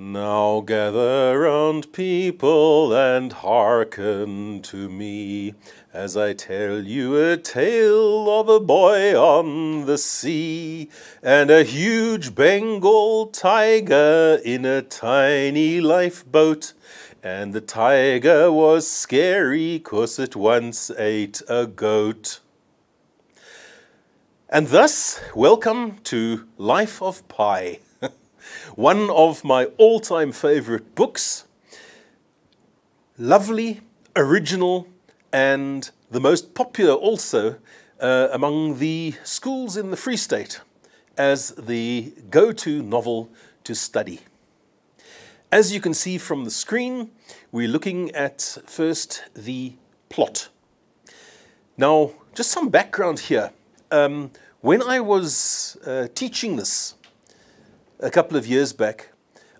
Now gather round, people, and hearken to me as I tell you a tale of a boy on the sea and a huge Bengal tiger in a tiny lifeboat. And the tiger was scary 'cause it once ate a goat. And thus, welcome to Life of Pi, one of my all time favorite books. Lovely, original, and the most popular also uh, among the schools in the Free State as the go to novel to study. As you can see from the screen, we're looking at first the plot. Now, just some background here. Um, when I was uh, teaching this a couple of years back,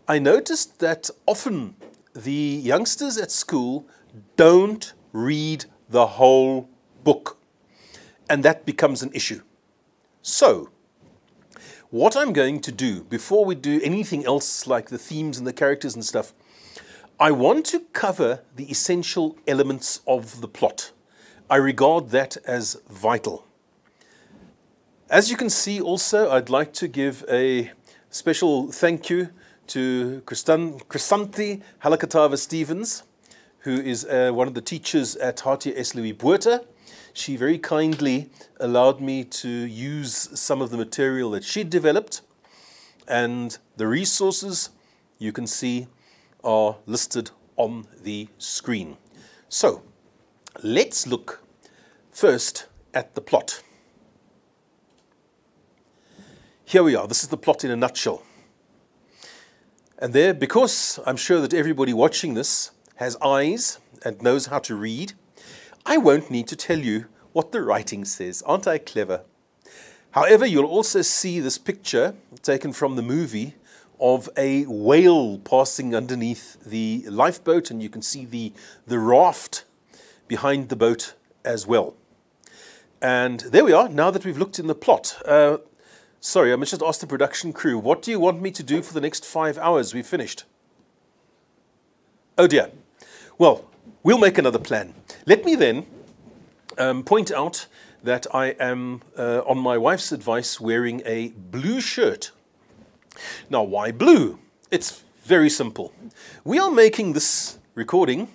I noticed that often the youngsters at school don't read the whole book. And that becomes an issue. So, what I'm going to do before we do anything else like the themes and the characters and stuff, I want to cover the essential elements of the plot. I regard that as vital. As you can see also, I'd like to give a special thank you to Chrysanthi Halakatava Stevens who is uh, one of the teachers at Hatia S. Louis Botha. She very kindly allowed me to use some of the material that she developed, and the resources you can see are listed on the screen. So, let's look first at the plot. Here we are. This is the plot in a nutshell. And there, because I'm sure that everybody watching this has eyes and knows how to read, I won't need to tell you what the writing says. Aren't I clever? However, you'll also see this picture taken from the movie of a whale passing underneath the lifeboat, and you can see the, the raft behind the boat as well. And there we are, now that we've looked in the plot. Uh, sorry, I must just ask the production crew, what do you want me to do for the next five hours? We've finished. Oh dear. Well, we'll make another plan. Let me then um, point out that I am, uh, on my wife's advice, wearing a blue shirt. Now, why blue? It's very simple. We are making this recording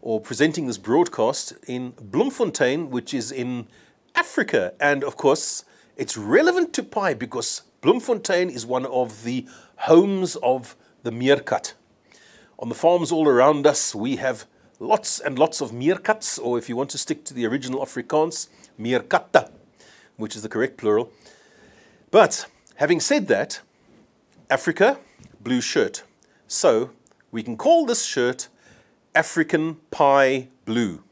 or presenting this broadcast in Bloemfontein, which is in Africa. And of course, it's relevant to Pi because Bloemfontein is one of the homes of the meerkat. On the farms all around us, we have lots and lots of meerkats, or if you want to stick to the original Afrikaans, meerkatte, which is the correct plural. But having said that, Africa, blue shirt. So we can call this shirt African Pie Blue.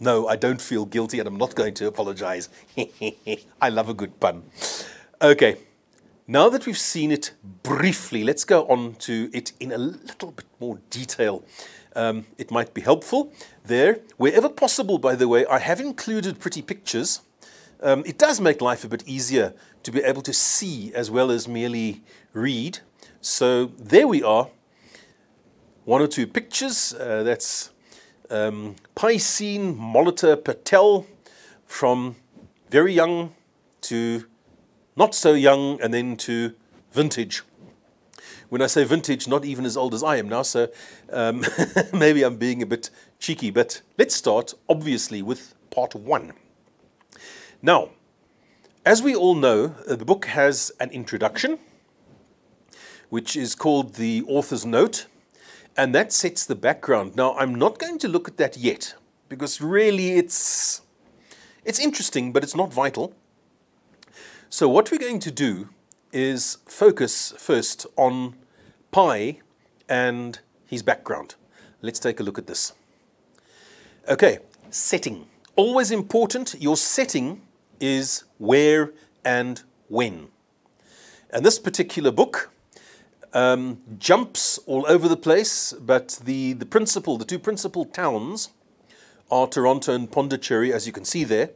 No, I don't feel guilty and I'm not going to apologize. I love a good pun. Okay, now that we've seen it briefly, let's go on to it in a little bit more detail. Um, it might be helpful there. Wherever possible, by the way, I have included pretty pictures. Um, it does make life a bit easier to be able to see as well as merely read. So there we are. One or two pictures. Uh, that's um, Piscine Molitor Patel from very young to not so young, and then to vintage. When I say vintage, not even as old as I am now, so um, maybe I'm being a bit cheeky, but let's start, obviously, with part one. Now, as we all know, uh, the book has an introduction, which is called the author's note, and that sets the background. Now, I'm not going to look at that yet, because really it's, it's interesting, but it's not vital. So what we're going to do is focus first on Pi and his background. Let's take a look at this. Okay, setting. Always important, your setting is where and when. And this particular book um, jumps all over the place, but the, the principal, the two principal towns are Toronto and Pondicherry, as you can see there.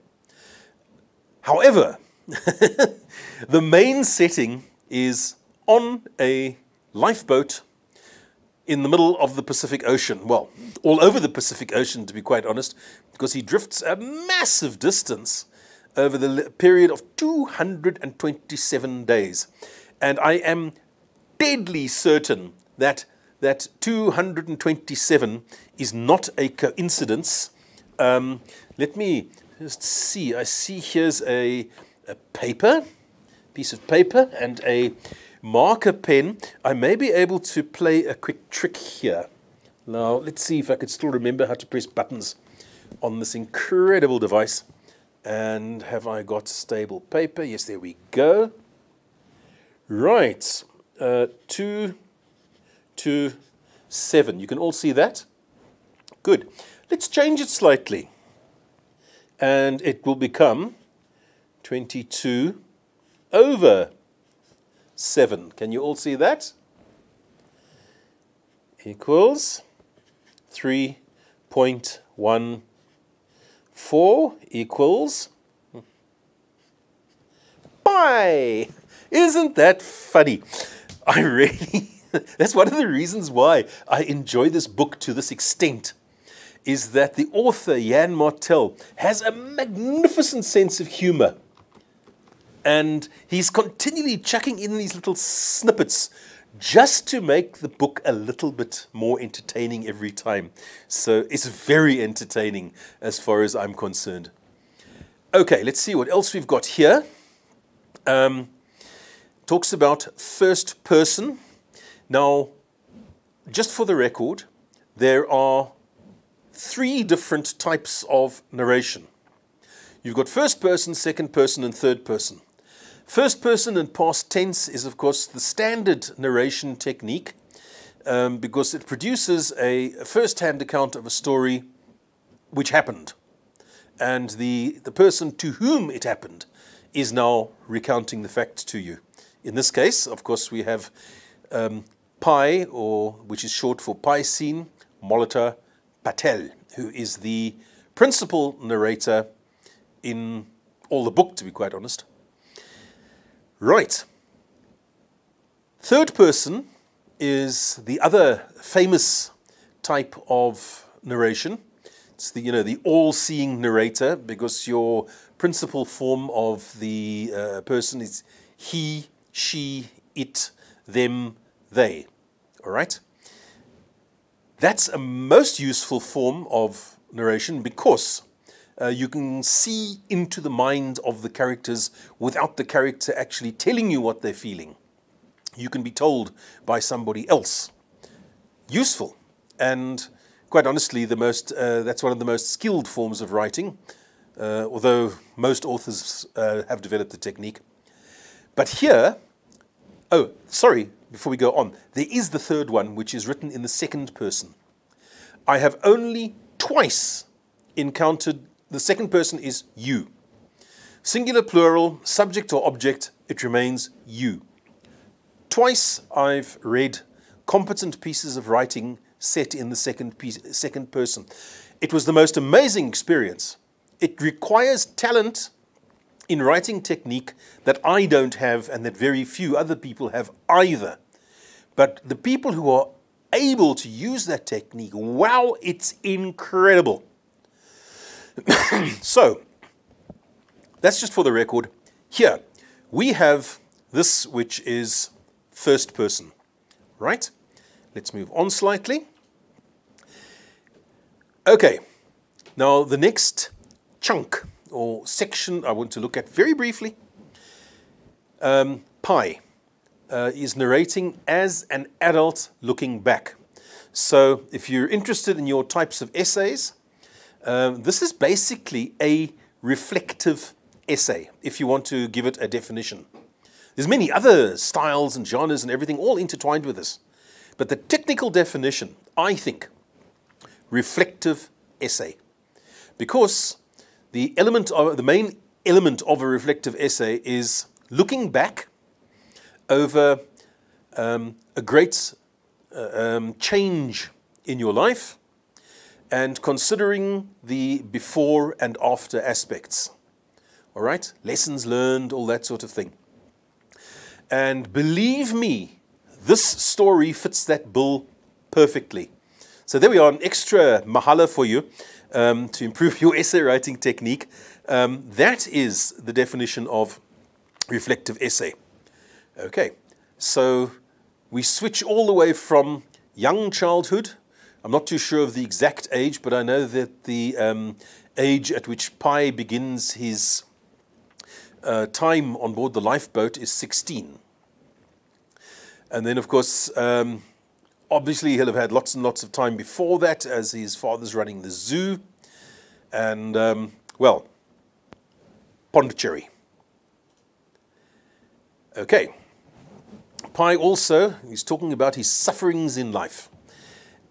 However, the main setting is on a lifeboat in the middle of the Pacific Ocean. Well, all over the Pacific Ocean, to be quite honest, because he drifts a massive distance over the period of 227 days. And I am deadly certain that that 227 is not a coincidence. Um, let me just see. I see here's a, a paper, piece of paper, and a marker pen. I may be able to play a quick trick here. Now, let's see if I could still remember how to press buttons on this incredible device. And have I got stable paper? Yes, there we go. Right, uh, two, two, seven. You can all see that? Good. Let's change it slightly. And it will become 22 over 7. Can you all see that? Equals 3.14 equals pi. Isn't that funny? I really, that's one of the reasons why I enjoy this book to this extent is that the author, Yann Martel, has a magnificent sense of humor. And he's continually chucking in these little snippets just to make the book a little bit more entertaining every time. So it's very entertaining as far as I'm concerned. Okay, let's see what else we've got here. Um, talks about first person. Now, just for the record, there are three different types of narration. You've got first person, second person, and third person. First person and past tense is, of course, the standard narration technique um, because it produces a first hand account of a story which happened. And the, the person to whom it happened is now recounting the fact to you. In this case, of course, we have um, Pi, or which is short for Piscine Molitor Patel, who is the principal narrator in all the book, to be quite honest. Right. Third person is the other famous type of narration. It's the you know the all-seeing narrator because your principal form of the uh, person is he, she, it, them, they. All right. That's a most useful form of narration because uh, you can see into the mind of the characters without the character actually telling you what they're feeling. You can be told by somebody else. Useful. And quite honestly, the most, uh, that's one of the most skilled forms of writing, uh, although most authors uh, have developed the technique. But here, oh, sorry, before we go on, there is the third one, which is written in the second person. I have only twice encountered the second person is you. Singular, plural, subject or object, it remains you. Twice I've read competent pieces of writing set in the second, piece, second person. It was the most amazing experience. It requires talent in writing technique that I don't have and that very few other people have either. But the people who are able to use that technique, wow, it's incredible. so, that's just for the record. Here, we have this which is first person, right? Let's move on slightly. Okay, now the next chunk or section I want to look at very briefly. Um, Pi uh, is narrating as an adult looking back. So if you're interested in your types of essays, um, this is basically a reflective essay, if you want to give it a definition. There's many other styles and genres and everything all intertwined with this. But the technical definition, I think, reflective essay. Because the element of the main element of a reflective essay is looking back over um, a great uh, um, change in your life and considering the before and after aspects. All right? Lessons learned, all that sort of thing. And believe me, this story fits that bill perfectly. So there we are, an extra mahala for you um, to improve your essay writing technique. Um, that is the definition of reflective essay. Okay, so we switch all the way from young childhood. I'm not too sure of the exact age, but I know that the um, age at which Pi begins his uh, time on board the lifeboat is 16. And then, of course, um, obviously he'll have had lots and lots of time before that as his father's running the zoo. And, um, well, Pondicherry. Okay. Pi also, he's talking about his sufferings in life.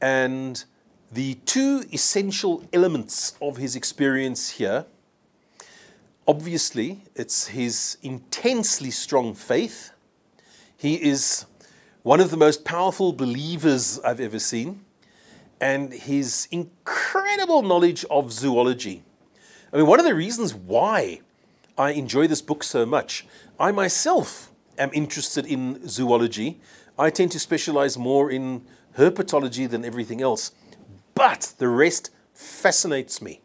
And the two essential elements of his experience here obviously, it's his intensely strong faith. He is one of the most powerful believers I've ever seen, and his incredible knowledge of zoology. I mean, one of the reasons why I enjoy this book so much, I myself am interested in zoology. I tend to specialize more in herpetology than everything else, but the rest fascinates me.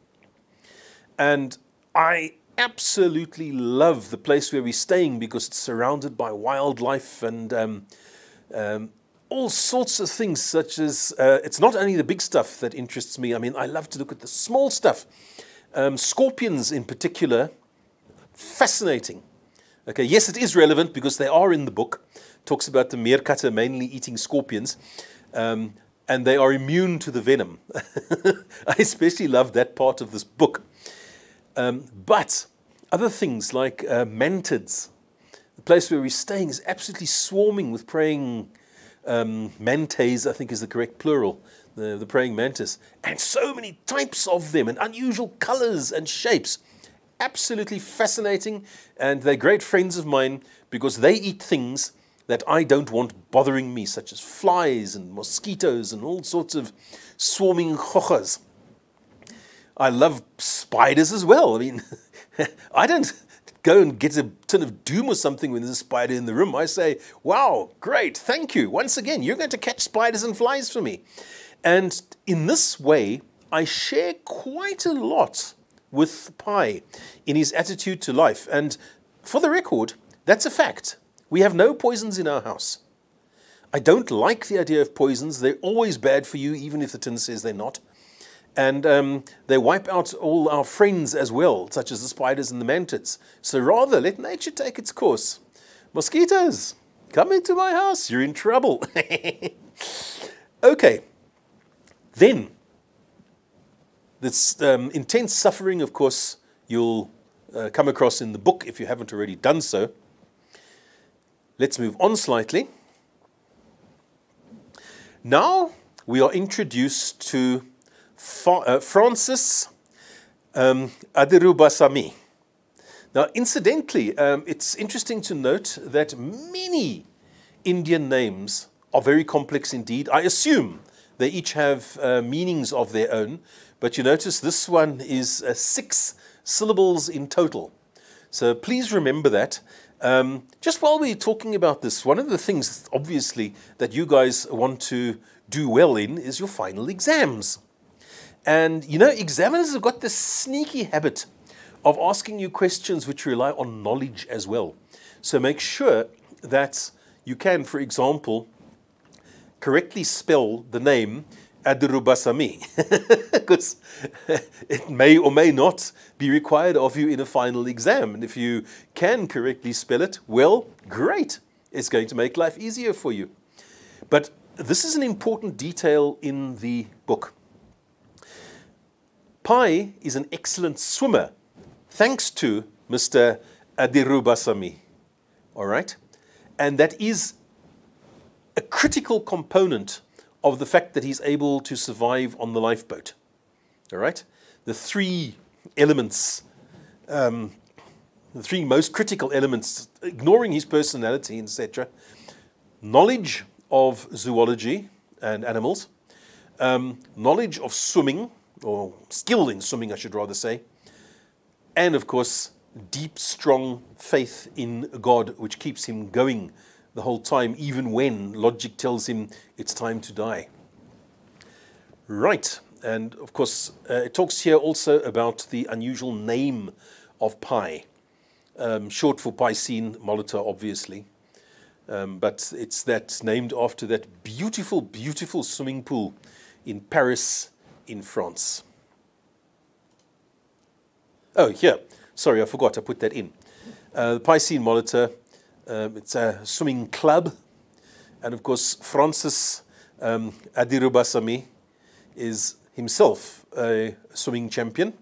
And I absolutely love the place where we're staying because it's surrounded by wildlife and um, um, all sorts of things, such as uh, it's not only the big stuff that interests me. I mean, I love to look at the small stuff. Um, scorpions, in particular, fascinating. Okay, yes, it is relevant because they are in the book. Talks about the meerkatte mainly eating scorpions, um, and they are immune to the venom. I especially love that part of this book. Um, but other things like uh, mantids, the place where we're staying is absolutely swarming with praying um, mantes, I think is the correct plural, the, the praying mantis, and so many types of them and unusual colors and shapes absolutely fascinating, and they're great friends of mine because they eat things that I don't want bothering me, such as flies and mosquitoes and all sorts of swarming goggas. I love spiders as well. I mean, I don't go and get a tin of doom or something when there's a spider in the room. I say, wow, great, thank you. Once again, you're going to catch spiders and flies for me. And in this way, I share quite a lot with Pi in his attitude to life. And for the record, that's a fact. We have no poisons in our house. I don't like the idea of poisons. They're always bad for you, even if the tin says they're not. And um, they wipe out all our friends as well, such as the spiders and the mantids. So rather, let nature take its course. Mosquitoes, come into my house. You're in trouble. okay. Then, this um, intense suffering, of course, you'll uh, come across in the book if you haven't already done so. Let's move on slightly. Now we are introduced to Francis um, Adirubasamy. Now, incidentally, um, it's interesting to note that many Indian names are very complex indeed. I assume they each have uh, meanings of their own, but you notice this one is uh, six syllables in total. So please remember that. Um, just while we're talking about this, one of the things, obviously, that you guys want to do well in is your final exams. And you know, examiners have got this sneaky habit of asking you questions which rely on knowledge as well. So make sure that you can, for example, correctly spell the name Adirubasamy, because it may or may not be required of you in a final exam. And if you can correctly spell it, well, great. It's going to make life easier for you. But this is an important detail in the book. Pi is an excellent swimmer, thanks to Mr. Adirubasamy. All right? And that is a critical component of the fact that he's able to survive on the lifeboat. All right? The three elements, um, the three most critical elements, ignoring his personality, etc. Knowledge of zoology and animals, um, knowledge of swimming, or skill in swimming, I should rather say, and of course, deep, strong faith in God, which keeps him going the whole time, even when logic tells him it's time to die. Right, and of course, uh, it talks here also about the unusual name of pi, um, short for Piscine Molitor, obviously. Um, but it's that named after that beautiful, beautiful swimming pool in Paris, in France. Oh, here. Sorry, I forgot. I put that in. Uh, the Piscine Molitor. Um, it's a swimming club, and of course, Francis um, Adirubasamy is himself a swimming champion.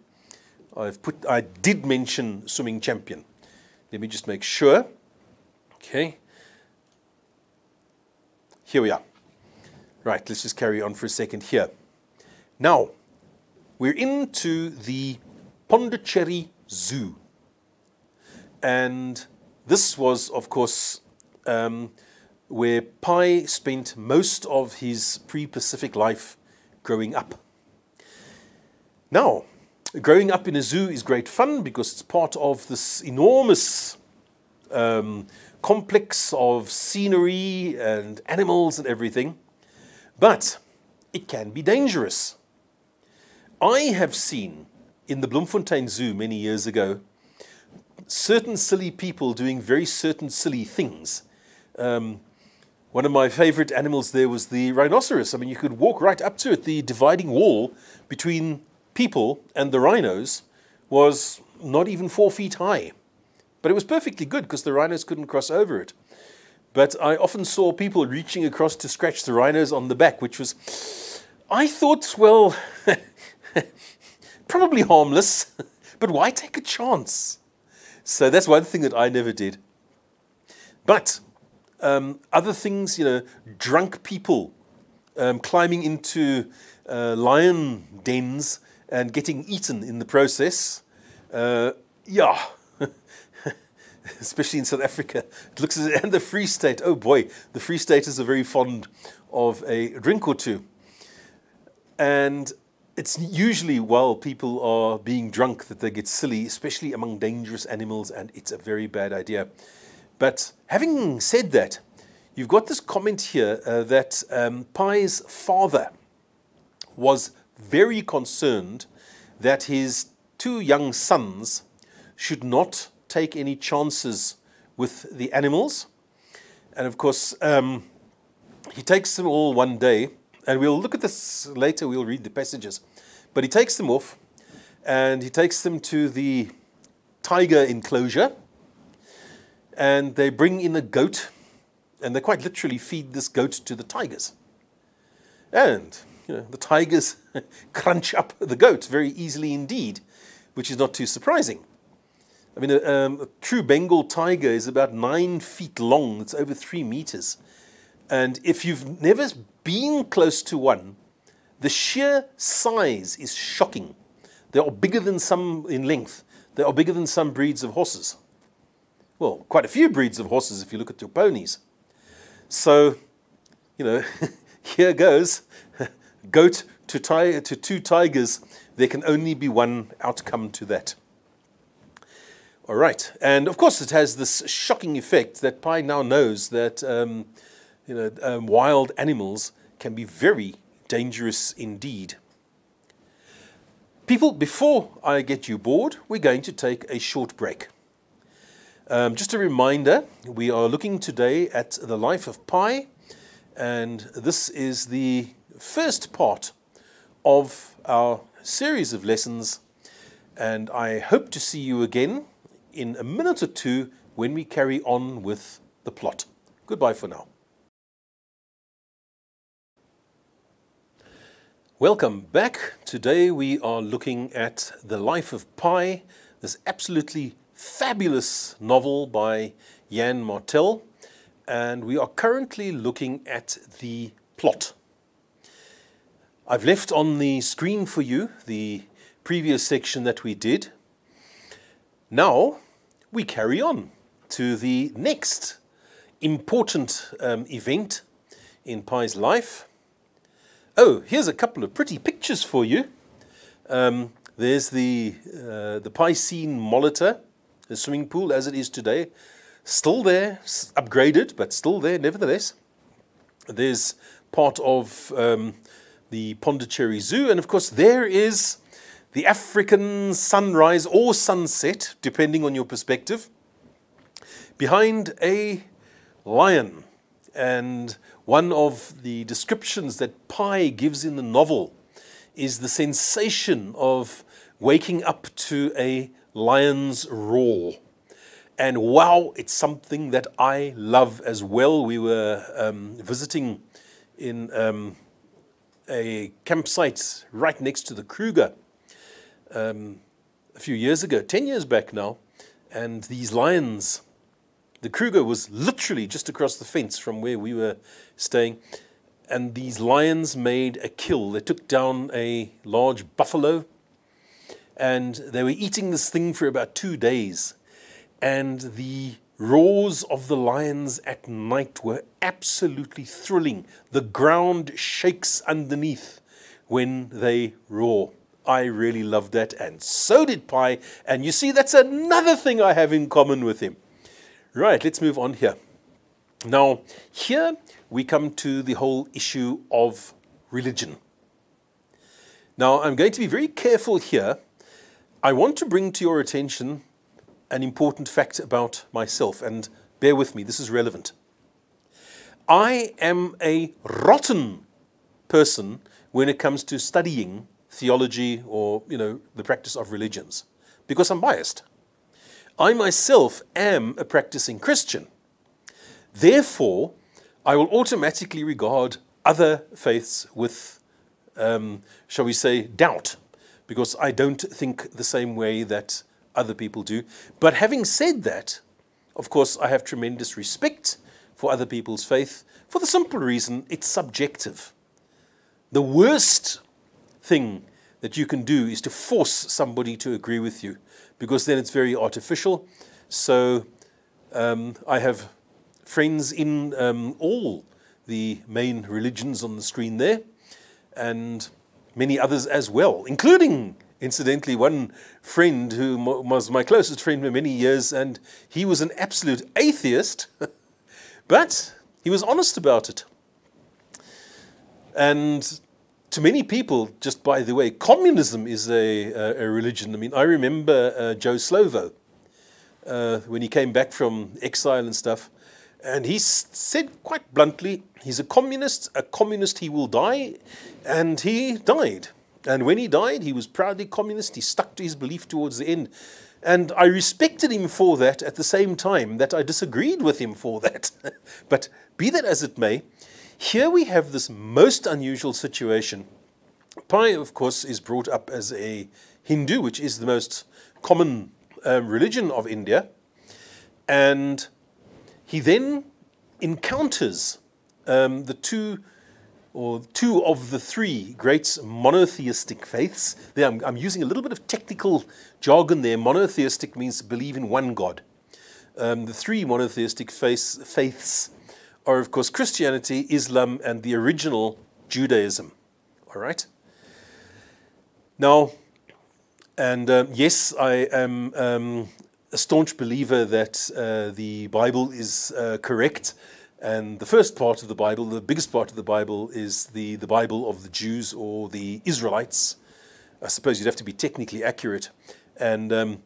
I've put. I did mention swimming champion. Let me just make sure. Okay. Here we are. Right, let's just carry on for a second here. Now, we're into the Pondicherry Zoo. And this was, of course, um, where Pi spent most of his pre Pacific life growing up. Now, growing up in a zoo is great fun because it's part of this enormous um, complex of scenery and animals and everything, but it can be dangerous. I have seen in the Bloemfontein Zoo many years ago certain silly people doing very certain silly things. Um, one of my favorite animals there was the rhinoceros. I mean, you could walk right up to it. The dividing wall between people and the rhinos was not even four feet high. But it was perfectly good because the rhinos couldn't cross over it. But I often saw people reaching across to scratch the rhinos on the back, which was, I thought, well, probably harmless, but why take a chance? So that's one thing that I never did. But um, other things, you know, drunk people um, climbing into uh, lion dens and getting eaten in the process. Uh, yeah, especially in South Africa. It looks as, and the Free State. Oh boy, the Free Staters are very fond of a drink or two. And it's usually while people are being drunk that they get silly, especially among dangerous animals, and it's a very bad idea. But having said that, you've got this comment here uh, that um, Pi's father was very concerned that his two young sons should not take any chances with the animals. And of course, um, he takes them all one day, and we'll look at this later, we'll read the passages. But he takes them off, and he takes them to the tiger enclosure, and they bring in a goat, and they quite literally feed this goat to the tigers. And you know, the tigers crunch up the goat very easily indeed, which is not too surprising. I mean, a, um, a, true Bengal tiger is about nine feet long. It's over three meters. And if you've never been close to one, the sheer size is shocking. They are bigger than some in length. They are bigger than some breeds of horses. Well, quite a few breeds of horses if you look at your ponies. So, you know, here goes goat to, to two tigers. There can only be one outcome to that. All right, and of course it has this shocking effect that Pi now knows that um, you know um, wild animals can be very dangerous indeed. People, before I get you bored, we're going to take a short break. Um, just a reminder, we are looking today at the life of Pi, and this is the first part of our series of lessons, and I hope to see you again in a minute or two when we carry on with the plot. Goodbye for now. Welcome back. Today we are looking at The Life of Pi, this absolutely fabulous novel by Yann Martel, and we are currently looking at the plot. I've left on the screen for you the previous section that we did. Now we carry on to the next important um, event in Pi's life. Oh, here's a couple of pretty pictures for you. Um, there's the, uh, the Piscine Molitor, the swimming pool as it is today. Still there, upgraded, but still there nevertheless. There's part of um, the Pondicherry Zoo. And of course, there is the African sunrise or sunset, depending on your perspective, behind a lion. And one of the descriptions that Pi gives in the novel is the sensation of waking up to a lion's roar. And wow, it's something that I love as well. We were um, visiting in um, a campsite right next to the Kruger um, a few years ago, 10 years back now, and these lions, the Kruger was literally just across the fence from where we were staying, and these lions made a kill. They took down a large buffalo, and they were eating this thing for about two days, and the roars of the lions at night were absolutely thrilling. The ground shakes underneath when they roar. I really loved that, and so did Pi. And you see, that's another thing I have in common with him. Right, let's move on here. Now, here we come to the whole issue of religion. Now, I'm going to be very careful here. I want to bring to your attention an important fact about myself, and bear with me, this is relevant. I am a rotten person when it comes to studying theology or, you know, the practice of religions because I'm biased. I myself am a practicing Christian. Therefore, I will automatically regard other faiths with, um, shall we say, doubt, because I don't think the same way that other people do. But having said that, of course, I have tremendous respect for other people's faith for the simple reason it's subjective. The worst thing that you can do is to force somebody to agree with you because then it's very artificial. So um, I have friends in um, all the main religions on the screen there and many others as well, including, incidentally, one friend who was my closest friend for many years, and he was an absolute atheist, but he was honest about it. And to many people, just by the way, communism is a, a, a religion. I mean, I remember uh, Joe Slovo uh, when he came back from exile and stuff, and he said quite bluntly, he's a communist, a communist he will die, and he died. And when he died, he was proudly communist, he stuck to his belief towards the end. And I respected him for that at the same time that I disagreed with him for that. but be that as it may, here we have this most unusual situation. Pi, of course, is brought up as a Hindu, which is the most common um, religion of India. And he then encounters um, the two or two of the three great monotheistic faiths. There, I'm, I'm, using a little bit of technical jargon there. Monotheistic means believe in one God. Um, the three monotheistic faiths, faiths are, of course, Christianity, Islam, and the original Judaism. All right? Now, and um, yes, I am um, a staunch believer that uh, the Bible is uh, correct. And the first part of the Bible, the biggest part of the Bible, is the, the Bible of the Jews or the Israelites. I suppose you'd have to be technically accurate. And um,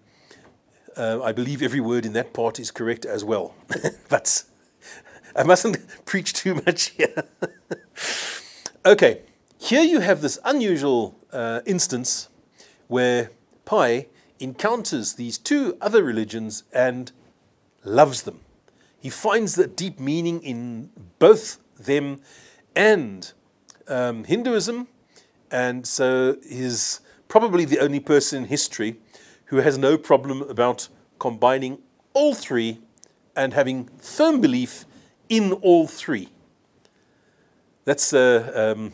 uh, I believe every word in that part is correct as well. but I mustn't preach too much here. okay, here you have this unusual uh, instance where Pi encounters these two other religions and loves them. He finds the deep meaning in both them and um, Hinduism, and so he's probably the only person in history who has no problem about combining all three and having firm belief in all three. That's uh, um,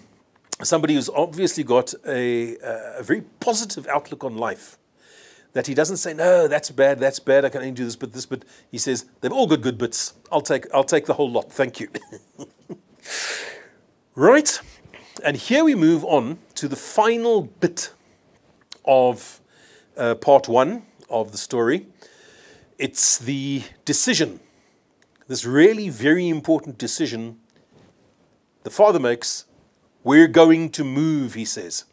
somebody who's obviously got a, a, very positive outlook on life. That he doesn't say, no, that's bad, that's bad, I can only do this, but this, but he says, they've all got good bits. I'll take, I'll take the whole lot, thank you. right, and here we move on to the final bit of uh, part one of the story. It's the decision this really very important decision the father makes We're going to move, he says.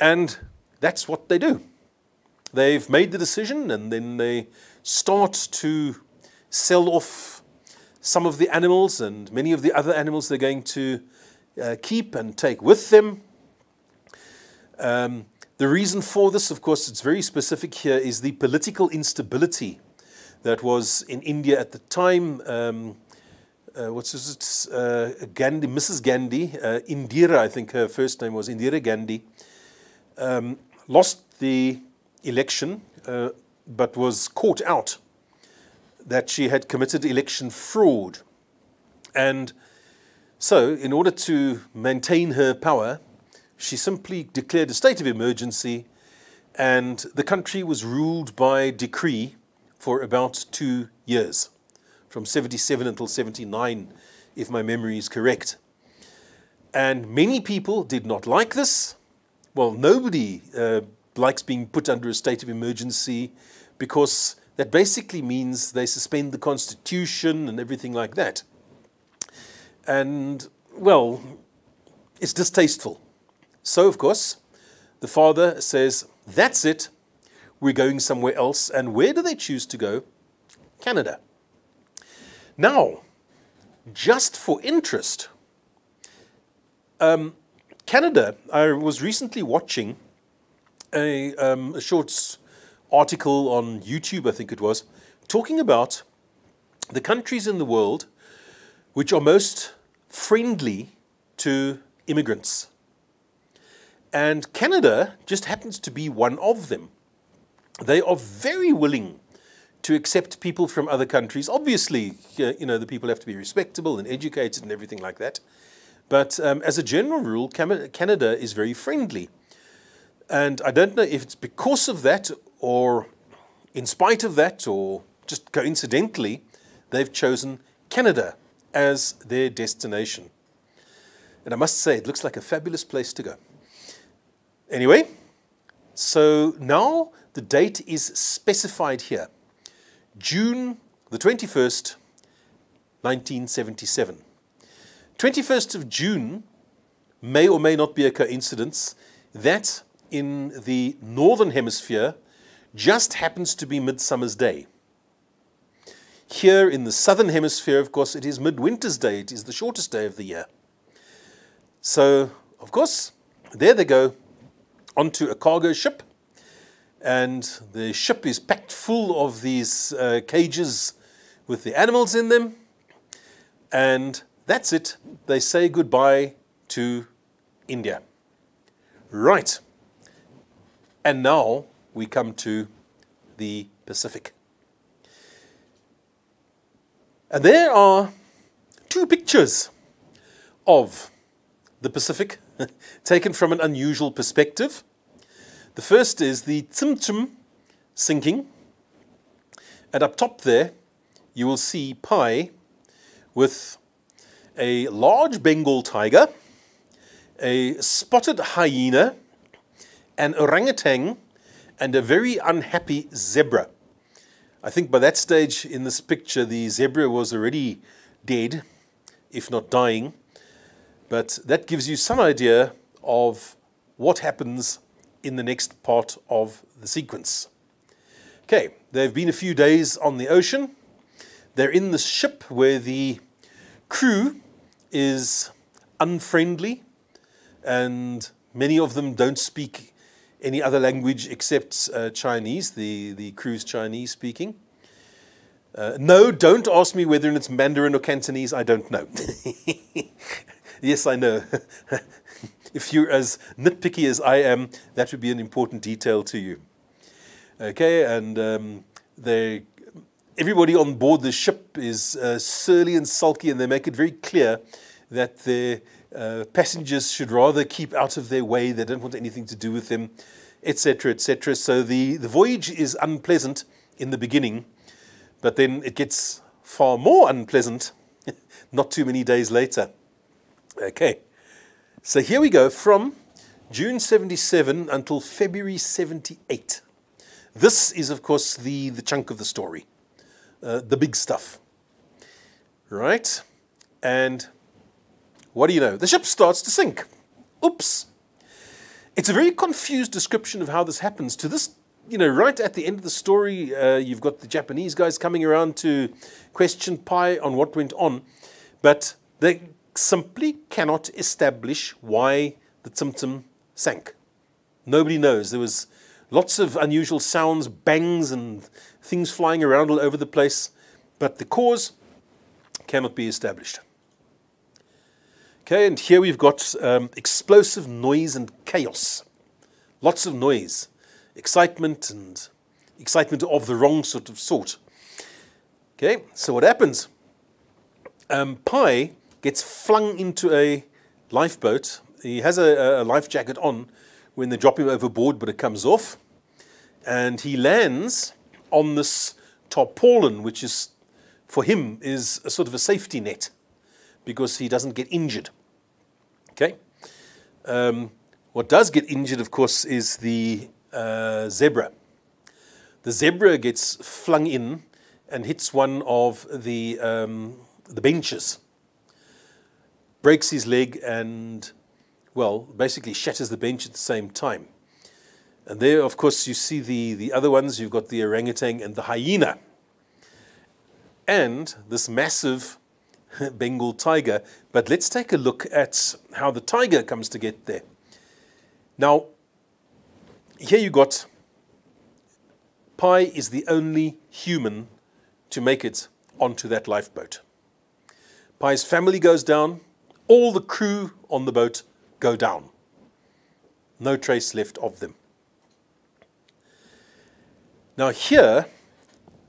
And that's what they do. They've made the decision and then they start to sell off some of the animals and many of the other animals they're going to uh, keep and take with them. Um, the reason for this, of course, it's very specific here, is the political instability that was in India at the time. Um, uh, what's this? Uh, Gandhi, Mrs. Gandhi, uh, Indira, I think her first name was Indira Gandhi, um, lost the election, uh, but was caught out that she had committed election fraud. And so, in order to maintain her power, she simply declared a state of emergency, and the country was ruled by decree for about two years, from 77 until 79, if my memory is correct. And many people did not like this. Well, nobody uh, likes being put under a state of emergency because that basically means they suspend the constitution and everything like that. And, well, it's distasteful. So, of course, the father says, That's it, we're going somewhere else. And where do they choose to go? Canada. Now, just for interest, um, Canada, I was recently watching a, um, a short article on YouTube, I think it was, talking about the countries in the world which are most friendly to immigrants. And Canada just happens to be one of them. They are very willing to accept people from other countries. Obviously, you know, the people have to be respectable and educated and everything like that. But um, as a general rule, Canada is very friendly. And I don't know if it's because of that or in spite of that or just coincidentally, they've chosen Canada as their destination. And I must say, it looks like a fabulous place to go. Anyway, so now the date is specified here June the 21st, 1977. 21st of June may or may not be a coincidence. That in the northern hemisphere just happens to be Midsummer's Day. Here in the southern hemisphere, of course, it is Midwinter's Day. It is the shortest day of the year. So, of course, there they go onto a cargo ship, and the ship is packed full of these uh, cages with the animals in them, and that's it. They say goodbye to India. Right. And now we come to the Pacific. And there are two pictures of the Pacific taken from an unusual perspective. The first is the Tsimtsum sinking. And up top there, you will see Pi with a large Bengal tiger, a spotted hyena, an orangutan, and a very unhappy zebra. I think by that stage in this picture, the zebra was already dead, if not dying. But that gives you some idea of what happens in the next part of the sequence. Okay, they've been a few days on the ocean. They're in the ship where the crew is unfriendly and many of them don't speak any other language except uh, Chinese, the, the crew's Chinese speaking. Uh, no, don't ask me whether it's Mandarin or Cantonese, I don't know. yes, I know. if you're as nitpicky as I am, that would be an important detail to you. Okay, and um, they, everybody on board the ship is uh, surly and sulky, and they make it very clear that their uh, passengers should rather keep out of their way. They don't want anything to do with them, etc., etc. So the, the voyage is unpleasant in the beginning, but then it gets far more unpleasant not too many days later. Okay, so here we go from June 77 until February 78. This is, of course, the, the chunk of the story, uh, the big stuff. Right? And what do you know? The ship starts to sink. Oops. It's a very confused description of how this happens. To this, you know, right at the end of the story, uh, you've got the Japanese guys coming around to question Pi on what went on, but they simply cannot establish why the Tsimtsum sank. Nobody knows. There was lots of unusual sounds, bangs, and things flying around all over the place, but the cause cannot be established. Okay, and here we've got um, explosive noise and chaos. Lots of noise, excitement, and excitement of the wrong sort of sort. Okay, so what happens? Um, Pi gets flung into a lifeboat. He has a, a life jacket on when they drop him overboard, but it comes off. And he lands on this tarpaulin, which is, for him, is a sort of a safety net because he doesn't get injured. Okay? Um, what does get injured, of course, is the uh, zebra. The zebra gets flung in and hits one of the, um, the benches, breaks his leg, and, well, basically shatters the bench at the same time. And there, of course, you see the, the other ones. You've got the orangutan and the hyena. And this massive Bengal tiger. But let's take a look at how the tiger comes to get there. Now, here you got Pi is the only human to make it onto that lifeboat. Pi's family goes down, all the crew on the boat go down. No trace left of them. Now, here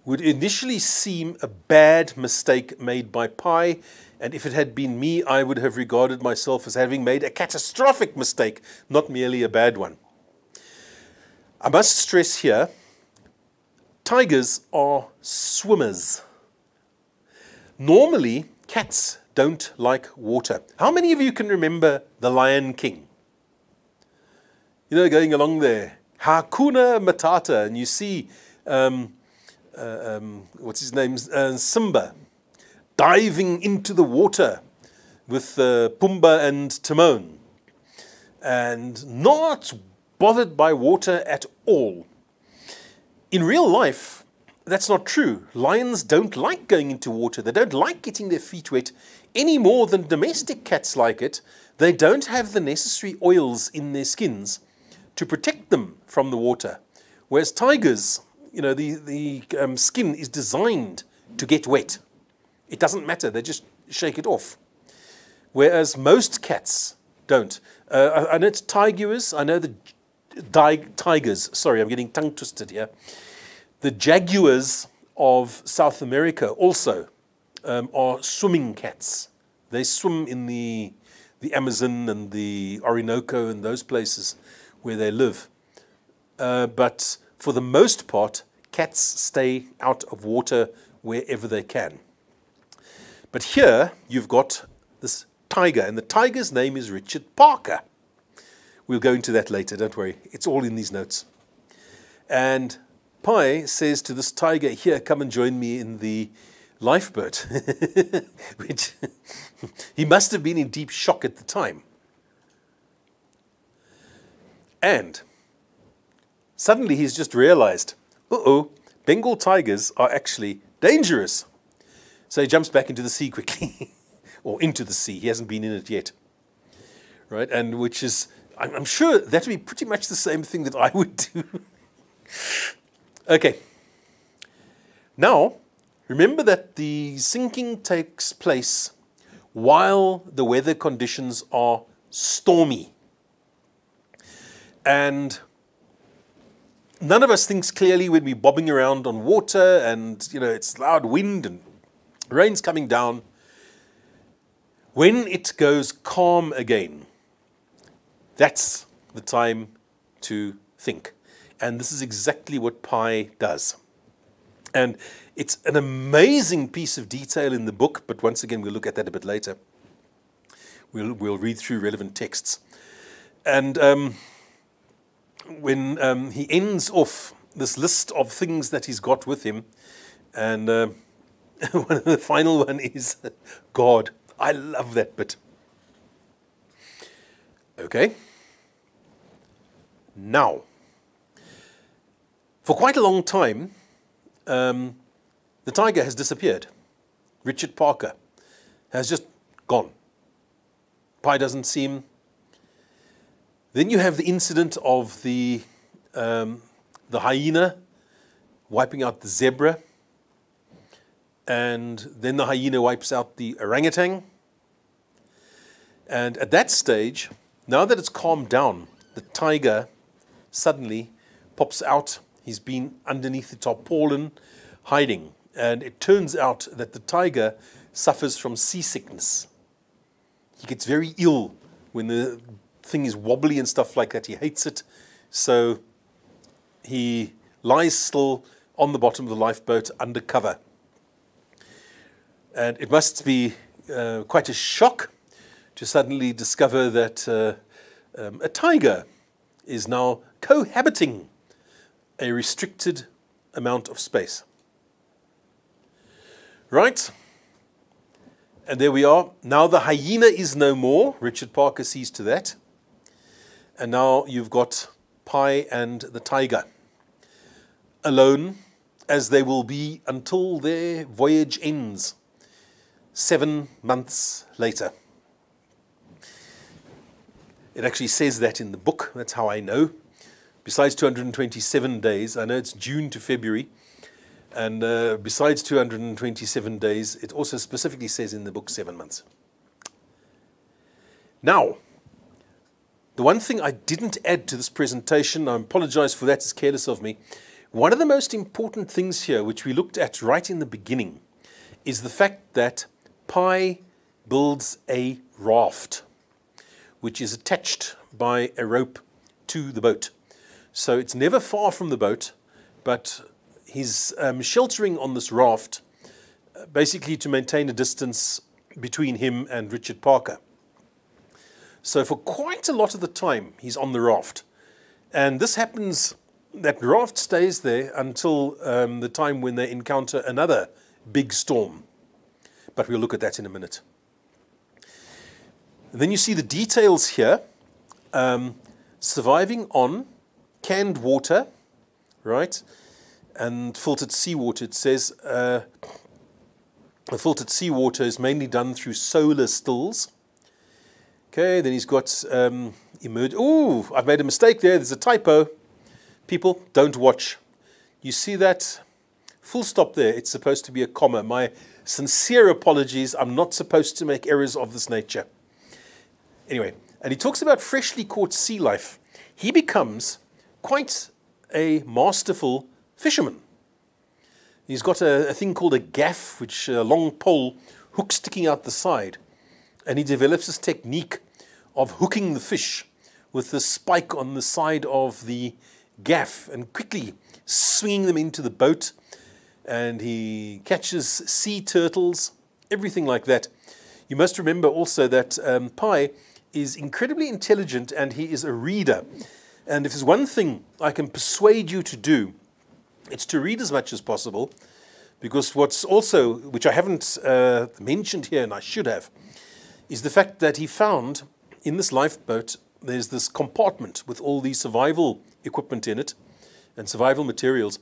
would initially seem a bad mistake made by Pi, and if it had been me, I would have regarded myself as having made a catastrophic mistake, not merely a bad one. I must stress here tigers are swimmers. Normally, cats don't like water. How many of you can remember The Lion King? You know, going along there, Hakuna Matata, and you see um, uh, um, what's his name, uh, Simba, diving into the water with uh, Pumbaa and Timon, and not bothered by water at all. In real life, that's not true. Lions don't like going into water. They don't like getting their feet wet any more than domestic cats like it. They don't have the necessary oils in their skins to protect them from the water. Whereas tigers you know, the, the um, skin is designed to get wet. It doesn't matter, they just shake it off. Whereas most cats don't. Uh, I, I know it's tigers, I know the tigers, sorry, I'm getting tongue twisted here. The jaguars of South America also um, are swimming cats. They swim in the, the Amazon and the Orinoco and those places where they live. Uh, but for the most part, cats stay out of water wherever they can. But here you've got this tiger, and the tiger's name is Richard Parker. We'll go into that later, don't worry. It's all in these notes. And Pi says to this tiger, Here, come and join me in the lifeboat, which he must have been in deep shock at the time. And suddenly he's just realized uh-oh, Bengal tigers are actually dangerous. So he jumps back into the sea quickly, or into the sea. He hasn't been in it yet. Right, and which is, I'm, I'm sure that would be pretty much the same thing that I would do. okay. Now, remember that the sinking takes place while the weather conditions are stormy. And none of us thinks clearly when we're bobbing around on water and you know it's loud wind and rain's coming down. When it goes calm again, that's the time to think. And this is exactly what pi does. And it's an amazing piece of detail in the book, but once again, we'll look at that a bit later. We'll, we'll read through relevant texts. And um, when um, he ends off this list of things that he's got with him, and uh, the final one is God. I love that bit. Okay. Now, for quite a long time, um, the tiger has disappeared. Richard Parker has just gone. Pi doesn't seem. Then you have the incident of the, um, the hyena wiping out the zebra. And then the hyena wipes out the orangutan. And at that stage, now that it's calmed down, the tiger suddenly pops out. He's been underneath the tarpaulin, hiding. And it turns out that the tiger suffers from seasickness. He gets very ill when the thing is wobbly and stuff like that. He hates it. So he lies still on the bottom of the lifeboat under cover. And it must be uh, quite a shock to suddenly discover that uh, um, a tiger is now cohabiting a restricted amount of space. Right? And there we are. Now the hyena is no more. Richard Parker sees to that. And now you've got Pi and the tiger alone, as they will be until their voyage ends, seven months later. It actually says that in the book. That's how I know. Besides 227 days, I know it's June to February. And uh, besides 227 days, it also specifically says in the book seven months. Now, the one thing I didn't add to this presentation, I apologize for that, it's careless of me. One of the most important things here, which we looked at right in the beginning, is the fact that Pi builds a raft which is attached by a rope to the boat. So it's never far from the boat, but he's um, sheltering on this raft uh, basically to maintain a distance between him and Richard Parker. So for quite a lot of the time, he's on the raft. And this happens, that raft stays there until um, the time when they encounter another big storm. But we'll look at that in a minute. And then you see the details here. Um, surviving on canned water, right, and filtered seawater. It says uh, the filtered seawater is mainly done through solar stills. Okay, then he's got um, emerge. Oh, I've made a mistake there. There's a typo. People, don't watch. You see that full stop there? It's supposed to be a comma. My sincere apologies. I'm not supposed to make errors of this nature. Anyway, and he talks about freshly caught sea life. He becomes quite a masterful fisherman. He's got a, a thing called a gaff, which a long pole, hook sticking out the side. And he develops this technique of hooking the fish with the spike on the side of the gaff and quickly swinging them into the boat. And he catches sea turtles, everything like that. You must remember also that um, Pi is incredibly intelligent and he is a reader. And if there's one thing I can persuade you to do, it's to read as much as possible. Because what's also, which I haven't uh, mentioned here and I should have, is the fact that he found in this lifeboat there's this compartment with all the survival equipment in it and survival materials.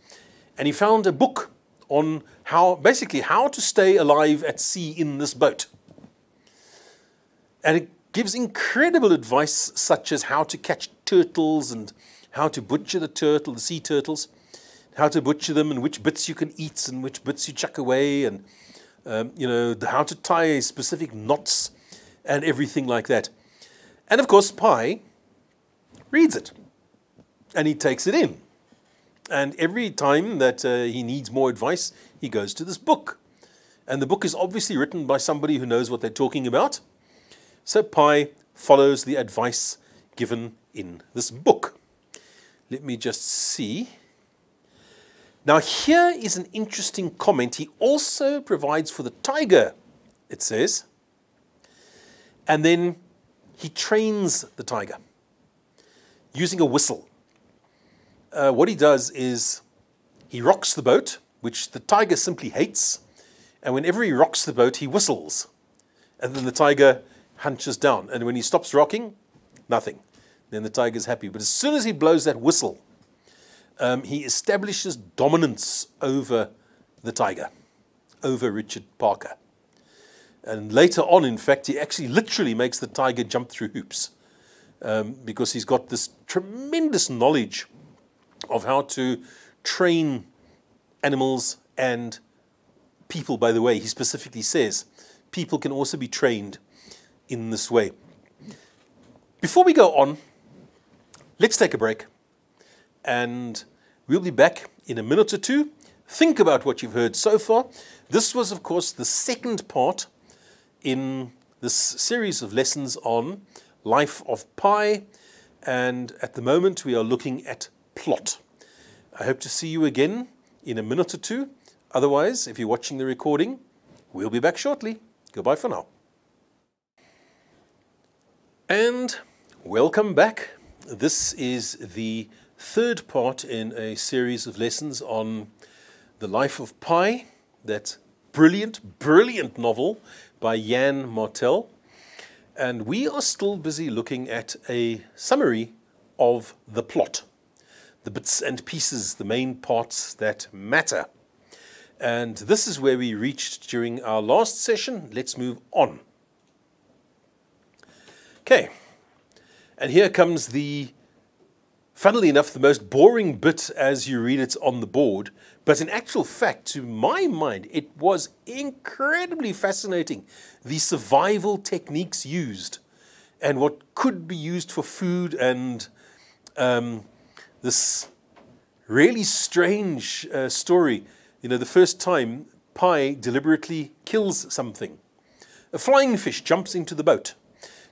And he found a book on how, basically, how to stay alive at sea in this boat. And it gives incredible advice, such as how to catch turtles and how to butcher the turtle, the sea turtles, how to butcher them and which bits you can eat and which bits you chuck away, and um, you know how to tie specific knots and everything like that. And of course, Pi reads it and he takes it in. And every time that uh, he needs more advice, he goes to this book. And the book is obviously written by somebody who knows what they're talking about. So Pi follows the advice given in this book. Let me just see. Now, here is an interesting comment. He also provides for the tiger, it says, and then he trains the tiger using a whistle. Uh, what he does is he rocks the boat, which the tiger simply hates, and whenever he rocks the boat, he whistles. And then the tiger hunches down. And when he stops rocking, nothing. Then the tiger's happy. But as soon as he blows that whistle, um, he establishes dominance over the tiger, over Richard Parker. And later on, in fact, he actually literally makes the tiger jump through hoops um, because he's got this tremendous knowledge of how to train animals and people, by the way. He specifically says people can also be trained in this way. Before we go on, let's take a break and we'll be back in a minute or two. Think about what you've heard so far. This was, of course, the second part in this series of lessons on life of pi, and at the moment we are looking at plot. I hope to see you again in a minute or two. Otherwise, if you're watching the recording, we'll be back shortly. Goodbye for now. And welcome back. This is the third part in a series of lessons on the life of pi, that brilliant, brilliant novel by Yann Martel. And we are still busy looking at a summary of the plot, the bits and pieces, the main parts that matter. And this is where we reached during our last session. Let's move on. Okay, and here comes the, funnily enough, the most boring bit as you read it on the board, but in actual fact, to my mind, it was incredibly fascinating. The survival techniques used and what could be used for food and um, this really strange uh, story. You know, the first time Pi deliberately kills something. A flying fish jumps into the boat.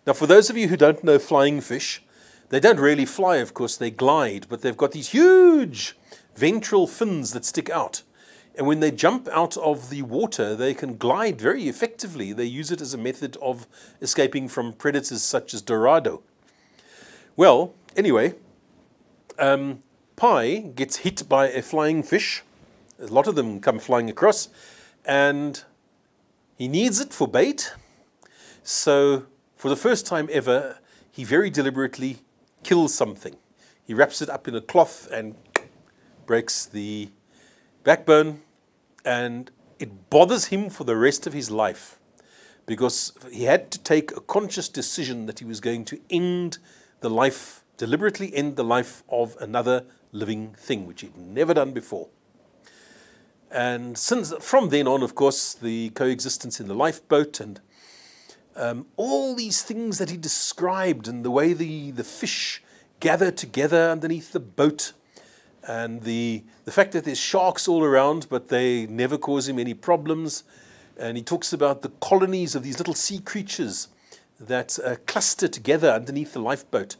Now, for those of you who don't know flying fish, they don't really fly, of course, they glide, but they've got these huge ventral fins that stick out. And when they jump out of the water, they can glide very effectively. They use it as a method of escaping from predators such as Dorado. Well, anyway, um, Pi gets hit by a flying fish. A lot of them come flying across, and he needs it for bait. So, for the first time ever, he very deliberately kills something. He wraps it up in a cloth and breaks the backbone, and it bothers him for the rest of his life because he had to take a conscious decision that he was going to end the life, deliberately end the life of another living thing, which he'd never done before. And since from then on, of course, the coexistence in the lifeboat and um, all these things that he described and the way the, the fish gather together underneath the boat and the, the fact that there's sharks all around, but they never cause him any problems. And he talks about the colonies of these little sea creatures that uh, cluster together underneath the lifeboat,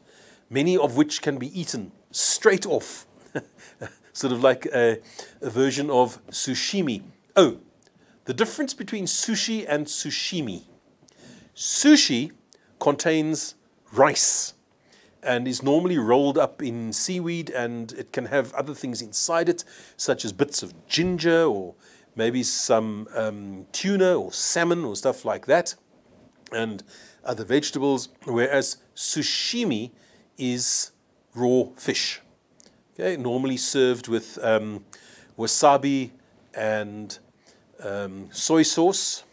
many of which can be eaten straight off, sort of like a, a version of sashimi. Oh, the difference between sushi and sashimi. Sushi contains rice and is normally rolled up in seaweed and it can have other things inside it, such as bits of ginger or maybe some um, tuna or salmon or stuff like that, and other vegetables, whereas sashimi is raw fish. Okay, normally served with um, wasabi and um, soy sauce,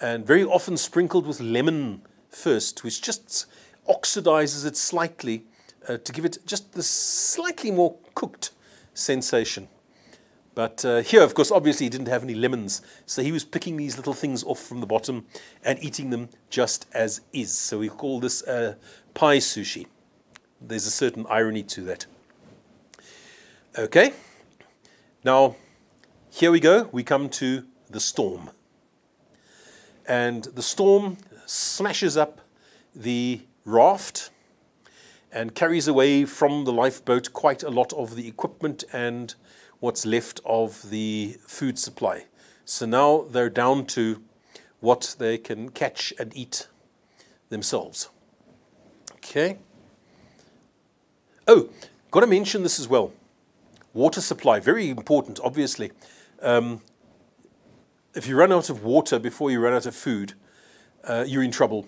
and very often sprinkled with lemon first, which just oxidizes it slightly uh, to give it just the slightly more cooked sensation. But uh, here, of course, obviously he didn't have any lemons, so he was picking these little things off from the bottom and eating them just as is. So we call this uh, pi sushi. There's a certain irony to that. Okay, now here we go. We come to the storm. And the storm smashes up the raft and carries away from the lifeboat quite a lot of the equipment and what's left of the food supply. So now they're down to what they can catch and eat themselves. Okay. Oh, got to mention this as well. Water supply, very important, obviously. Um, if you run out of water before you run out of food, uh, you're in trouble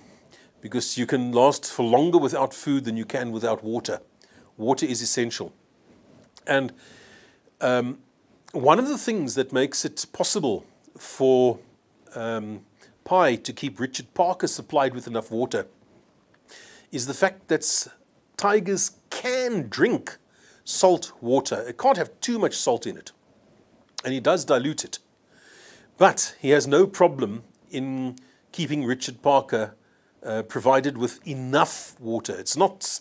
because you can last for longer without food than you can without water. Water is essential. And um, one of the things that makes it possible for um, Pi to keep Richard Parker supplied with enough water is the fact that tigers can drink salt water. It can't have too much salt in it. And he does dilute it. But he has no problem in keeping Richard Parker uh, provided with enough water. It's not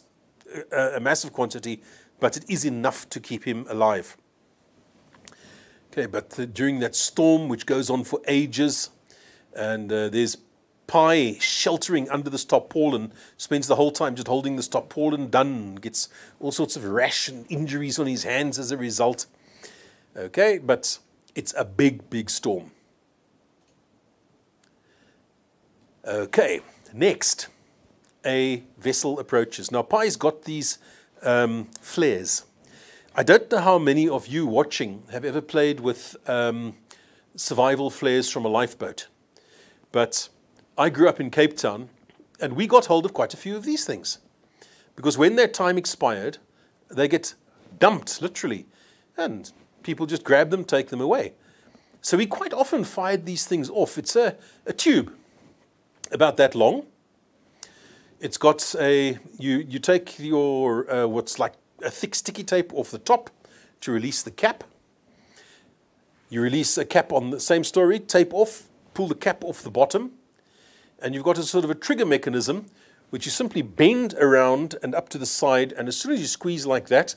a, a massive quantity, but it is enough to keep him alive. Okay, but uh, during that storm, which goes on for ages, and uh, there's Pi sheltering under this tarpaulin, spends the whole time just holding this tarpaulin done, gets all sorts of rash and injuries on his hands as a result. Okay, but it's a big, big storm. Okay, next, a vessel approaches. Now, Pi's got these um, flares. I don't know how many of you watching have ever played with um, survival flares from a lifeboat, but I grew up in Cape Town, and we got hold of quite a few of these things. Because when their time expired, they get dumped, literally, and people just grab them, take them away. So we quite often fired these things off. It's a, a tube about that long. It's got a, you, you take your, uh, what's like a thick sticky tape off the top to release the cap. You release a cap on the same story, tape off, pull the cap off the bottom, and you've got a sort of a trigger mechanism which you simply bend around and up to the side, and as soon as you squeeze like that,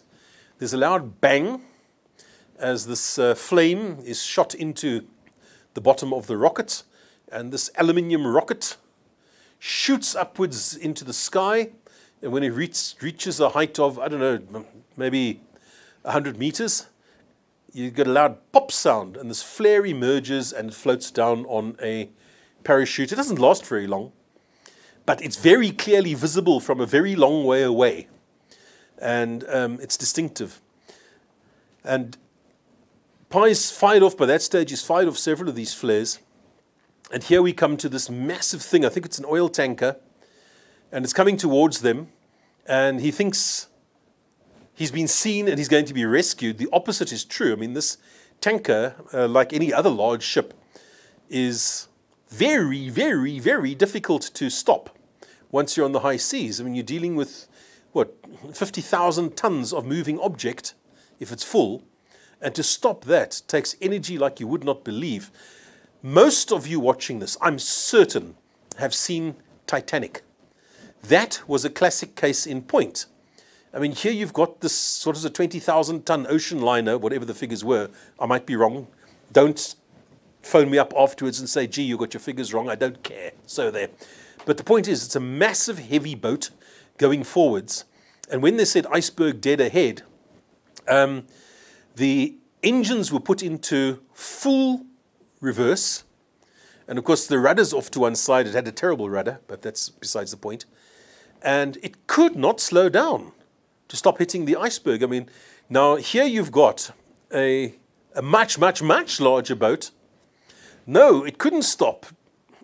there's a loud bang as this uh, flame is shot into the bottom of the rocket, and this aluminium rocket shoots upwards into the sky, and when it reach, reaches a height of, I don't know, maybe 100 meters, you get a loud pop sound, and this flare emerges and floats down on a parachute. It doesn't last very long, but it's very clearly visible from a very long way away. And um, it's distinctive. And Pi's fired off by that stage, he's fired off several of these flares. And here we come to this massive thing. I think it's an oil tanker. And it's coming towards them. And he thinks he's been seen and he's going to be rescued. The opposite is true. I mean, this tanker, uh, like any other large ship, is very, very, very difficult to stop once you're on the high seas. I mean, you're dealing with, what, 50,000 tons of moving object if it's full. And to stop that takes energy like you would not believe. Most of you watching this, I'm certain, have seen Titanic. That was a classic case in point. I mean, here you've got this sort of a 20,000 ton ocean liner, whatever the figures were. I might be wrong. Don't phone me up afterwards and say, gee, you got your figures wrong. I don't care. So there. But the point is, it's a massive, heavy boat going forwards. And when they said iceberg dead ahead, um, the engines were put into full reverse. And of course, the rudder's off to one side. It had a terrible rudder, but that's besides the point. And it could not slow down to stop hitting the iceberg. I mean, now here you've got a, a much, much, much larger boat no, it couldn't stop.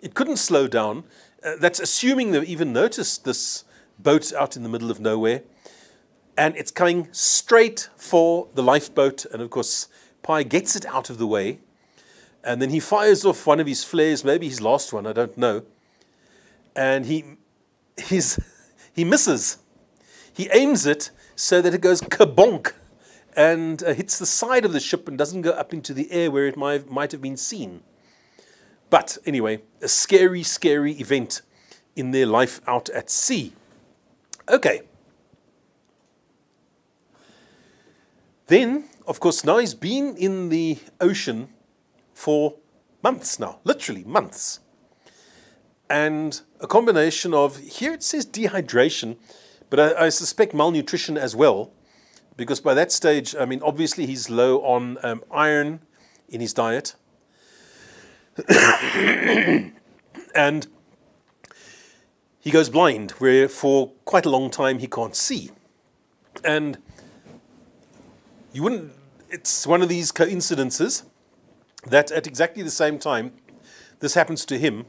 It couldn't slow down. Uh, that's assuming they've even noticed this boat out in the middle of nowhere. And it's coming straight for the lifeboat. And of course, Pi gets it out of the way. And then he fires off one of his flares, maybe his last one, I don't know. And he, he's, he misses. He aims it so that it goes kabonk and uh, hits the side of the ship and doesn't go up into the air where it might, might have been seen. But anyway, a scary, scary event in their life out at sea. Okay. Then, of course, now he's been in the ocean for months now, literally months. And a combination of, here it says dehydration, but I, I suspect malnutrition as well, because by that stage, I mean, obviously he's low on um, iron in his diet. and he goes blind, where for quite a long time he can't see. And you wouldn't, it's one of these coincidences that at exactly the same time this happens to him,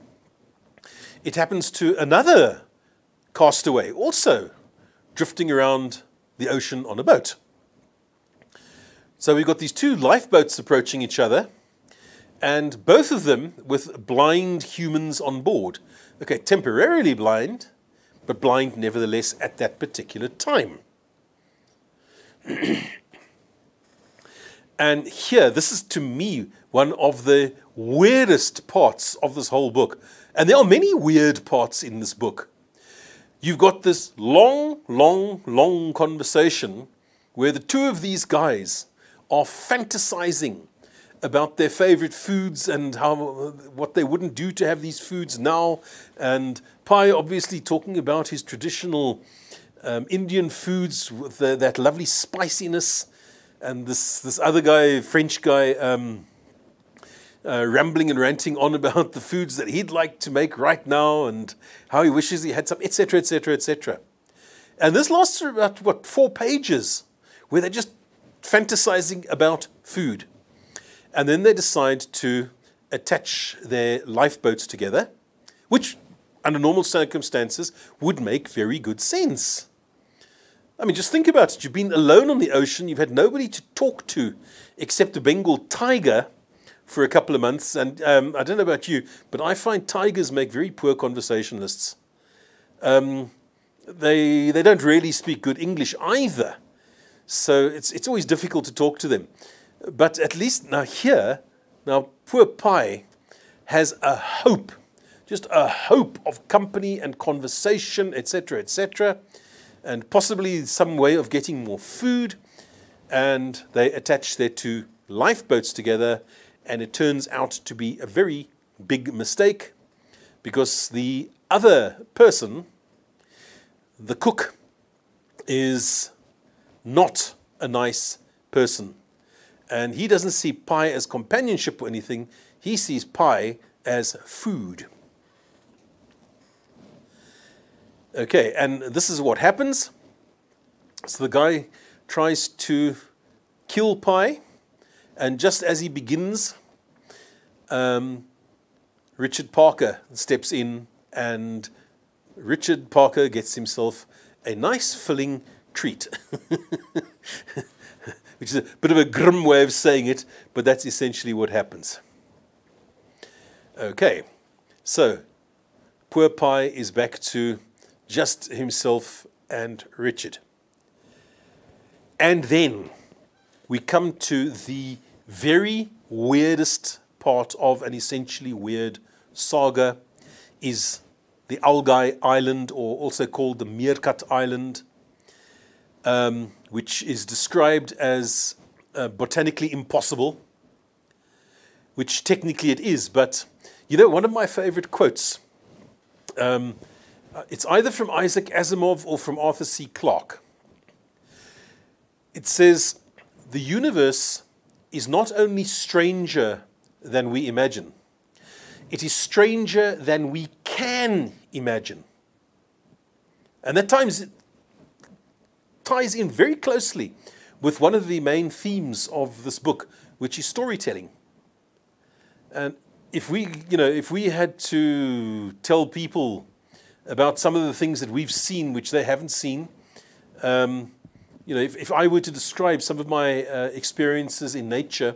it happens to another castaway, also drifting around the ocean on a boat. So we've got these two lifeboats approaching each other, and both of them with blind humans on board. Okay, temporarily blind, but blind nevertheless at that particular time. and here, this is to me one of the weirdest parts of this whole book. And there are many weird parts in this book. You've got this long, long, long conversation where the two of these guys are fantasizing about their favorite foods and how what they wouldn't do to have these foods now. And Pi obviously talking about his traditional um, Indian foods with the, that lovely spiciness. And this, this other guy, French guy, um, uh, rambling and ranting on about the foods that he'd like to make right now and how he wishes he had some, etc., etc., etc. And this lasts about, what, four pages, where they're just fantasizing about food. And then they decide to attach their lifeboats together, which, under normal circumstances, would make very good sense. I mean, just think about it. You've been alone on the ocean, you've had nobody to talk to except a Bengal tiger for a couple of months. And um, I don't know about you, but I find tigers make very poor conversationalists. Um, they, they don't really speak good English either. So it's, it's always difficult to talk to them. But at least now here, now poor Pi has a hope, just a hope of company and conversation, etc., etc., and possibly some way of getting more food. And they attach their two lifeboats together, and it turns out to be a very big mistake because the other person, the cook, is not a nice person. And he doesn't see Pi as companionship or anything, he sees Pi as food. Okay, and this is what happens. So the guy tries to kill Pi, and just as he begins, um, Richard Parker steps in, and Richard Parker gets himself a nice filling treat. Which is a bit of a grim way of saying it, but that's essentially what happens. Okay, so poor Pi is back to just himself and Richard. And then we come to the very weirdest part of an essentially weird saga is the Algai Island, or also called the Meerkat Island um, which is described as uh, botanically impossible, which technically it is. But you know, one of my favorite quotes, um, uh, it's either from Isaac Asimov or from Arthur C. Clarke. It says, The universe is not only stranger than we imagine, it is stranger than we can imagine. And at times ties in very closely with one of the main themes of this book, which is storytelling. And if we, you know, if we had to tell people about some of the things that we've seen which they haven't seen, um, you know, if, if I were to describe some of my uh, experiences in nature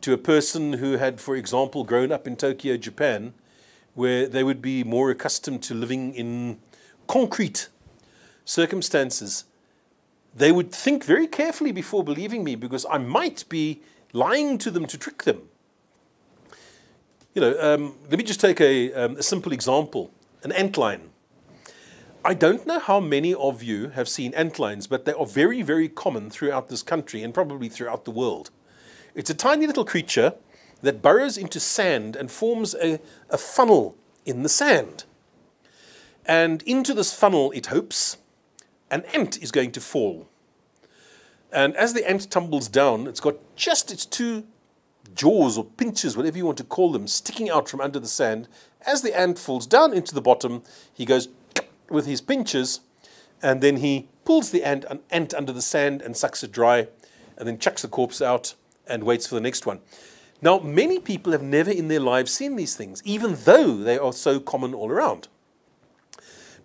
to a person who had, for example, grown up in Tokyo, Japan, where they would be more accustomed to living in concrete circumstances, they would think very carefully before believing me because I might be lying to them to trick them. You know, um, let me just take a, um, a simple example an antlion. I don't know how many of you have seen antlions, but they are very, very common throughout this country and probably throughout the world. It's a tiny little creature that burrows into sand and forms a, a funnel in the sand. And into this funnel, it hopes, an ant is going to fall. And as the ant tumbles down, it's got just its two jaws or pinches, whatever you want to call them, sticking out from under the sand. As the ant falls down into the bottom, he goes with his pinches, and then he pulls the ant, an ant under the sand and sucks it dry, and then chucks the corpse out and waits for the next one. Now, many people have never in their lives seen these things, even though they are so common all around.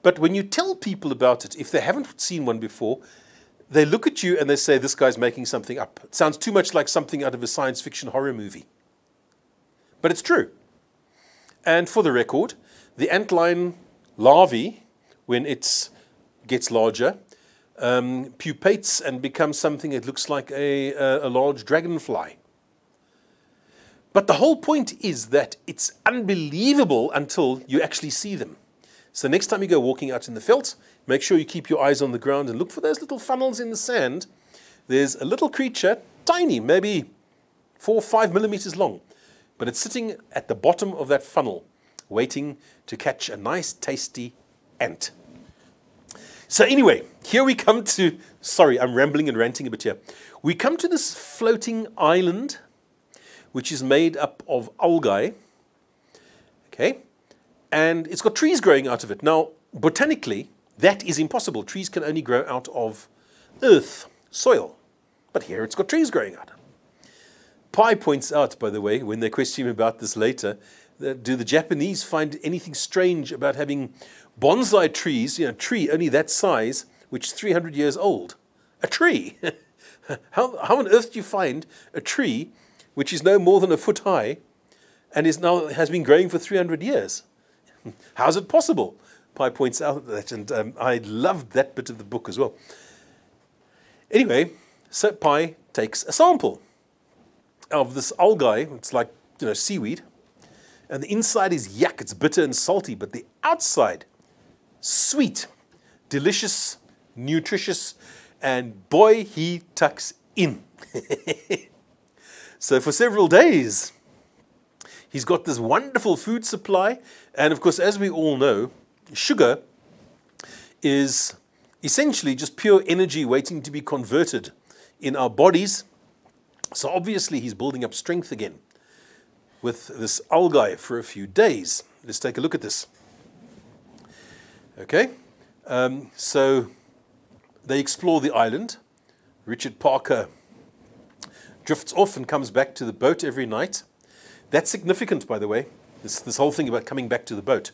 But when you tell people about it, if they haven't seen one before, they look at you and they say, This guy's making something up. It sounds too much like something out of a science fiction horror movie. But it's true. And for the record, the antlion larvae, when it gets larger, um, pupates and becomes something that looks like a, a, a large dragonfly. But the whole point is that it's unbelievable until you actually see them. So next time you go walking out in the veld, make sure you keep your eyes on the ground and look for those little funnels in the sand. There's a little creature, tiny, maybe four or five millimeters long, but it's sitting at the bottom of that funnel, waiting to catch a nice, tasty ant. So anyway, here we come to, sorry, I'm rambling and ranting a bit here. We come to this floating island, which is made up of algae. Okay, and it's got trees growing out of it. Now, botanically, that is impossible. Trees can only grow out of earth, soil. But here it's got trees growing out. Pi points out, by the way, when they question him about this later, do the Japanese find anything strange about having bonsai trees, you know, tree only that size, which is 300 years old? A tree. how, how on earth do you find a tree which is no more than a foot high and is now has been growing for 300 years? How is it possible? Pi points out that, and um, I loved that bit of the book as well. Anyway, so Pi takes a sample of this algae. It's like you know seaweed, and the inside is yuck. It's bitter and salty, but the outside, sweet, delicious, nutritious, and boy, he tucks in. so for several days, He's got this wonderful food supply. And of course, as we all know, sugar is essentially just pure energy waiting to be converted in our bodies. So obviously, he's building up strength again with this algae for a few days. Let's take a look at this. Okay, um, so they explore the island. Richard Parker drifts off and comes back to the boat every night. That's significant, by the way, this, this whole thing about coming back to the boat.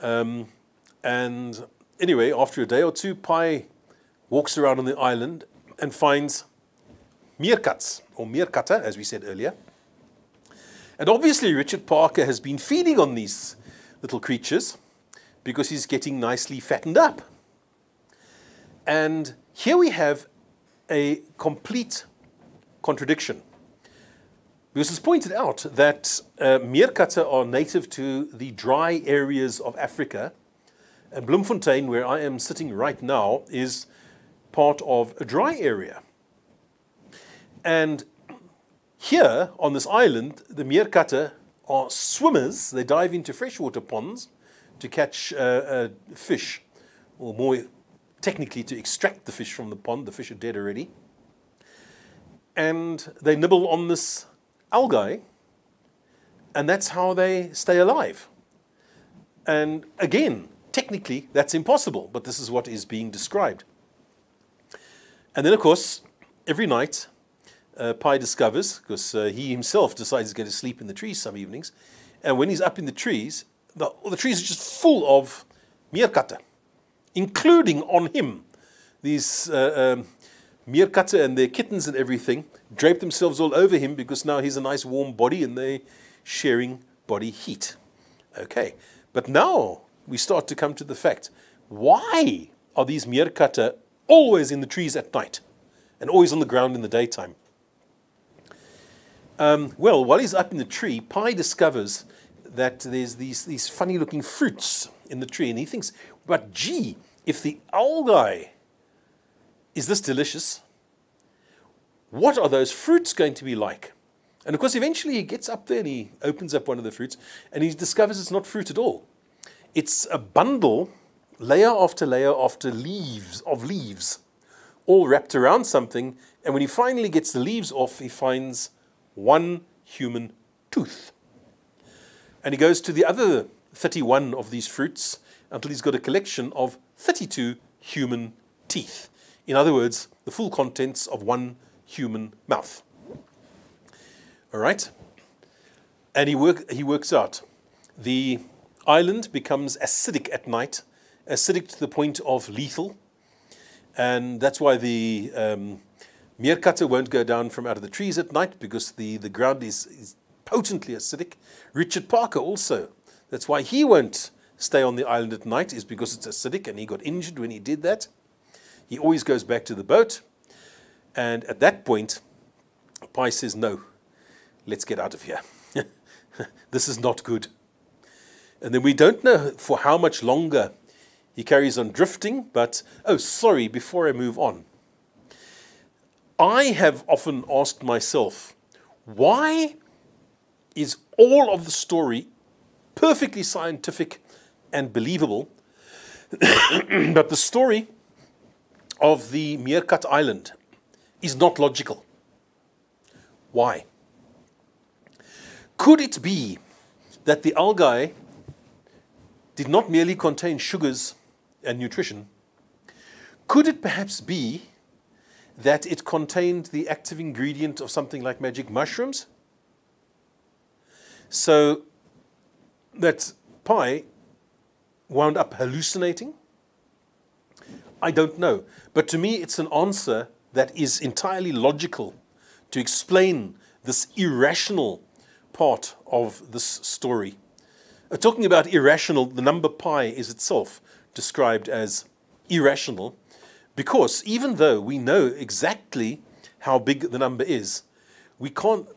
Um, and anyway, after a day or two, Pi walks around on the island and finds meerkats, or meerkatte, as we said earlier. And obviously, Richard Parker has been feeding on these little creatures because he's getting nicely fattened up. And here we have a complete contradiction. Because it's pointed out that uh, meerkatte are native to the dry areas of Africa, and Bloemfontein, where I am sitting right now, is part of a dry area. And here on this island, the meerkatte are swimmers. They dive into freshwater ponds to catch uh, fish, or more technically to extract the fish from the pond. The fish are dead already. And they nibble on this algae, and that's how they stay alive. And again, technically, that's impossible, but this is what is being described. And then, of course, every night, uh, Pi discovers, because uh, he himself decides he's going to sleep in the trees some evenings, and when he's up in the trees, the, the trees are just full of meerkatte, including on him these uh, um, and their kittens and everything drape themselves all over him because now he's a nice warm body and they're sharing body heat. Okay, but now we start to come to the fact why are these meerkatte always in the trees at night and always on the ground in the daytime? Um, well, while he's up in the tree, Pi discovers that there's these, these funny looking fruits in the tree, and he thinks, but gee, if the algae is this delicious? What are those fruits going to be like? And of course, eventually he gets up there and he opens up one of the fruits and he discovers it's not fruit at all. It's a bundle, layer after layer after leaves of leaves, all wrapped around something. And when he finally gets the leaves off, he finds one human tooth. And he goes to the other 31 of these fruits until he's got a collection of 32 human teeth. In other words, the full contents of one human mouth. All right? And he, work, he works out the island becomes acidic at night acidic to the point of lethal. And that's why the um, meerkatte won't go down from out of the trees at night because the, the ground is, is potently acidic. Richard Parker also. That's why he won't stay on the island at night is because it's acidic and he got injured when he did that. He always goes back to the boat. And at that point, Pi says, no, let's get out of here. this is not good. And then we don't know for how much longer he carries on drifting, but oh, sorry, before I move on. I have often asked myself, why is all of the story perfectly scientific and believable, but the story of the Meerkat Island is not logical? Why? Could it be that the algae did not merely contain sugars and nutrition? Could it perhaps be that it contained the active ingredient of something like magic mushrooms? So that Pi wound up hallucinating? I don't know. But to me, it's an answer that is entirely logical to explain this irrational part of this story. Uh, talking about irrational, the number pi is itself described as irrational because even though we know exactly how big the number is, we can't,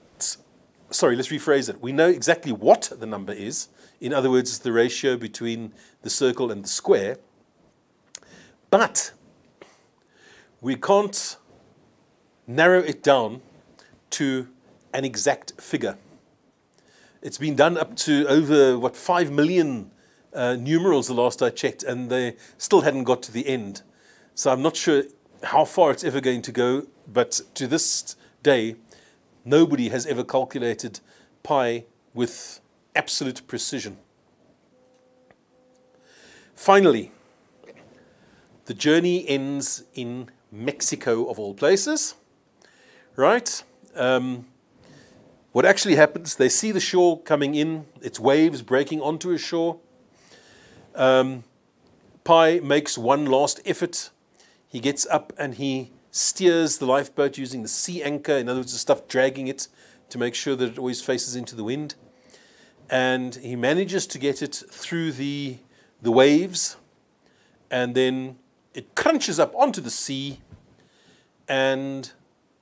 sorry, let's rephrase it. We know exactly what the number is. In other words, it's the ratio between the circle and the square. But we can't narrow it down to an exact figure. It's been done up to over, what, 5 million uh, numerals the last I checked, and they still hadn't got to the end. So I'm not sure how far it's ever going to go, but to this day, nobody has ever calculated pi with absolute precision. Finally, the journey ends in Mexico, of all places, right? Um, what actually happens, they see the shore coming in, its waves breaking onto a shore. Um, Pi makes one last effort. He gets up and he steers the lifeboat using the sea anchor, in other words, the stuff dragging it to make sure that it always faces into the wind. And he manages to get it through the, the waves, and then it crunches up onto the sea, and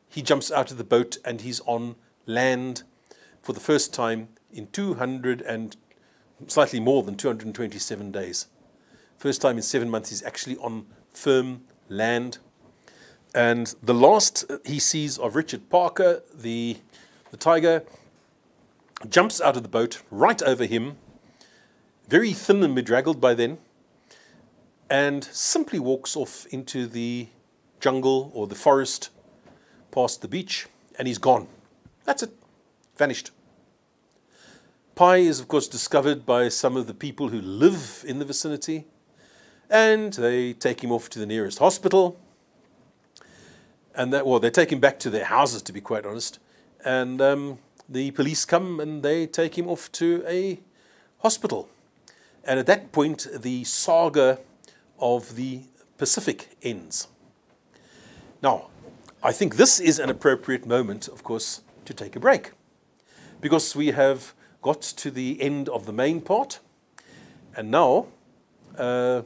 he jumps out of the boat and he's on land for the first time in 200 and slightly more than 227 days. First time in seven months he's actually on firm land. And the last he sees of Richard Parker, the, the tiger, jumps out of the boat right over him, very thin and bedraggled by then, and simply walks off into the jungle or the forest past the beach, and he's gone. That's it. Vanished. Pi is, of course, discovered by some of the people who live in the vicinity, and they take him off to the nearest hospital. And that, well, they take him back to their houses, to be quite honest. And um, the police come and they take him off to a hospital. And at that point, the saga of the Pacific ends. Now, I think this is an appropriate moment, of course, to take a break because we have got to the end of the main part and now uh,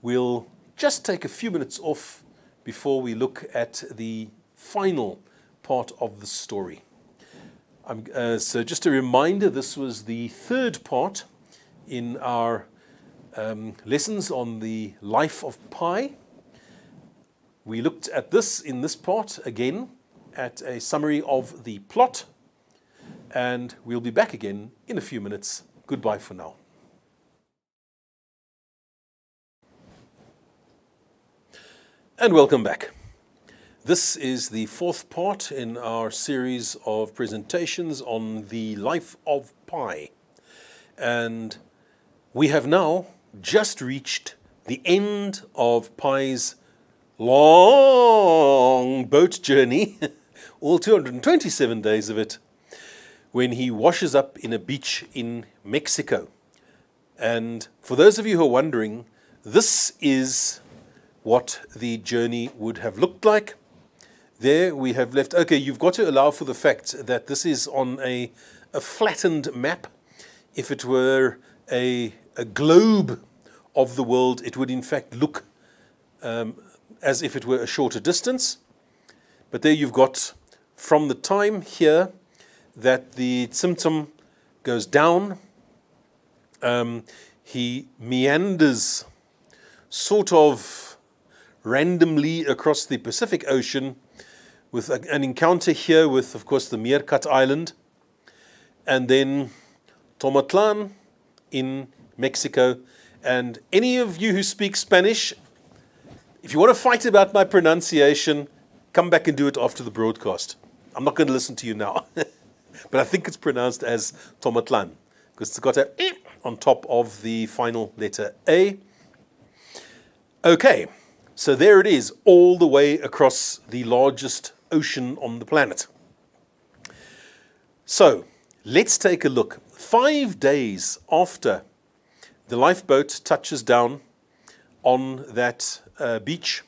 we'll just take a few minutes off before we look at the final part of the story. Uh, so just a reminder, this was the third part in our um, lessons on the life of Pi. We looked at this in this part again at a summary of the plot, and we'll be back again in a few minutes. Goodbye for now. And welcome back. This is the fourth part in our series of presentations on the life of Pi. And we have now just reached the end of Pi's long boat journey, all 227 days of it, when he washes up in a beach in Mexico. And for those of you who are wondering, this is what the journey would have looked like. There we have left, okay, you've got to allow for the fact that this is on a, a flattened map. If it were a, a globe of the world, it would in fact look um, as if it were a shorter distance. But there you've got from the time here that the Tsimtsum goes down, um, he meanders sort of randomly across the Pacific Ocean with an encounter here with, of course, the Meerkat Island, and then Tomatlan in Mexico. And any of you who speak Spanish, if you want to fight about my pronunciation, come back and do it after the broadcast. I'm not going to listen to you now. but I think it's pronounced as Tomatlan because it's got a on top of the final letter A. Okay, so there it is, all the way across the largest ocean on the planet. So let's take a look. Five days after the lifeboat touches down on that uh, beach,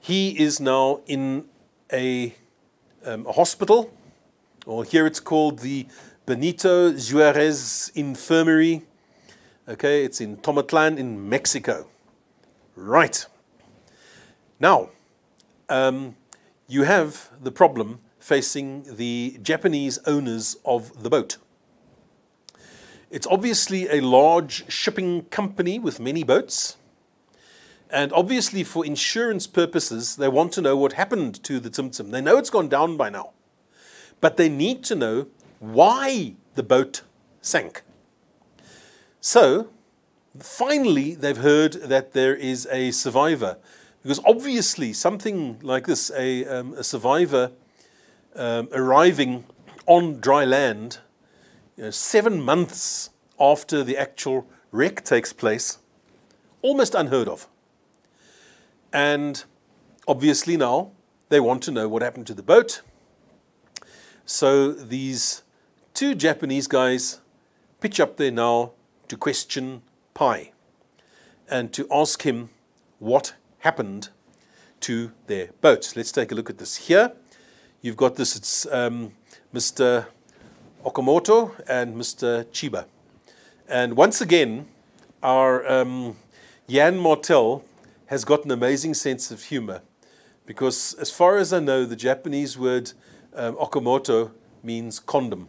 he is now in a, um, a hospital, or here it's called the Benito Juarez Infirmary. Okay, it's in Tomatlan in Mexico. Right. Now, um, you have the problem facing the Japanese owners of the boat. It's obviously a large shipping company with many boats. And obviously, for insurance purposes, they want to know what happened to the Tsimtsum. They know it's gone down by now, but they need to know why the boat sank. So, finally, they've heard that there is a survivor because obviously, something like this, a, um, a survivor um, arriving on dry land you know, seven months after the actual wreck takes place, almost unheard of. And obviously, now they want to know what happened to the boat. So these two Japanese guys pitch up there now to question Pi and to ask him what happened to their boats. Let's take a look at this here. You've got this, it's um, Mr. Okamoto and Mr. Chiba. And once again, our um, Yann Martel has got an amazing sense of humor because, as far as I know, the Japanese word um, Okamoto means condom.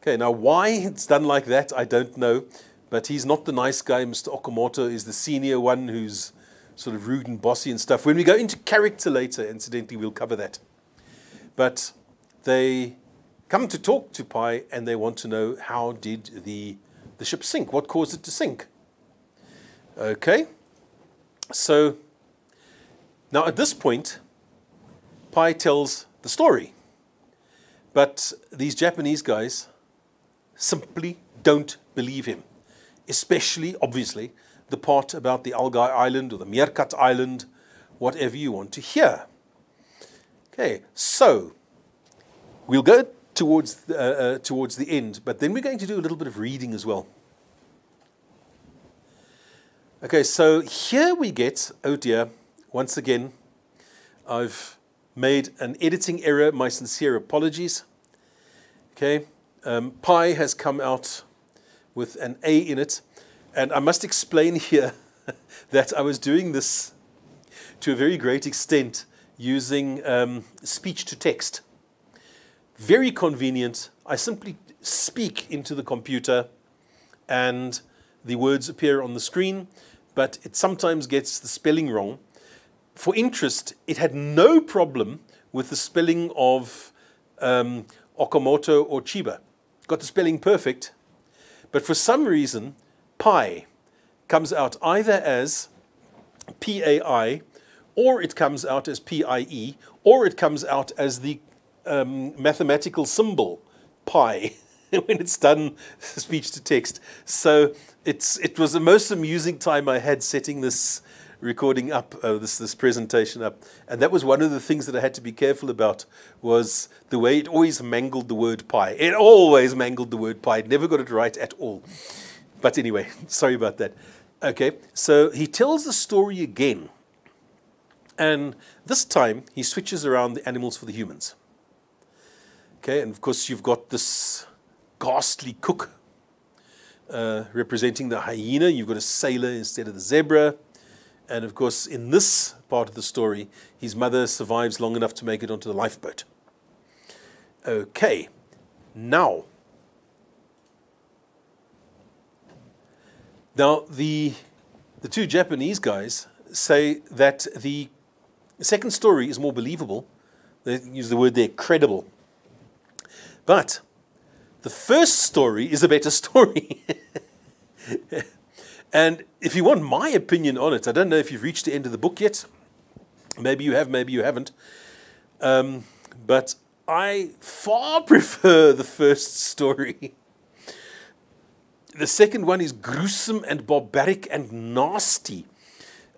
Okay, now why it's done like that, I don't know, but he's not the nice guy. Mr. Okamoto is the senior one who's sort of rude and bossy and stuff. When we go into character later, incidentally, we'll cover that. But they come to talk to Pi and they want to know how did the, the ship sink? What caused it to sink? Okay, so now at this point, Pi tells the story. But these Japanese guys simply don't believe him, especially, obviously, the part about the Algae Island or the Meerkat Island, whatever you want to hear. Okay, so we'll go towards the, uh, uh, towards the end, but then we're going to do a little bit of reading as well. Okay, so here we get, oh dear, once again, I've made an editing error. My sincere apologies. Okay, um, Pai has come out with an A in it. And I must explain here that I was doing this to a very great extent using um, speech to text. Very convenient. I simply speak into the computer and the words appear on the screen, but it sometimes gets the spelling wrong. For interest, it had no problem with the spelling of um, Okamoto or Chiba. Got the spelling perfect, but for some reason, pi comes out either as PAI, or it comes out as PIE, or it comes out as the um, mathematical symbol pi when it's done speech to text. So it's, it was the most amusing time I had setting this recording up, uh, this, this presentation up. And that was one of the things that I had to be careful about was the way it always mangled the word pi. It always mangled the word pi. It never got it right at all. But anyway, sorry about that. Okay, so he tells the story again. And this time he switches around the animals for the humans. Okay, and of course you've got this ghastly cook uh, representing the hyena. You've got a sailor instead of the zebra. And of course, in this part of the story, his mother survives long enough to make it onto the lifeboat. Okay, now. Now, the, the two Japanese guys say that the second story is more believable. They use the word there, credible. But the first story is a better story. and if you want my opinion on it, I don't know if you've reached the end of the book yet. Maybe you have, maybe you haven't. Um, but I far prefer the first story. The second one is gruesome and barbaric and nasty.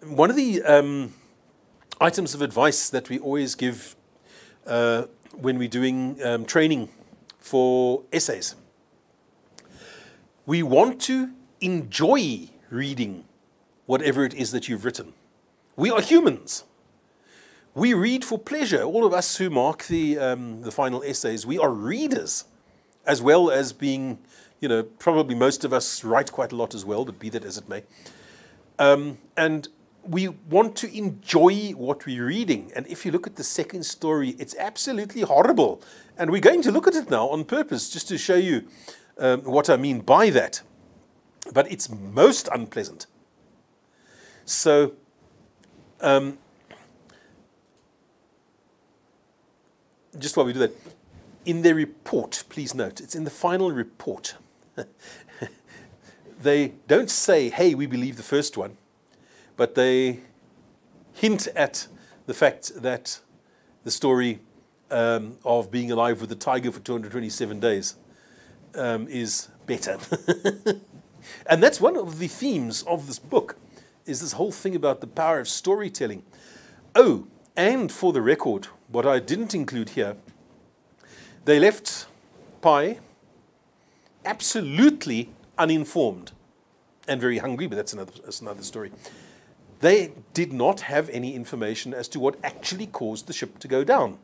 One of the um, items of advice that we always give uh, when we're doing um, training for essays. We want to enjoy reading whatever it is that you've written. We are humans. We read for pleasure. All of us who mark the, um, the final essays, we are readers, as well as being, you know, probably most of us write quite a lot as well, but be that as it may. Um, and we want to enjoy what we're reading. And if you look at the second story, it's absolutely horrible. And we're going to look at it now on purpose, just to show you um, what I mean by that. But it's most unpleasant. So, um, just while we do that, in their report, please note, it's in the final report. they don't say, hey, we believe the first one but they hint at the fact that the story um, of being alive with the tiger for 227 days um, is better. and that's one of the themes of this book, is this whole thing about the power of storytelling. Oh, and for the record, what I didn't include here, they left Pi absolutely uninformed and very hungry, but that's another, that's another story. They did not have any information as to what actually caused the ship to go down.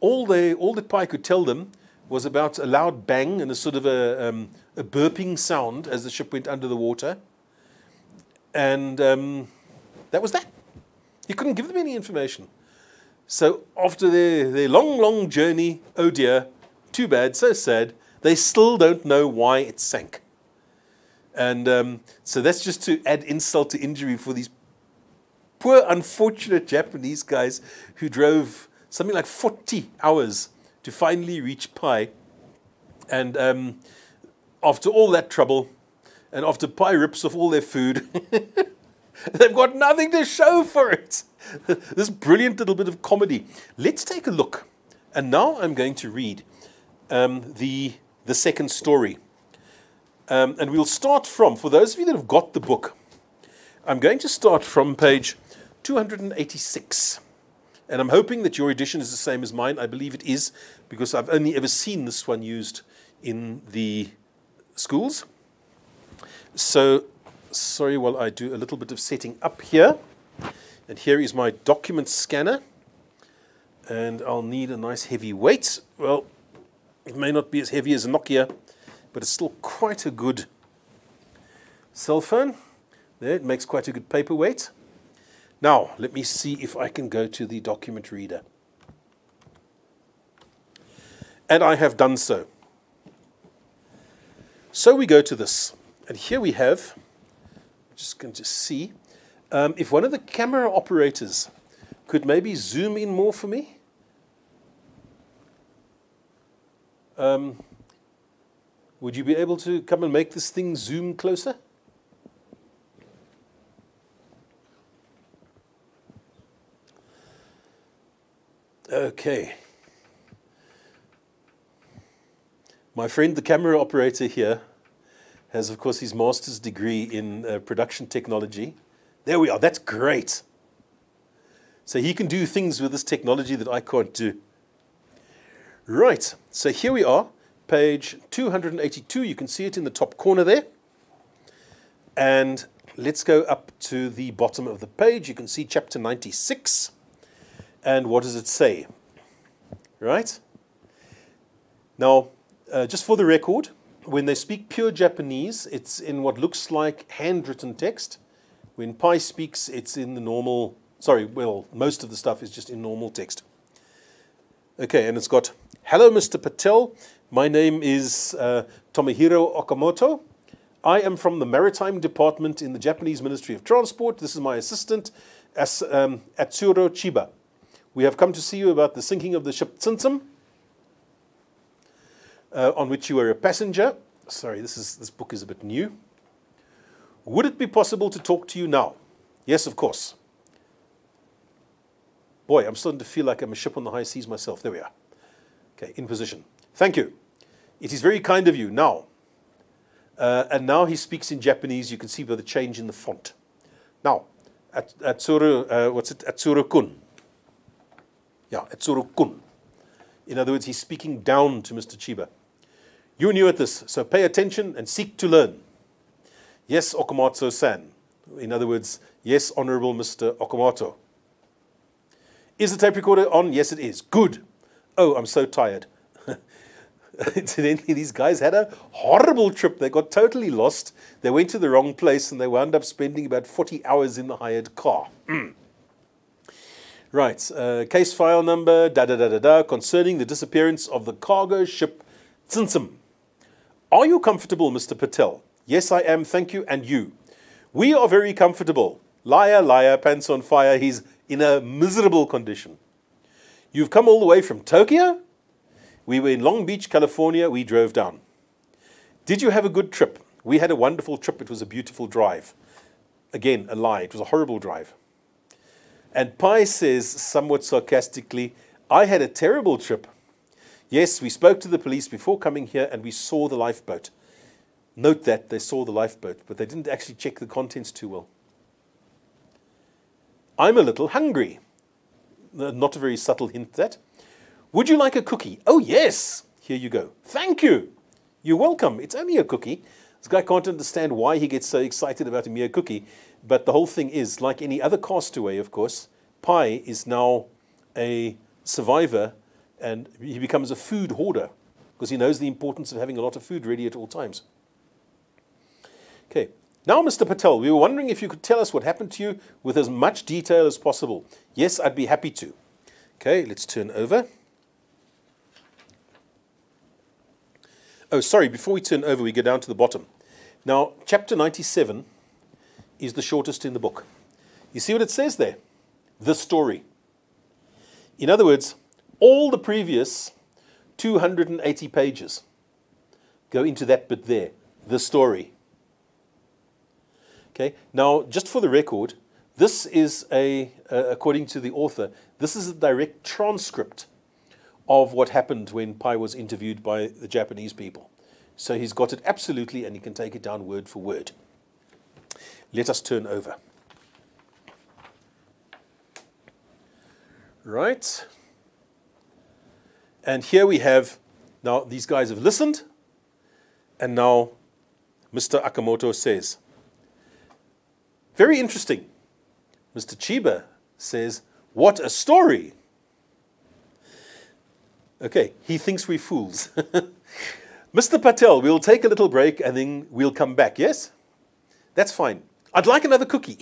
All, they, all that Pi could tell them was about a loud bang and a sort of a, um, a burping sound as the ship went under the water. And um, that was that. He couldn't give them any information. So after their, their long, long journey, oh dear, too bad, so sad, they still don't know why it sank. And um, so that's just to add insult to injury for these poor, unfortunate Japanese guys who drove something like 40 hours to finally reach Pi. And um, after all that trouble, and after Pi rips off all their food, they've got nothing to show for it. this brilliant little bit of comedy. Let's take a look. And now I'm going to read um, the, the second story. Um, and we'll start from, for those of you that have got the book, I'm going to start from page 286. And I'm hoping that your edition is the same as mine. I believe it is, because I've only ever seen this one used in the schools. So, sorry while I do a little bit of setting up here. And here is my document scanner. And I'll need a nice heavy weight. Well, it may not be as heavy as a Nokia, but it's still quite a good cell phone. There, it makes quite a good paperweight. Now, let me see if I can go to the document reader. And I have done so. So we go to this. And here we have, just going to see, um, if one of the camera operators could maybe zoom in more for me. Um, would you be able to come and make this thing zoom closer? Okay. My friend, the camera operator here, has, of course, his master's degree in uh, production technology. There we are. That's great. So he can do things with this technology that I can't do. Right. So here we are, page 282. You can see it in the top corner there. And let's go up to the bottom of the page. You can see chapter 96. And what does it say? Right? Now, uh, just for the record, when they speak pure Japanese, it's in what looks like handwritten text. When Pi speaks, it's in the normal, sorry, well, most of the stuff is just in normal text. Okay, and it's got, Hello, Mr. Patel. My name is uh, Tomohiro Okamoto. I am from the Maritime Department in the Japanese Ministry of Transport. This is my assistant, As, um, Atsuro Chiba. We have come to see you about the sinking of the ship Tsimtsum, uh, on which you were a passenger. Sorry, this, is, this book is a bit new. Would it be possible to talk to you now? Yes, of course. Boy, I'm starting to feel like I'm a ship on the high seas myself. There we are. Okay, in position. Thank you. It is very kind of you. Now, uh, and now he speaks in Japanese. You can see by the change in the font. Now, at, Atsuro, uh, what's it? Atsuro-kun. Yeah, Atsuro-kun. In other words, he's speaking down to Mr. Chiba. You're new at this, so pay attention and seek to learn. Yes, Okamoto-san. In other words, yes, Honorable Mr. Okamoto. Is the tape recorder on? Yes, it is. Good. Oh, I'm so tired. Incidentally, these guys had a horrible trip. They got totally lost. They went to the wrong place and they wound up spending about 40 hours in the hired car. Mm. Right, uh, case file number, da da da da da, concerning the disappearance of the cargo ship Tsimtsum. Are you comfortable, Mr. Patel? Yes, I am, thank you, and you. We are very comfortable. Liar, liar, pants on fire. He's in a miserable condition. You've come all the way from Tokyo? We were in Long Beach, California. We drove down. Did you have a good trip? We had a wonderful trip. It was a beautiful drive. Again, a lie. It was a horrible drive. And Pi says, somewhat sarcastically, I had a terrible trip. Yes, we spoke to the police before coming here and we saw the lifeboat. Note that they saw the lifeboat, but they didn't actually check the contents too well. I'm a little hungry. Uh, not a very subtle hint that. Would you like a cookie? Oh, yes. Here you go. Thank you. You're welcome. It's only a cookie. This guy can't understand why he gets so excited about a mere cookie. But the whole thing is, like any other castaway, of course, Pi is now a survivor and he becomes a food hoarder because he knows the importance of having a lot of food ready at all times. Okay, now, Mr. Patel, we were wondering if you could tell us what happened to you with as much detail as possible. Yes, I'd be happy to. Okay, let's turn over. Oh, sorry, before we turn over, we go down to the bottom. Now, chapter 97 is the shortest in the book. You see what it says there? The story. In other words, all the previous 280 pages go into that bit there, the story. Okay. Now, just for the record, this is a, uh, according to the author, this is a direct transcript of what happened when Pi was interviewed by the Japanese people. So he's got it absolutely, and he can take it down word for word. Let us turn over. Right. And here we have, now these guys have listened, and now Mr. Okamoto says, very interesting. Mr. Chiba says, What a story! Okay, he thinks we're fools. Mr. Patel, we'll take a little break and then we'll come back, yes? That's fine. I'd like another cookie.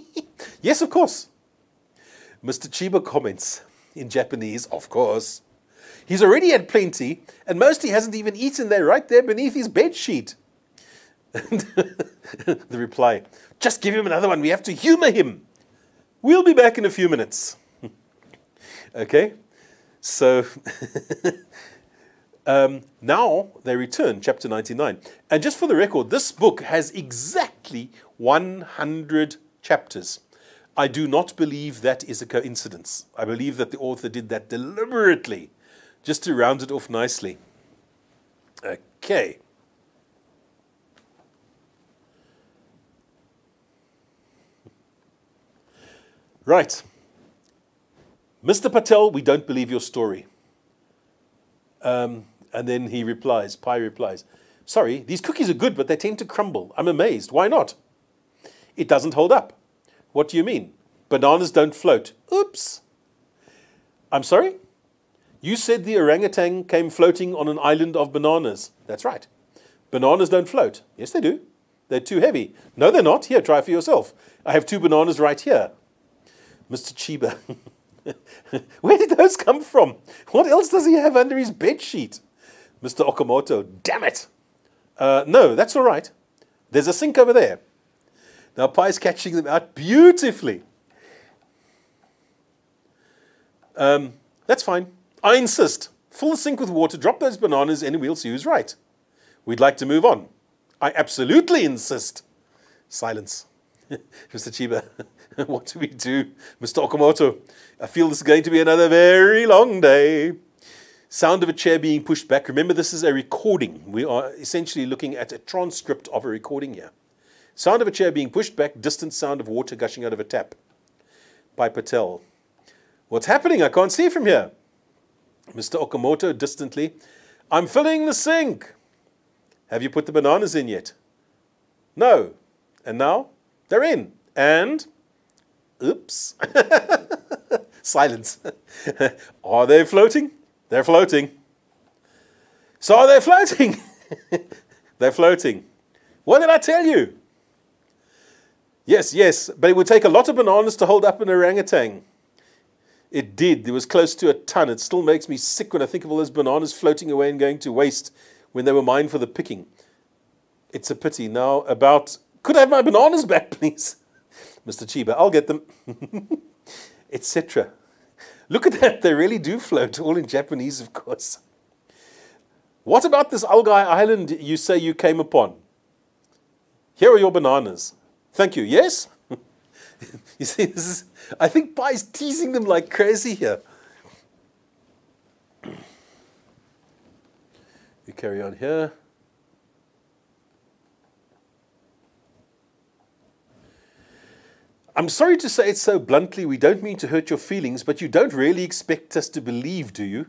yes, of course. Mr. Chiba comments in Japanese, of course. He's already had plenty, and most he hasn't even eaten there, right there beneath his bed sheet. the reply, just give him another one. We have to humor him. We'll be back in a few minutes. okay? So um, now they return, chapter 99. And just for the record, this book has exactly 100 chapters. I do not believe that is a coincidence. I believe that the author did that deliberately, just to round it off nicely. Okay. Right. Mr. Patel, we don't believe your story. Um, and then he replies, Pi replies, Sorry, these cookies are good, but they tend to crumble. I'm amazed. Why not? it doesn't hold up. What do you mean? Bananas don't float. Oops. I'm sorry? You said the orangutan came floating on an island of bananas. That's right. Bananas don't float. Yes, they do. They're too heavy. No, they're not. Here, try for yourself. I have two bananas right here. Mr. Chiba. Where did those come from? What else does he have under his bed sheet? Mr. Okamoto, damn it. Uh, no, that's all right. There's a sink over there. Now, Pi's catching them out beautifully. Um, that's fine. I insist. Fill the sink with water, drop those bananas in, and we'll see who's right. We'd like to move on. I absolutely insist. Silence. Mr. Chiba, what do we do? Mr. Okamoto, I feel this is going to be another very long day. Sound of a chair being pushed back. Remember, this is a recording. We are essentially looking at a transcript of a recording here. Sound of a chair being pushed back, distant sound of water gushing out of a tap. Pi Patel. What's happening? I can't see from here. Mr. Okamoto distantly. I'm filling the sink. Have you put the bananas in yet? No. And now? They're in. And? Oops. Silence. are they floating? They're floating. So are they floating? They're floating. What did I tell you? Yes, yes, but it would take a lot of bananas to hold up an orangutan. It did. It was close to a ton. It still makes me sick when I think of all those bananas floating away and going to waste when they were mine for the picking. It's a pity. Now, about. Could I have my bananas back, please? Mr. Chiba, I'll get them. Etc. Look at that. They really do float, all in Japanese, of course. What about this algae island you say you came upon? Here are your bananas. Thank you. Yes? you see, this is, I think Pi's teasing them like crazy here. We carry on here. I'm sorry to say it so bluntly, we don't mean to hurt your feelings, but you don't really expect us to believe, do you?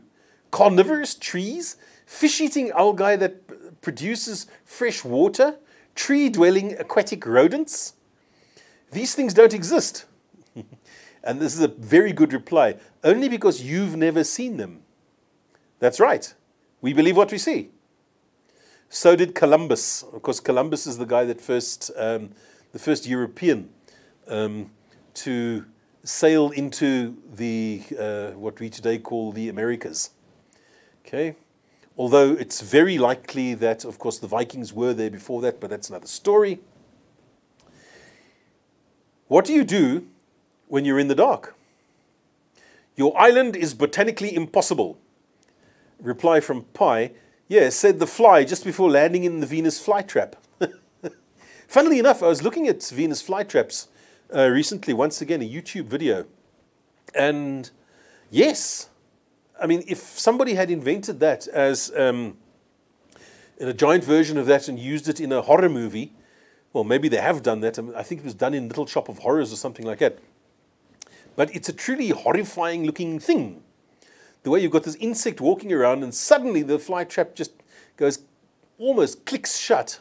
Carnivorous trees, fish eating algae that produces fresh water, tree dwelling aquatic rodents. These things don't exist. and this is a very good reply, only because you've never seen them. That's right. We believe what we see. So did Columbus. Of course, Columbus is the guy that first, um, the first European um, to sail into the uh, what we today call the Americas. Okay, although it's very likely that, of course, the Vikings were there before that, but that's another story. What do you do when you're in the dark? Your island is botanically impossible. Reply from Pi, yeah, said the fly just before landing in the Venus flytrap. Funnily enough, I was looking at Venus flytraps uh, recently, once again, a YouTube video. And yes, I mean, if somebody had invented that as um, in a giant version of that and used it in a horror movie, well, maybe they have done that. I, I think it was done in Little Shop of Horrors or something like that. But it's a truly horrifying looking thing. The way you've got this insect walking around and suddenly the fly trap just goes almost clicks shut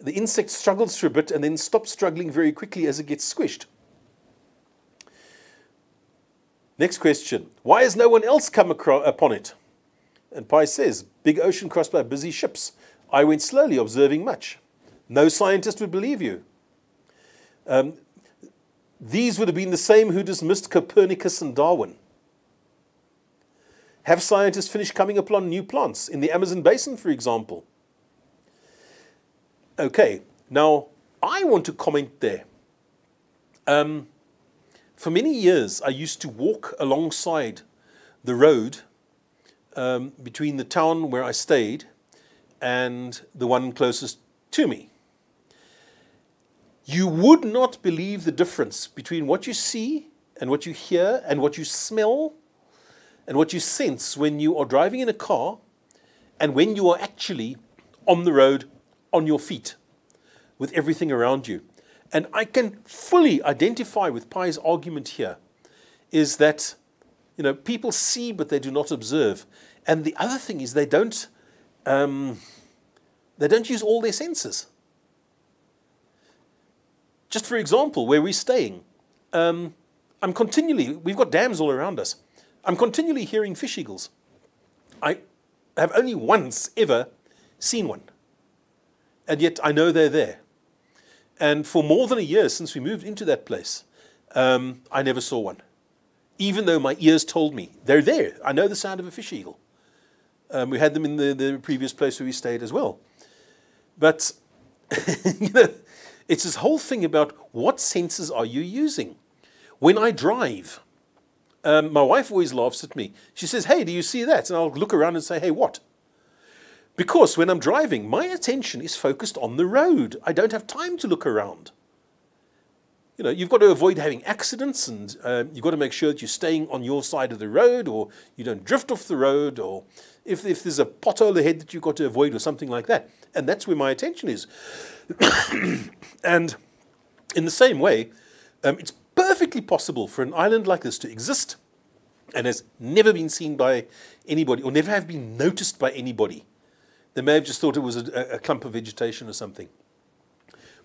the insect struggles for a bit and then stops struggling very quickly as it gets squished. Next question. Why has no one else come upon it? And Pi says, big ocean crossed by busy ships. I went slowly, observing much. No scientist would believe you. Um, these would have been the same who dismissed Copernicus and Darwin. Have scientists finished coming upon new plants in the Amazon basin, for example? Okay, now I want to comment there. Um, for many years, I used to walk alongside the road um, between the town where I stayed and the one closest to me. You would not believe the difference between what you see and what you hear and what you smell and what you sense when you are driving in a car and when you are actually on the road on your feet with everything around you. And I can fully identify with Pi's argument here is that you know people see but they do not observe. And the other thing is they don't um, they don't use all their senses. just for example, where we're staying, um, I'm continually, we've got dams all around us. I'm continually hearing fish eagles. I have only once ever seen one. And yet I know they're there. And for more than a year since we moved into that place, um, I never saw one. Even though my ears told me they're there. I know the sound of a fish eagle. Um, we had them in the, the previous place where we stayed as well. But you know, it's this whole thing about what senses are you using? When I drive, um, my wife always laughs at me. She says, Hey, do you see that? And I'll look around and say, Hey, what? Because when I'm driving, my attention is focused on the road. I don't have time to look around. You know, you've got to avoid having accidents and um, you've got to make sure that you're staying on your side of the road or you don't drift off the road or if, if there's a pothole ahead that you've got to avoid or something like that. And that's where my attention is. and in the same way, um, it's perfectly possible for an island like this to exist and has never been seen by anybody or never have been noticed by anybody. They may have just thought it was a, a clump of vegetation or something.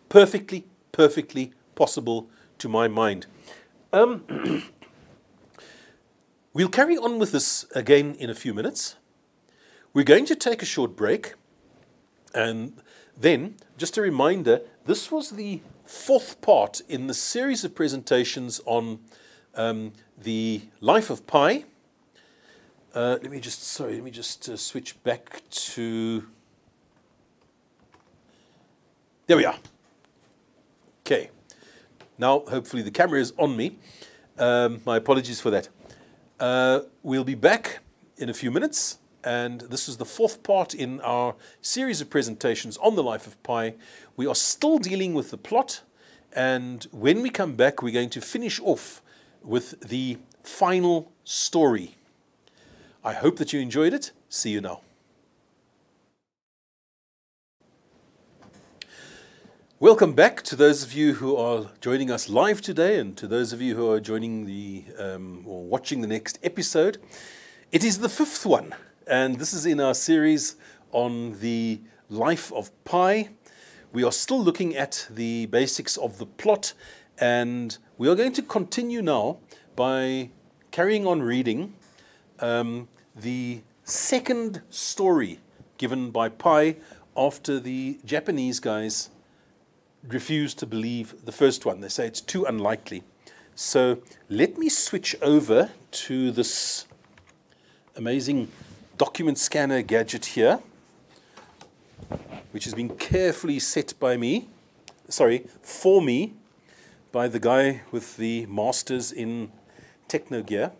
Perfectly, perfectly possible to my mind. Um, we'll carry on with this again in a few minutes. We're going to take a short break. And then, just a reminder this was the fourth part in the series of presentations on um, the life of pi. Uh, let me just, sorry, let me just uh, switch back to. There we are. Okay. Now, hopefully, the camera is on me. Um, my apologies for that. Uh, we'll be back in a few minutes and this is the fourth part in our series of presentations on the life of Pi. We are still dealing with the plot, and when we come back, we're going to finish off with the final story. I hope that you enjoyed it. See you now. Welcome back to those of you who are joining us live today and to those of you who are joining the um, or watching the next episode. It is the fifth one and this is in our series on the life of Pi. We are still looking at the basics of the plot, and we are going to continue now by carrying on reading um, the second story given by Pi after the Japanese guys refused to believe the first one. They say it's too unlikely. So let me switch over to this amazing document scanner gadget here, which has been carefully set by me, sorry, for me, by the guy with the masters in techno gear.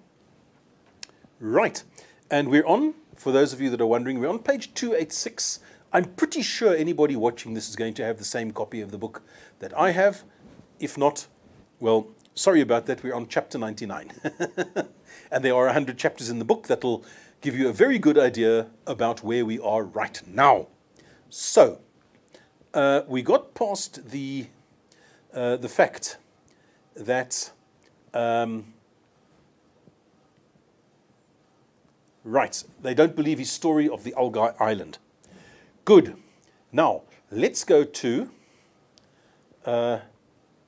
Right, and we're on, for those of you that are wondering, we're on page 286. I'm pretty sure anybody watching this is going to have the same copy of the book that I have. If not, well, sorry about that, we're on chapter 99. and there are 100 chapters in the book that will give you a very good idea about where we are right now. So, uh, we got past the, uh, the fact that, um, right, they don't believe his story of the Algae Island. Good. Now, let's go to, uh,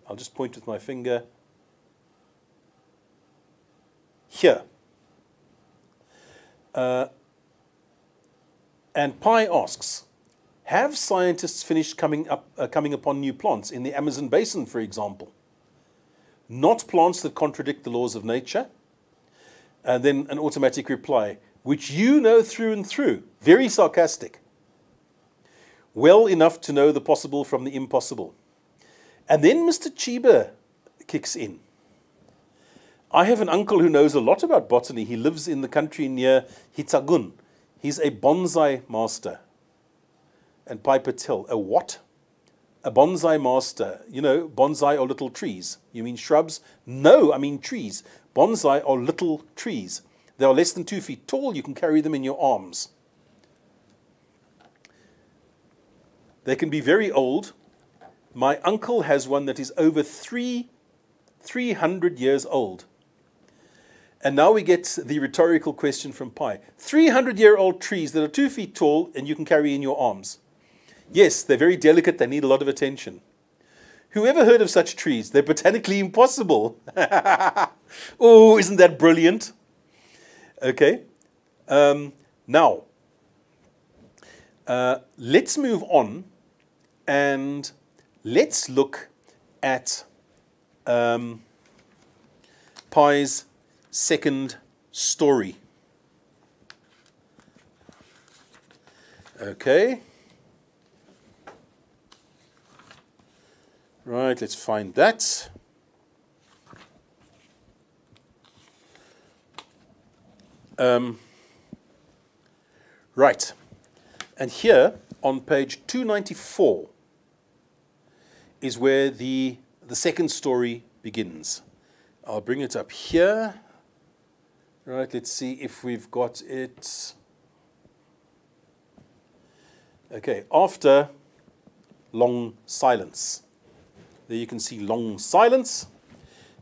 I'll just point with my finger here. Uh, and Pi asks, have scientists finished coming, up, uh, coming upon new plants in the Amazon basin, for example? Not plants that contradict the laws of nature? And then an automatic reply, which you know through and through, very sarcastic. Well enough to know the possible from the impossible. And then Mr. Chiba kicks in. I have an uncle who knows a lot about botany. He lives in the country near Hitagun. He's a bonsai master. And Pi Patel, a what? A bonsai master. You know, bonsai are little trees. You mean shrubs? No, I mean trees. Bonsai are little trees. They are less than two feet tall. You can carry them in your arms. They can be very old. My uncle has one that is over three, 300 years old. And now we get the rhetorical question from Pi 300 year old trees that are two feet tall and you can carry in your arms. Yes, they're very delicate, they need a lot of attention. Whoever heard of such trees? They're botanically impossible. oh, isn't that brilliant? Okay. Um, now, uh, let's move on and let's look at um, Pi's second story. Okay. Right, let's find that. Um, right. And here on page 294 is where the, the second story begins. I'll bring it up here. Right, let's see if we've got it. Okay, after long silence. There you can see long silence.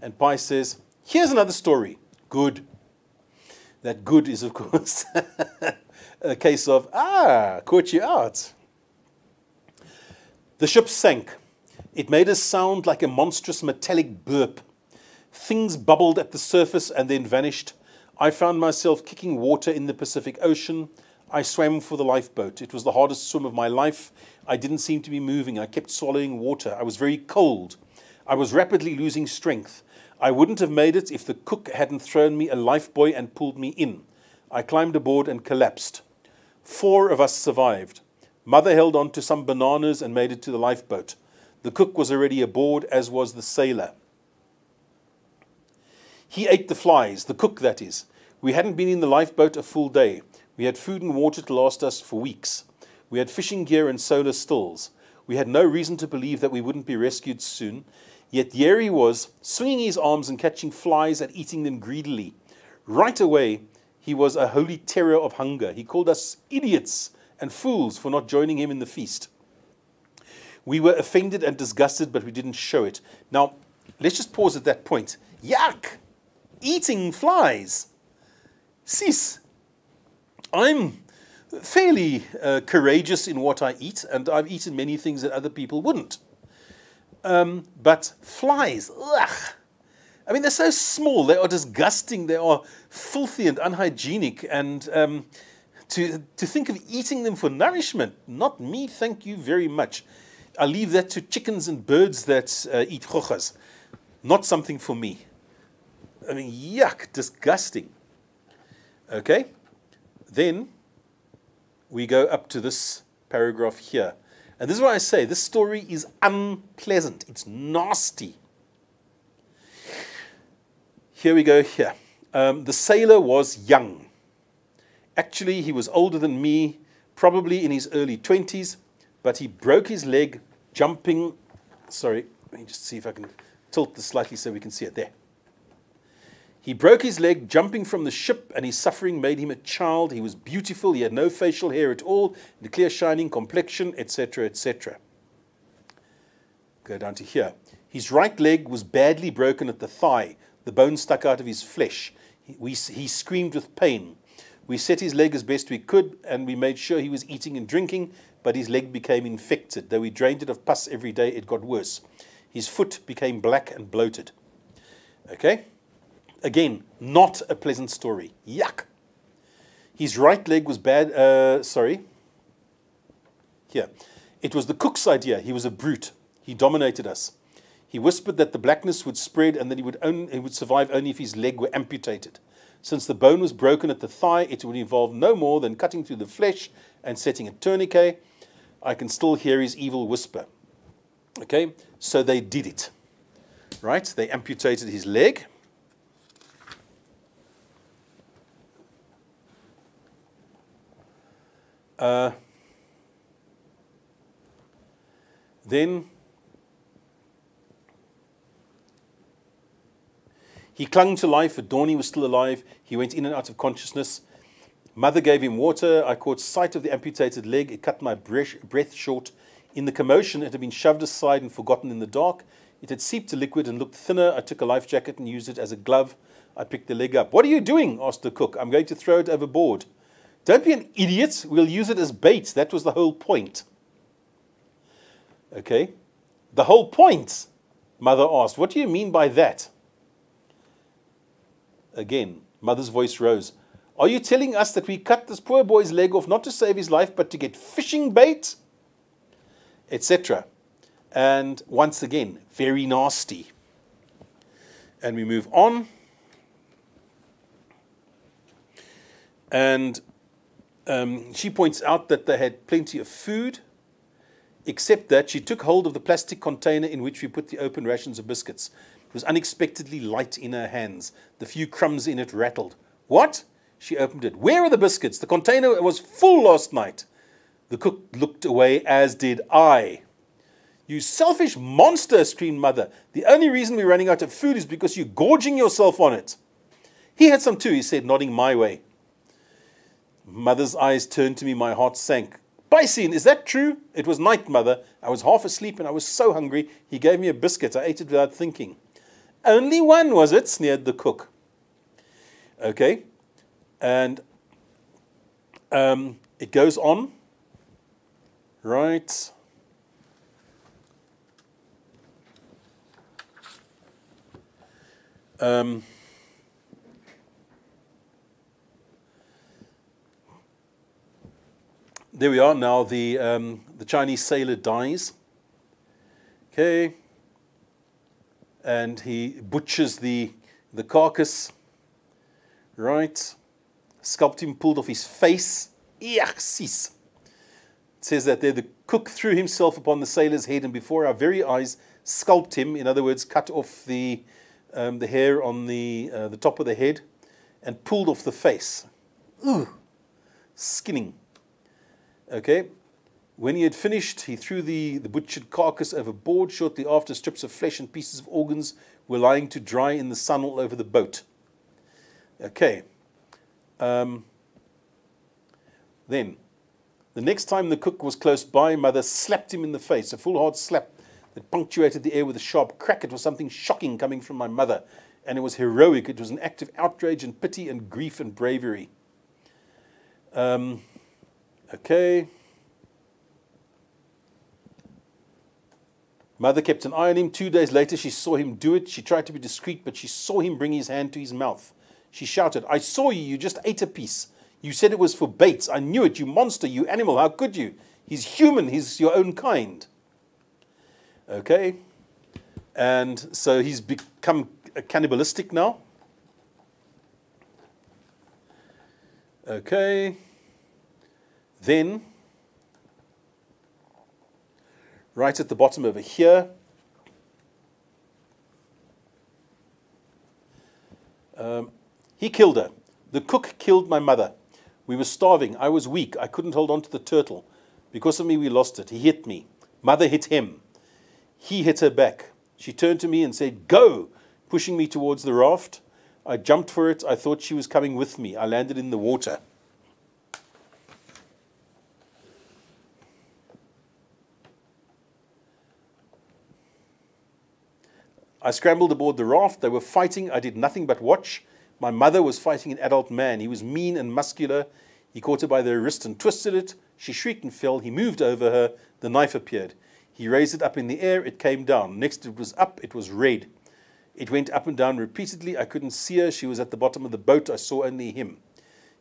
And Pi says, here's another story. Good. That good is, of course, a case of, ah, caught you out. The ship sank. It made a sound like a monstrous metallic burp. Things bubbled at the surface and then vanished. I found myself kicking water in the Pacific Ocean. I swam for the lifeboat. It was the hardest swim of my life. I didn't seem to be moving. I kept swallowing water. I was very cold. I was rapidly losing strength. I wouldn't have made it if the cook hadn't thrown me a lifebuoy and pulled me in. I climbed aboard and collapsed. Four of us survived. Mother held on to some bananas and made it to the lifeboat. The cook was already aboard, as was the sailor. He ate the flies, the cook, that is. We hadn't been in the lifeboat a full day. We had food and water to last us for weeks. We had fishing gear and solar stills. We had no reason to believe that we wouldn't be rescued soon. Yet he was, swinging his arms and catching flies and eating them greedily. Right away, he was a holy terror of hunger. He called us idiots and fools for not joining him in the feast. We were offended and disgusted, but we didn't show it. Now, let's just pause at that point. Yuck! Eating flies. Sis, I'm fairly uh, courageous in what I eat, and I've eaten many things that other people wouldn't. Um, but flies, ugh. I mean, they're so small, they are disgusting, they are filthy and unhygienic, and um, to, to think of eating them for nourishment, not me, thank you very much. I leave that to chickens and birds that uh, eat goggas. Not something for me. I mean, yuck, disgusting. Okay? Then we go up to this paragraph here. And this is why I say this story is unpleasant. It's nasty. Here we go here. Um, the sailor was young. Actually, he was older than me, probably in his early 20s, but he broke his leg jumping. Sorry, let me just see if I can tilt this slightly so we can see it there. He broke his leg jumping from the ship, and his suffering made him a child. He was beautiful. He had no facial hair at all, and a clear, shining complexion, etc., etc. Go down to here. His right leg was badly broken at the thigh. The bone stuck out of his flesh. He, we, he screamed with pain. We set his leg as best we could, and we made sure he was eating and drinking, but his leg became infected. Though we drained it of pus every day, it got worse. His foot became black and bloated. Okay? Again, not a pleasant story. Yuck. His right leg was bad. Uh, sorry. Here. It was the cook's idea. He was a brute. He dominated us. He whispered that the blackness would spread and that he would, only, he would survive only if his leg were amputated. Since the bone was broken at the thigh, it would involve no more than cutting through the flesh and setting a tourniquet. I can still hear his evil whisper. Okay, so they did it. Right? They amputated his leg. Uh, then he clung to life, but Dawnie was still alive. He went in and out of consciousness. Mother gave him water. I caught sight of the amputated leg. It cut my breath short. In the commotion, it had been shoved aside and forgotten in the dark. It had seeped to liquid and looked thinner. I took a life jacket and used it as a glove. I picked the leg up. What are you doing? asked the cook. I'm going to throw it overboard. Don't be an idiot. We'll use it as bait. That was the whole point. Okay. The whole point, mother asked. What do you mean by that? Again, mother's voice rose. Are you telling us that we cut this poor boy's leg off not to save his life, but to get fishing bait? Etc. And once again, very nasty. And we move on. And um, she points out that they had plenty of food, except that she took hold of the plastic container in which we put the open rations of biscuits. It was unexpectedly light in her hands. The few crumbs in it rattled. What? She opened it. Where are the biscuits? The container was full last night. The cook looked away, as did I. You selfish monster, screamed Mother. The only reason we're running out of food is because you're gorging yourself on it. He had some too, he said, nodding my way. Mother's eyes turned to me, my heart sank. Piscine, is that true? It was night, Mother. I was half asleep and I was so hungry. He gave me a biscuit. I ate it without thinking. Only one, was it? sneered the cook. Okay. And um, it goes on. Right. Um, there we are now. The um, the Chinese sailor dies. Okay, and he butchers the the carcass. Right, sculpted him, pulled off his face. It says that there the cook threw himself upon the sailor's head, and before our very eyes sculpted him. In other words, cut off the um, the hair on the, uh, the top of the head and pulled off the face. Ooh, skinning. Okay. When he had finished, he threw the, the butchered carcass overboard. Shortly after, strips of flesh and pieces of organs were lying to dry in the sun all over the boat. Okay. Um, then, the next time the cook was close by, mother slapped him in the face, a full hard slap that punctuated the air with a sharp crack. It was something shocking coming from my mother, and it was heroic. It was an act of outrage and pity and grief and bravery. Um, okay. Mother kept an eye on him. Two days later, she saw him do it. She tried to be discreet, but she saw him bring his hand to his mouth. She shouted, I saw you. You just ate a piece. You said it was for baits. I knew it. You monster. You animal. How could you? He's human. He's your own kind. Okay? And so he's become cannibalistic now. Okay. Then, right at the bottom over here, um, he killed her. The cook killed my mother. We were starving. I was weak. I couldn't hold on to the turtle. Because of me, we lost it. He hit me. Mother hit him. He hit her back. She turned to me and said, Go! pushing me towards the raft. I jumped for it. I thought she was coming with me. I landed in the water. I scrambled aboard the raft. They were fighting. I did nothing but watch. My mother was fighting an adult man. He was mean and muscular. He caught her by the wrist and twisted it. She shrieked and fell. He moved over her. The knife appeared. He raised it up in the air, it came down. Next, it was up, it was red. It went up and down repeatedly. I couldn't see her. She was at the bottom of the boat. I saw only him.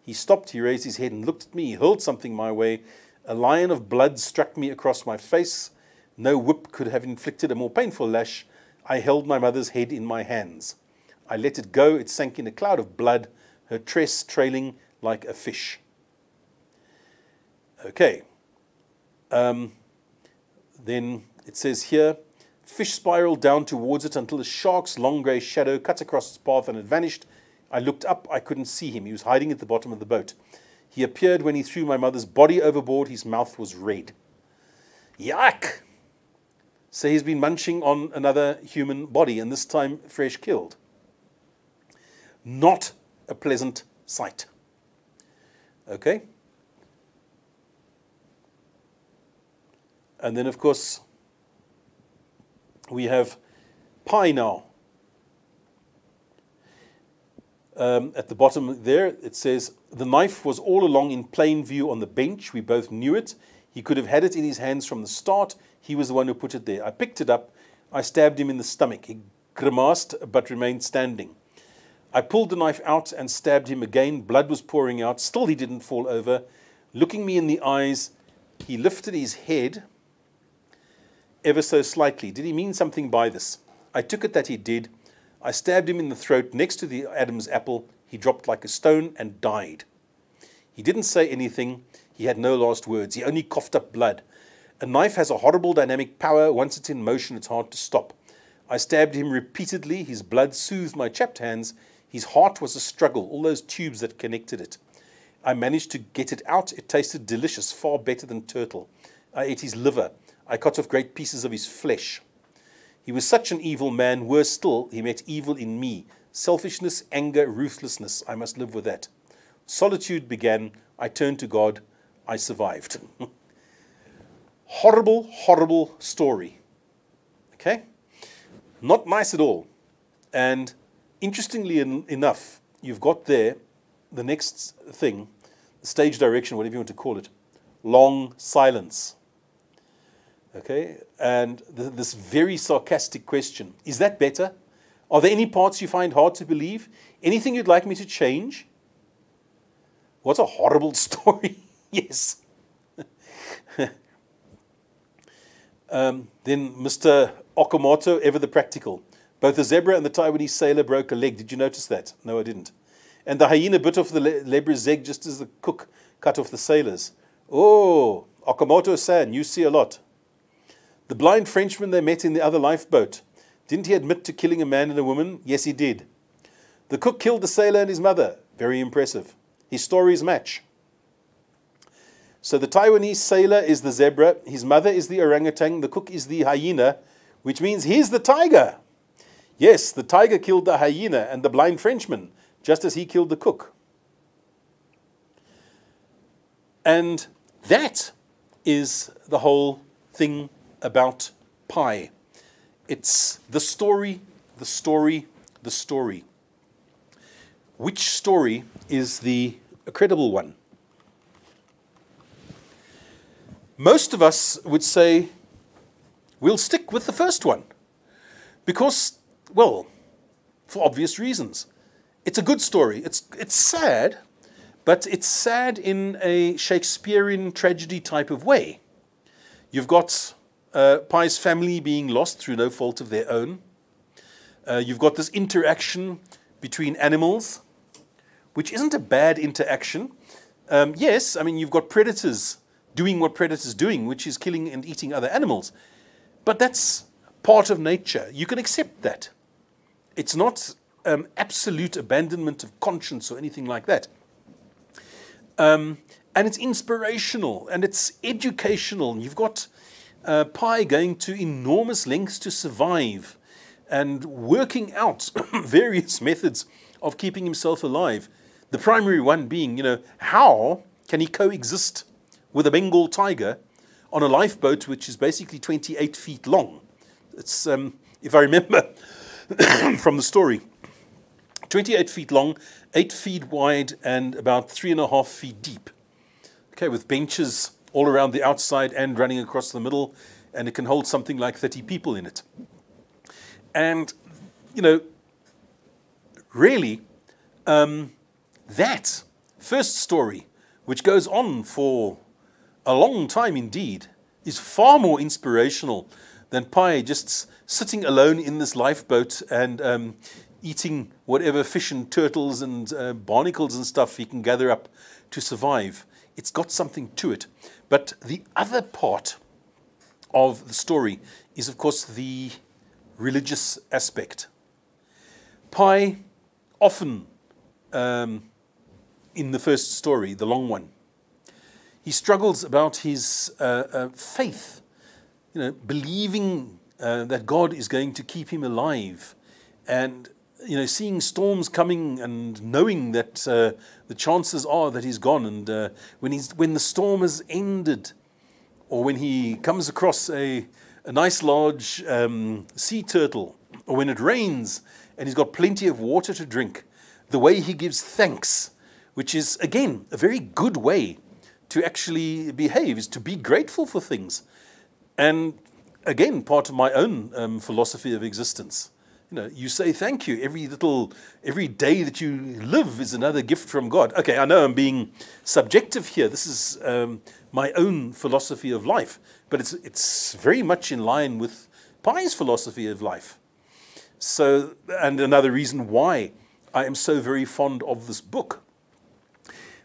He stopped, he raised his head and looked at me. He hurled something my way. A lion of blood struck me across my face. No whip could have inflicted a more painful lash. I held my mother's head in my hands. I let it go. It sank in a cloud of blood, her tress trailing like a fish. Okay. Um, then it says here, fish spiraled down towards it until the shark's long grey shadow cut across its path and it vanished. I looked up, I couldn't see him. He was hiding at the bottom of the boat. He appeared when he threw my mother's body overboard. His mouth was red. Yuck! So he's been munching on another human body, and this time fresh killed. Not a pleasant sight. Okay? And then, of course, we have pi now. Um, at the bottom there, it says, The knife was all along in plain view on the bench. We both knew it. He could have had it in his hands from the start. He was the one who put it there. I picked it up. I stabbed him in the stomach. He grimaced but remained standing. I pulled the knife out and stabbed him again. Blood was pouring out. Still, he didn't fall over. Looking me in the eyes, he lifted his head ever so slightly. Did he mean something by this? I took it that he did. I stabbed him in the throat next to the Adam's apple. He dropped like a stone and died. He didn't say anything. He had no last words. He only coughed up blood. A knife has a horrible dynamic power. Once it's in motion, it's hard to stop. I stabbed him repeatedly. His blood soothed my chapped hands. His heart was a struggle, all those tubes that connected it. I managed to get it out. It tasted delicious, far better than turtle. I ate his liver. I cut off great pieces of his flesh. He was such an evil man. Worse still, he met evil in me. Selfishness, anger, ruthlessness. I must live with that. Solitude began. I turned to God. I survived. horrible, horrible story. Okay? Not nice at all. And interestingly en- enough, you've got there the next thing, the stage direction, whatever you want to call it, long silence. Okay, and th- this very sarcastic question is that better? Are there any parts you find hard to believe? Anything you'd like me to change? What a horrible story. Yes. um, then Mr. Okamoto, ever the practical. Both the zebra and the Taiwanese sailor broke a leg. Did you notice that? No, I didn't. And the hyena bit off the lebra's leg just as the cook cut off the sailor's. Oh, Okamoto san, you see a lot. The blind Frenchman they met in the other lifeboat. Didn't he admit to killing a man and a woman? Yes, he did. The cook killed the sailor and his mother. Very impressive. His stories match. So the Taiwanese sailor is the zebra, his mother is the orangutan, the cook is the hyena, which means he's the tiger. Yes, the tiger killed the hyena and the blind Frenchman, just as he killed the cook. And that is the whole thing about Pi. It's the story, the story, the story. Which story is the credible one? Most of us would say we'll stick with the first one because well, for obvious reasons. It's a good story. It's, it's sad, but it's sad in a Shakespearean tragedy type of way. You've got uh, Pi's family being lost through no fault of their own. Uh, you've got this interaction between animals, which isn't a bad interaction. Um, yes, I mean, you've got predators doing what predators doing, which is killing and eating other animals. But that's part of nature. You can accept that. It's not um, absolute abandonment of conscience or anything like that. Um, and it's inspirational and it's educational. You've got uh, Pi going to enormous lengths to survive and working out various methods of keeping himself alive. The primary one being, you know, how can he coexist with a Bengal tiger on a lifeboat which is basically 28 feet long? It's, um, if I remember from the story. 28 feet long, 8 feet wide, and about 3.5 feet deep. Okay, with benches all around the outside and running across the middle, and it can hold something like 30 people in it. And, you know, really, um, that first story, which goes on for a long time indeed, is far more inspirational than Pi just sitting alone in this lifeboat and um, eating whatever fish and turtles and uh, barnacles and stuff he can gather up to survive. It's got something to it. But the other part of the story is, of course, the religious aspect. Pi often, um, in the first story, the long one, he struggles about his uh, uh, faith you know, believing uh, that God is going to keep him alive, and you know, seeing storms coming and knowing that uh, the chances are that he's gone, and uh, when he's when the storm has ended, or when he comes across a a nice large um, sea turtle, or when it rains and he's got plenty of water to drink, the way he gives thanks, which is again a very good way to actually behave, is to be grateful for things. And again, part of my own um, philosophy of existence. You know, you say thank you. Every little, every day that you live is another gift from God. Okay, I know I'm being subjective here. This is um, my own philosophy of life, but it's, it's very much in line with Pi's philosophy of life. So, and another reason why I am so very fond of this book.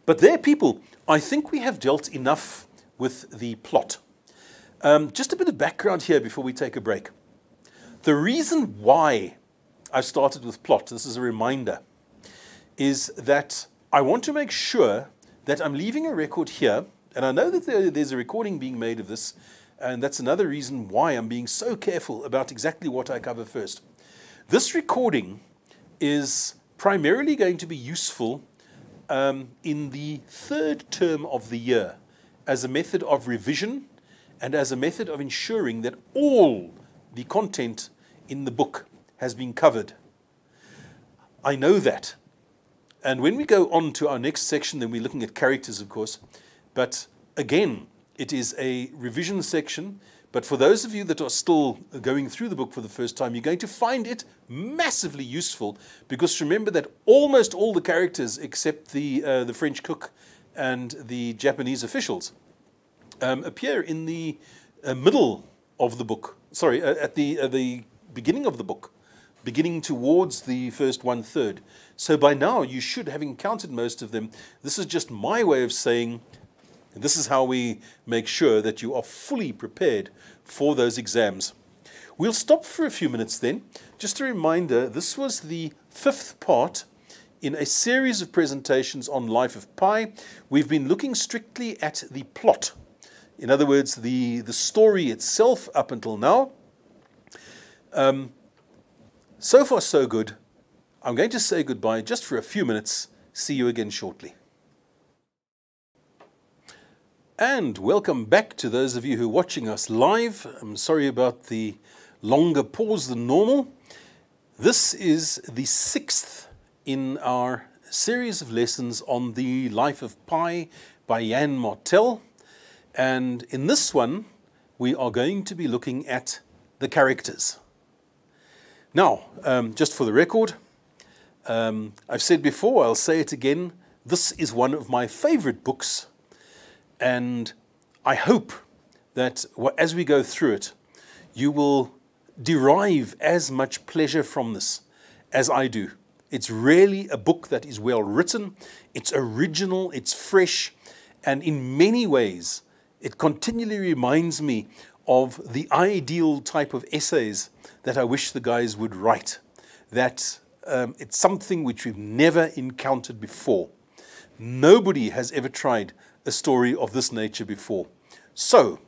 But there, people, I think we have dealt enough with the plot. Um, just a bit of background here before we take a break. The reason why I started with plot, this is a reminder, is that I want to make sure that I'm leaving a record here, and I know that there, there's a recording being made of this, and that's another reason why I'm being so careful about exactly what I cover first. This recording is primarily going to be useful um, in the third term of the year as a method of revision and as a method of ensuring that all the content in the book has been covered. I know that. And when we go on to our next section, then we're looking at characters, of course. But again, it is a revision section. But for those of you that are still going through the book for the first time, you're going to find it massively useful because remember that almost all the characters, except the, uh, the French cook and the Japanese officials, um, appear in the uh, middle of the book. Sorry, uh, at the, uh, the beginning of the book, beginning towards the first one third. So by now you should have encountered most of them. This is just my way of saying this is how we make sure that you are fully prepared for those exams. We'll stop for a few minutes then. Just a reminder, this was the fifth part in a series of presentations on Life of Pi. We've been looking strictly at the plot in other words, the, the story itself up until now. Um, so far, so good. I'm going to say goodbye just for a few minutes. See you again shortly. And welcome back to those of you who are watching us live. I'm sorry about the longer pause than normal. This is the sixth in our series of lessons on the life of Pi by Yann Martel. And in this one, we are going to be looking at the characters. Now, um, just for the record, um, I've said before, I'll say it again, this is one of my favorite books. And I hope that as we go through it, you will derive as much pleasure from this as I do. It's really a book that is well written, it's original, it's fresh, and in many ways, it continually reminds me of the ideal type of essays that I wish the guys would write. That um, it's something which we've never encountered before. Nobody has ever tried a story of this nature before. So,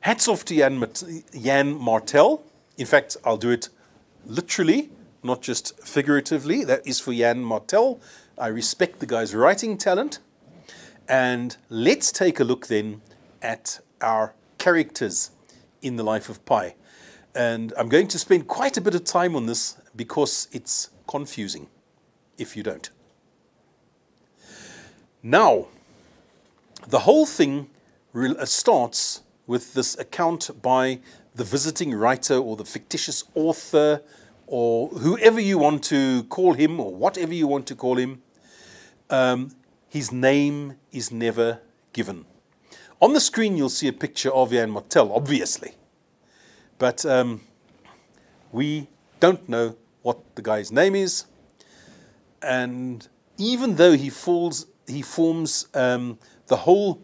hats off to Yann, Yann Martel. In fact, I'll do it literally, not just figuratively. That is for Yann Martel. I respect the guy's writing talent. And let's take a look then at our characters in the life of Pi. And I'm going to spend quite a bit of time on this because it's confusing if you don't. Now, the whole thing uh, starts with this account by the visiting writer or the fictitious author or whoever you want to call him or whatever you want to call him. Um, his name is never given. On the screen, you'll see a picture of Yann Martel, obviously. But um, we don't know what the guy's name is. And even though he, falls, he forms um, the whole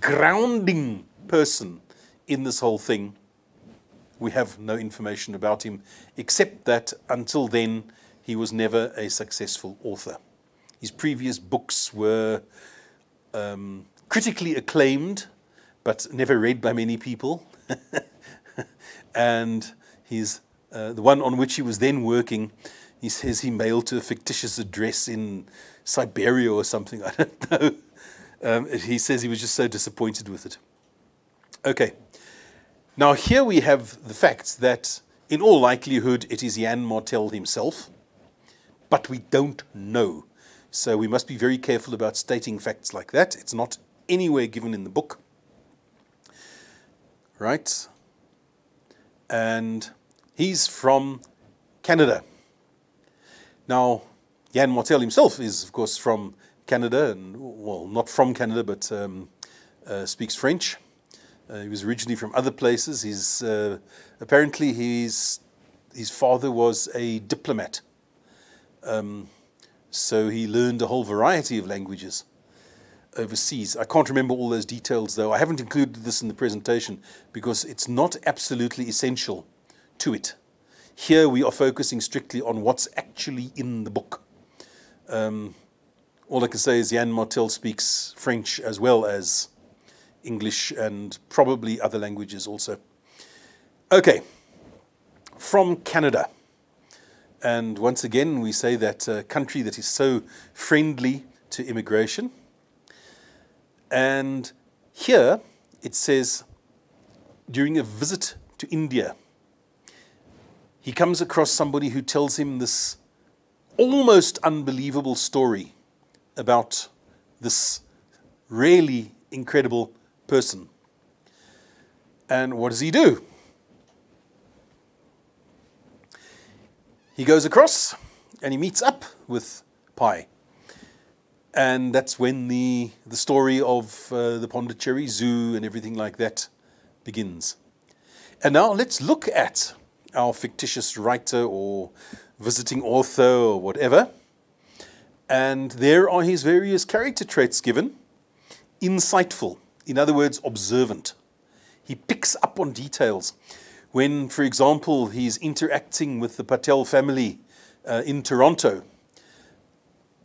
grounding person in this whole thing, we have no information about him, except that until then, he was never a successful author. His previous books were um, critically acclaimed, but never read by many people. and he's uh, the one on which he was then working. He says he mailed to a fictitious address in Siberia or something. I don't know. Um, he says he was just so disappointed with it. Okay. Now, here we have the facts that, in all likelihood, it is Yann Martel himself, but we don't know so we must be very careful about stating facts like that. It's not anywhere given in the book. Right? And he's from Canada. Now, Yann Martel himself is, of course, from Canada, and well, not from Canada, but um, uh, speaks French. Uh, he was originally from other places. He's uh, apparently he's, his father was a diplomat, um, so he learned a whole variety of languages overseas. I can't remember all those details though. I haven't included this in the presentation because it's not absolutely essential to it. Here we are focusing strictly on what's actually in the book. Um, all I can say is Yann Martel speaks French as well as English and probably other languages also. Okay, from Canada. And once again, we say that a country that is so friendly to immigration. And here it says, during a visit to India, he comes across somebody who tells him this almost unbelievable story about this really incredible person. And what does he do? He goes across and he meets up with Pi. And that's when the, the story of uh, the Pondicherry Zoo and everything like that begins. And now let's look at our fictitious writer or visiting author or whatever. And there are his various character traits given. Insightful, in other words, observant. He picks up on details. When, for example, he's interacting with the Patel family uh, in Toronto,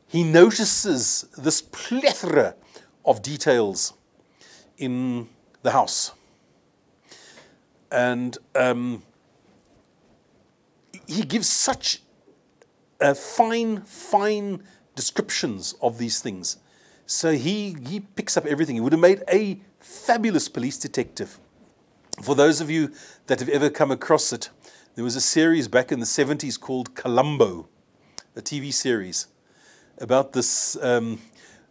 he notices this plethora of details in the house. And um, he gives such a fine, fine descriptions of these things. So he, he picks up everything. He would have made a fabulous police detective. For those of you that have ever come across it, there was a series back in the 70s called Columbo, a TV series about this um,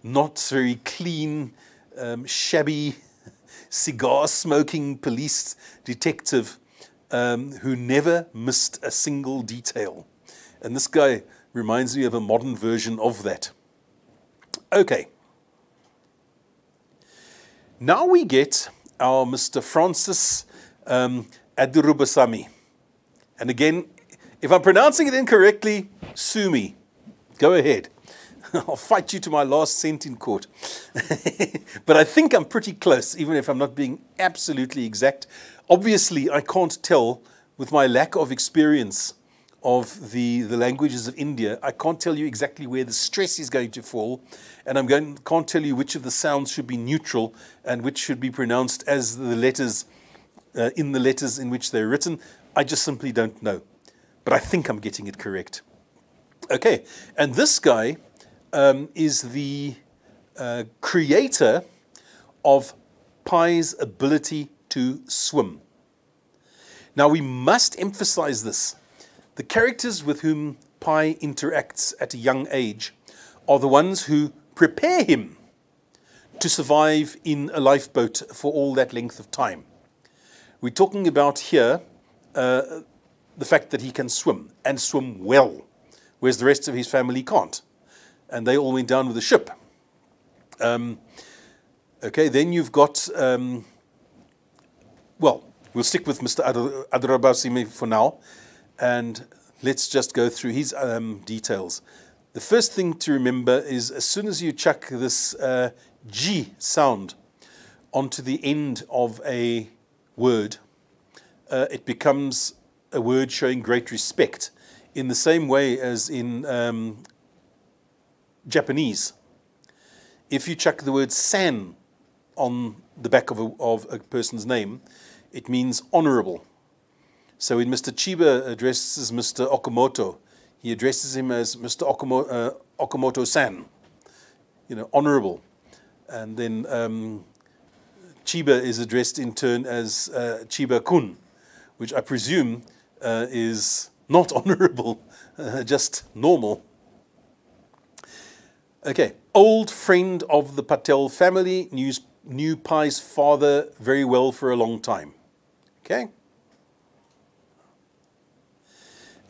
not very clean, um, shabby, cigar smoking police detective um, who never missed a single detail. And this guy reminds me of a modern version of that. Okay. Now we get our Mr. Francis um, Adirubasamy. And again, if I'm pronouncing it incorrectly, sue me. Go ahead. I'll fight you to my last cent in court. but I think I'm pretty close, even if I'm not being absolutely exact. Obviously, I can't tell with my lack of experience of the, the languages of India. I can't tell you exactly where the stress is going to fall, and I'm going can't tell you which of the sounds should be neutral and which should be pronounced as the letters uh, in the letters in which they're written. I just simply don't know, but I think I'm getting it correct. Okay, and this guy um, is the uh, creator of Pi's ability to swim. Now, we must emphasize this. The characters with whom Pi interacts at a young age are the ones who prepare him to survive in a lifeboat for all that length of time. We're talking about here uh, the fact that he can swim and swim well, whereas the rest of his family can't and they all went down with the ship. Um, okay, then you've got, um, well, we'll stick with Mr. Adirubasamy for now, and let's just go through his um, details. The first thing to remember is as soon as you chuck this uh, G sound onto the end of a word, uh, it becomes a word showing great respect in the same way as in um, Japanese. If you chuck the word san on the back of a, of a person's name, it means honorable. So when Mr. Chiba addresses Mr. Okamoto, he addresses him as Mr. Uh, Okamoto-san, you know, honorable. And then um, Chiba is addressed in turn as uh, Chiba-kun, which I presume uh, is not honorable, uh, just normal. Okay, old friend of the Patel family, knew, knew Pi's father very well for a long time. Okay?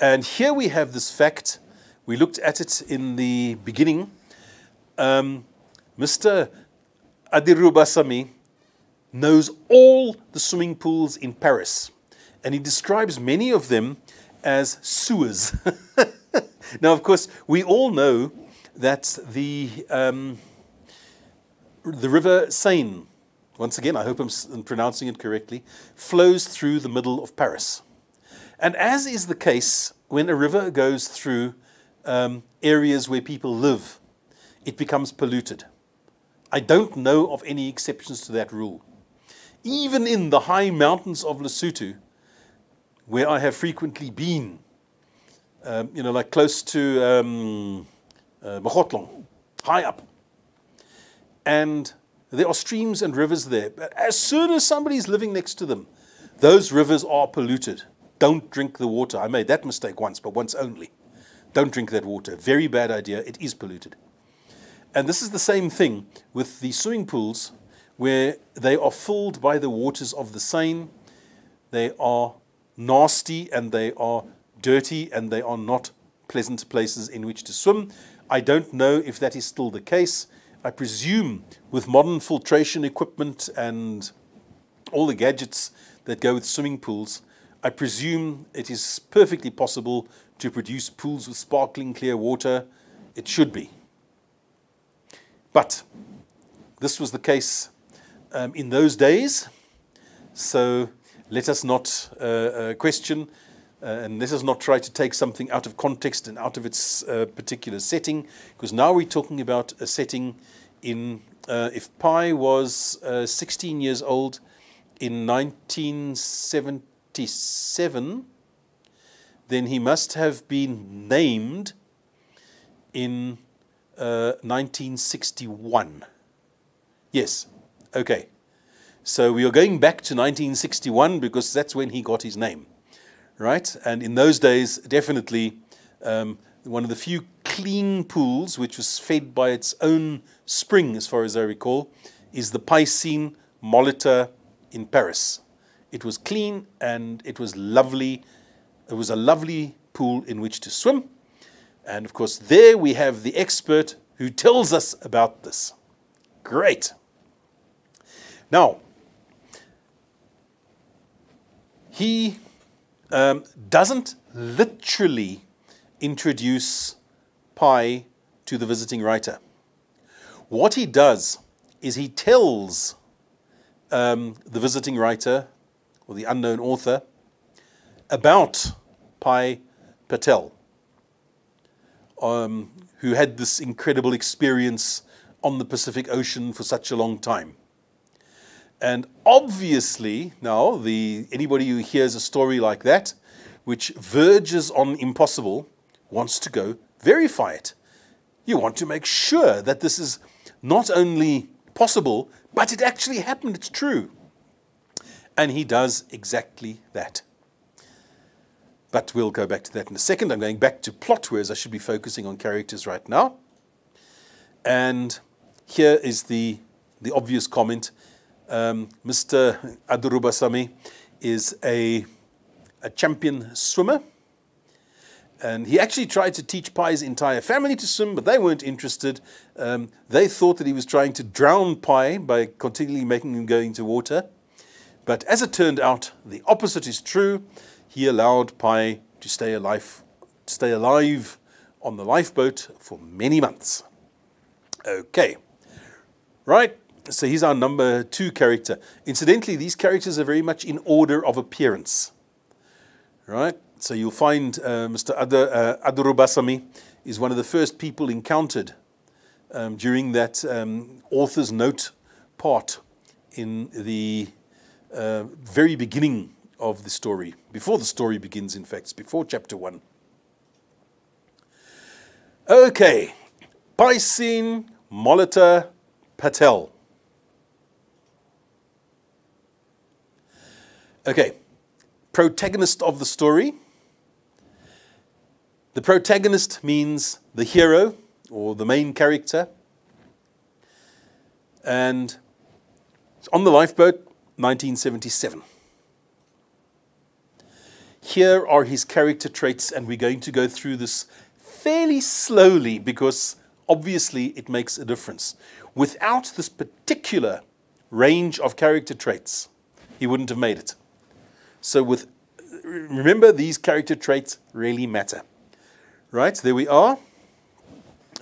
And here we have this fact. We looked at it in the beginning. Um, Mr. Adirubasamy knows all the swimming pools in Paris, and he describes many of them as sewers. now, of course, we all know that the, um, the river Seine, once again, I hope I'm pronouncing it correctly, flows through the middle of Paris. And as is the case when a river goes through um, areas where people live, it becomes polluted. I don't know of any exceptions to that rule. Even in the high mountains of Lesotho, where I have frequently been, um, you know, like close to um, uh, high up. And there are streams and rivers there. But as soon as somebody's living next to them, those rivers are polluted. Don't drink the water. I made that mistake once, but once only. Don't drink that water. Very bad idea. It is polluted. And this is the same thing with the swimming pools where they are filled by the waters of the Seine. They are nasty and they are dirty and they are not pleasant places in which to swim. I don't know if that is still the case. I presume with modern filtration equipment and all the gadgets that go with swimming pools, I presume it is perfectly possible to produce pools with sparkling clear water. It should be. But this was the case um, in those days. So let us not uh, uh, question uh, and let us not try to take something out of context and out of its uh, particular setting, because now we're talking about a setting in, uh, if Pi was uh, 16 years old in 1977, then he must have been named in 1961. Uh, yes, okay. So we are going back to 1961 because that's when he got his name, right? And in those days, definitely um, one of the few clean pools which was fed by its own spring, as far as I recall, is the Piscine Molitor in Paris. It was clean and it was lovely. It was a lovely pool in which to swim. And of course, there we have the expert who tells us about this. Great. Now, he um, doesn't literally introduce Pi to the visiting writer. What he does is he tells um, the visiting writer or the unknown author about Pi Patel, um, who had this incredible experience on the Pacific Ocean for such a long time. And obviously, now, the, anybody who hears a story like that, which verges on impossible, wants to go verify it. You want to make sure that this is not only possible, but it actually happened, it's true. And he does exactly that. But we'll go back to that in a second. I'm going back to plot, whereas I should be focusing on characters right now. And here is the, the obvious comment um, Mr. Adirubasamy is a, a champion swimmer. And he actually tried to teach Pi's entire family to swim, but they weren't interested. Um, they thought that he was trying to drown Pi by continually making him go into water. But as it turned out, the opposite is true. He allowed Pi to stay alive, stay alive on the lifeboat for many months. Okay, right so he's our number two character. Incidentally, these characters are very much in order of appearance. Right? So you'll find uh, Mr. Ad- uh, Adirubasamy is one of the first people encountered um, during that um, author's note part in the uh, very beginning of the story, before the story begins, in fact, before chapter one. Okay, Piscine Molitor Patel. Okay, protagonist of the story. The protagonist means the hero, or the main character. And on the lifeboat, 1977. Here are his character traits, and we're going to go through this fairly slowly because obviously it makes a difference. Without this particular range of character traits, he wouldn't have made it. So with remember these character traits really matter. Right, there we are.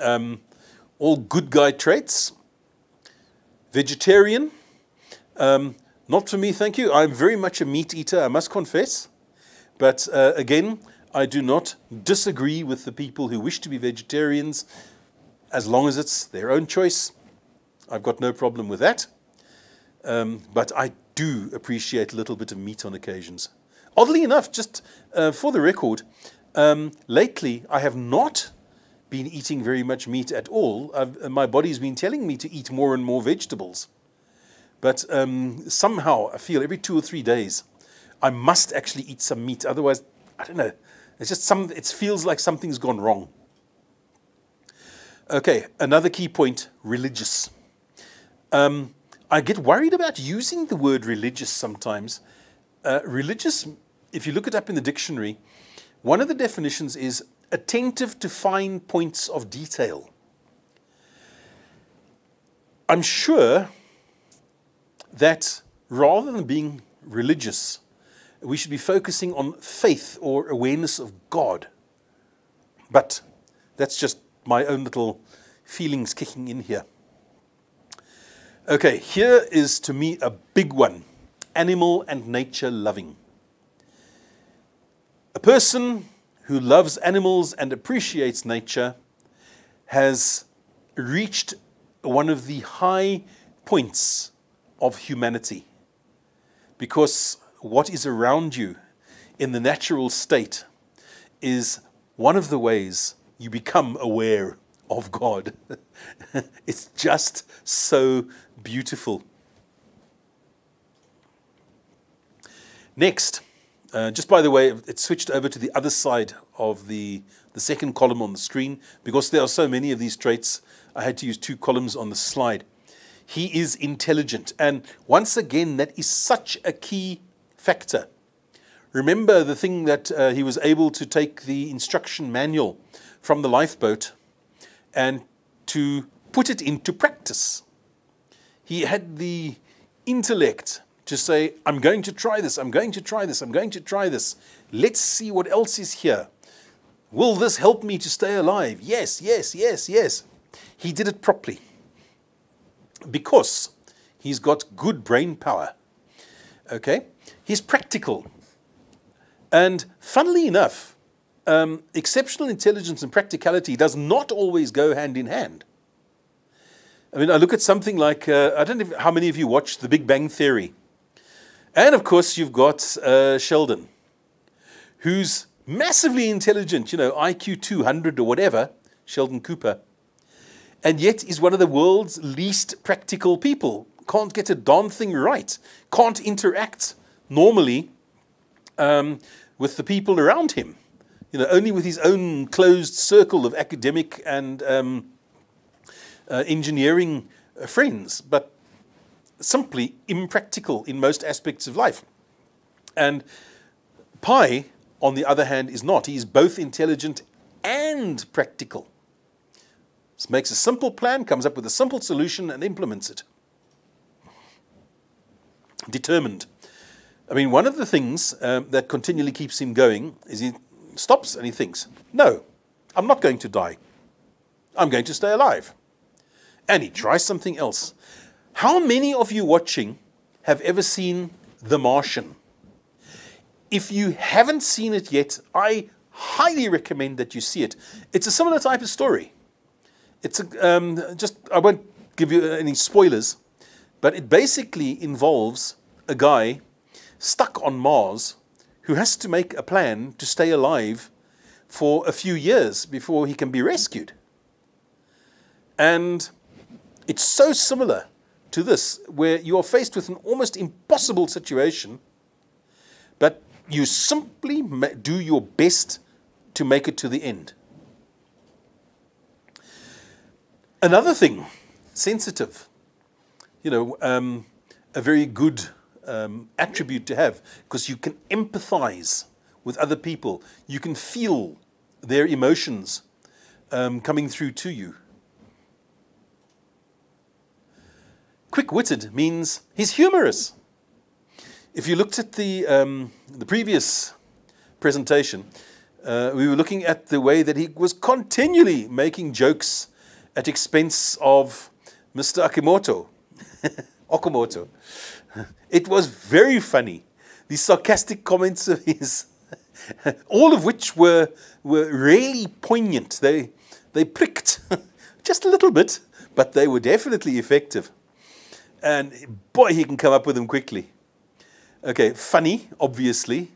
Um, all good guy traits. Vegetarian. Um, not for me, thank you. I'm very much a meat eater, I must confess. But uh, again, I do not disagree with the people who wish to be vegetarians as long as it's their own choice. I've got no problem with that. Um, but I do appreciate a little bit of meat on occasions. Oddly enough, just uh, for the record, um, lately I have not been eating very much meat at all. I've, uh, my body's been telling me to eat more and more vegetables. But um, somehow I feel every two or three days I must actually eat some meat. Otherwise, I don't know. It's just some, it feels like something's gone wrong. Okay, another key point religious. Um, I get worried about using the word religious sometimes. Uh, religious, if you look it up in the dictionary, one of the definitions is attentive to fine points of detail. I'm sure that rather than being religious, we should be focusing on faith or awareness of God. But that's just my own little feelings kicking in here. Okay, here is to me a big one animal and nature loving. A person who loves animals and appreciates nature has reached one of the high points of humanity because what is around you in the natural state is one of the ways you become aware of God. it's just so beautiful. Next, uh, just by the way, it switched over to the other side of the, the second column on the screen. Because there are so many of these traits, I had to use two columns on the slide. He is intelligent. And once again, that is such a key factor. Remember the thing that uh, he was able to take the instruction manual from the lifeboat and to put it into practice he had the intellect to say, I'm going to try this, I'm going to try this, I'm going to try this. Let's see what else is here. Will this help me to stay alive? Yes, yes, yes, yes. He did it properly because he's got good brain power. Okay? He's practical. And funnily enough, um, exceptional intelligence and practicality does not always go hand in hand. I mean, I look at something like uh, I don't know how many of you watch The Big Bang Theory. And of course, you've got uh, Sheldon, who's massively intelligent, you know, IQ 200 or whatever, Sheldon Cooper, and yet is one of the world's least practical people. Can't get a darn thing right, can't interact normally um, with the people around him. You know, only with his own closed circle of academic and um, uh, engineering uh, friends, but simply impractical in most aspects of life. And Pi, on the other hand, is not. He is both intelligent and practical. Makes a simple plan, comes up with a simple solution, and implements it. Determined. I mean, one of the things um, that continually keeps him going is he stops and he thinks, no, I'm not going to die. I'm going to stay alive and he tries something else. How many of you watching have ever seen The Martian? If you haven't seen it yet, I highly recommend that you see it. It's a similar type of story. It's a, um, just, I won't give you any spoilers, but it basically involves a guy stuck on Mars who has to make a plan to stay alive for a few years before he can be rescued. And it's so similar to this, where you are faced with an almost impossible situation, but you simply do your best to make it to the end. Another thing, sensitive. You know, um, a very good um, attribute to have because you can empathize with other people. You can feel their emotions um, coming through to you. Quick witted means he's humorous. If you looked at the, um, the previous presentation, uh, we were looking at the way that he was continually making jokes at expense of Mr. Akimoto, Okamoto. It was very funny. These sarcastic comments of his, all of which were, were really poignant. They, they pricked just a little bit, but they were definitely effective. And boy, he can come up with them quickly. Okay, funny, obviously.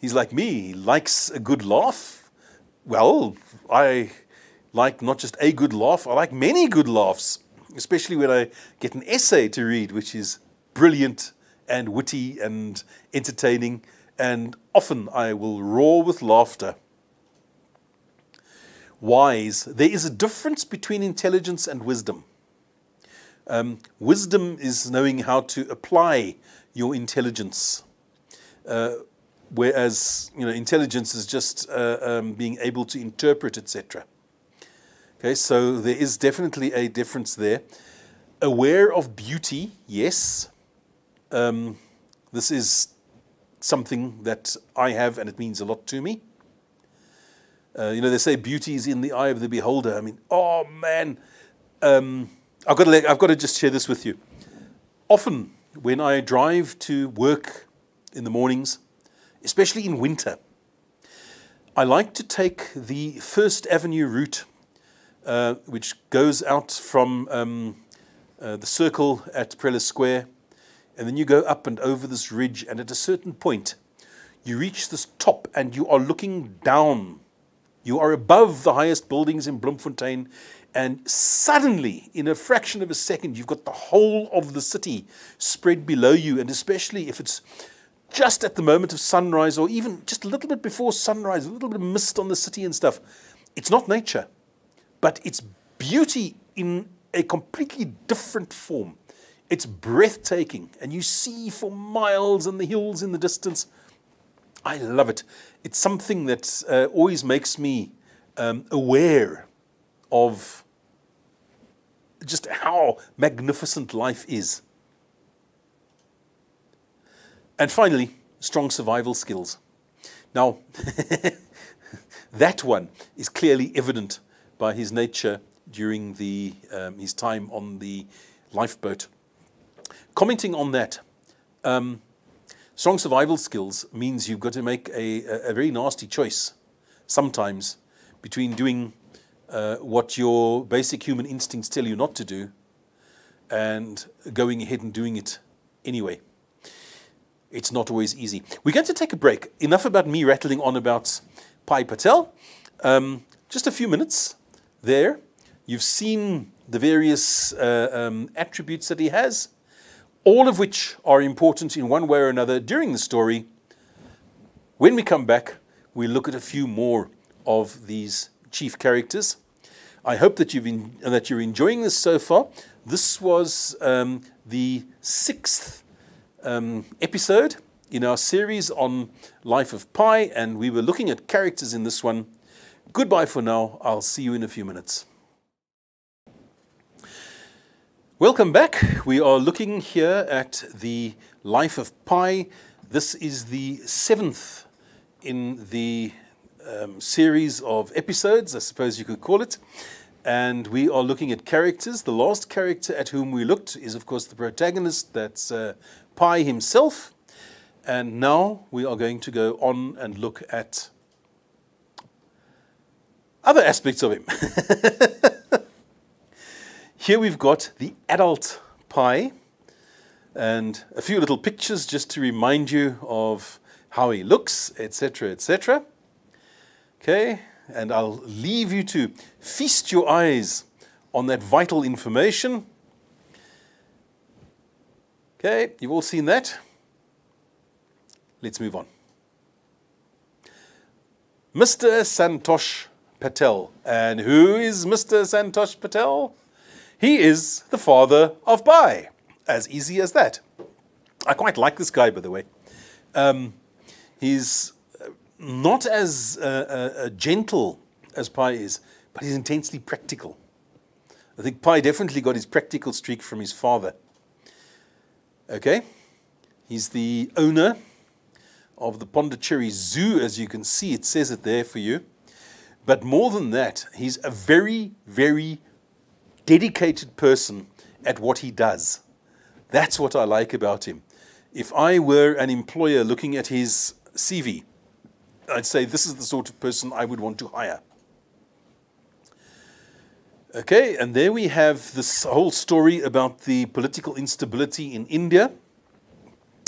He's like me, he likes a good laugh. Well, I like not just a good laugh, I like many good laughs, especially when I get an essay to read, which is brilliant and witty and entertaining, and often I will roar with laughter. Wise, there is a difference between intelligence and wisdom. Um, wisdom is knowing how to apply your intelligence, uh, whereas you know intelligence is just uh, um, being able to interpret, etc. Okay, so there is definitely a difference there. Aware of beauty, yes. Um, this is something that I have, and it means a lot to me. Uh, you know, they say beauty is in the eye of the beholder. I mean, oh man, um, I've got to I've got to just share this with you. Often, when I drive to work in the mornings, especially in winter, I like to take the First Avenue route, uh, which goes out from um, uh, the circle at Preller Square and then you go up and over this ridge, and at a certain point, you reach this top and you are looking down. You are above the highest buildings in Bloemfontein, and suddenly, in a fraction of a second, you've got the whole of the city spread below you, and especially if it's just at the moment of sunrise or even just a little bit before sunrise, a little bit of mist on the city and stuff. It's not nature, but it's beauty in a completely different form. It's breathtaking, and you see for miles and the hills in the distance. I love it. It's something that uh, always makes me um, aware of just how magnificent life is. And finally, strong survival skills. Now, that one is clearly evident by his nature during the, um, his time on the lifeboat. Commenting on that, um, strong survival skills means you've got to make a, a, very nasty choice sometimes between doing uh, what your basic human instincts tell you not to do and going ahead and doing it anyway. It's not always easy. We're going to take a break. Enough about me rattling on about Pi Patel. Um, just a few minutes there. You've seen the various uh, um, attributes that he has all of which are important in one way or another during the story. When we come back, we look at a few more of these chief characters. I hope that, you've in, that you're enjoying this so far. This was um, the sixth um, episode in our series on Life of Pi, and we were looking at characters in this one. Goodbye for now. I'll see you in a few minutes. Welcome back. We are looking here at the life of Pi. This is the seventh in the um, series of episodes, I suppose you could call it. And we are looking at characters. The last character at whom we looked is, of course, the protagonist. That's uh, Pi himself. And now we are going to go on and look at other aspects of him. Here we've got the adult Pi and a few little pictures just to remind you of how he looks, etc., etc. Okay, and I'll leave you to feast your eyes on that vital information. Okay, you've all seen that. Let's move on. Mr. Santosh Patel. And who is Mr. Santosh Patel? He is the father of Pi. As easy as that. I quite like this guy, by the way. Um, he's not as uh, uh, uh, gentle as Pi is, but he's intensely practical. I think Pi definitely got his practical streak from his father. Okay? He's the owner of the Pondicherry Zoo, as you can see. It says it there for you. But more than that, he's a very, very dedicated person at what he does. That's what I like about him. If I were an employer looking at his CV, I'd say this is the sort of person I would want to hire. Okay, and there we have this whole story about the political instability in India.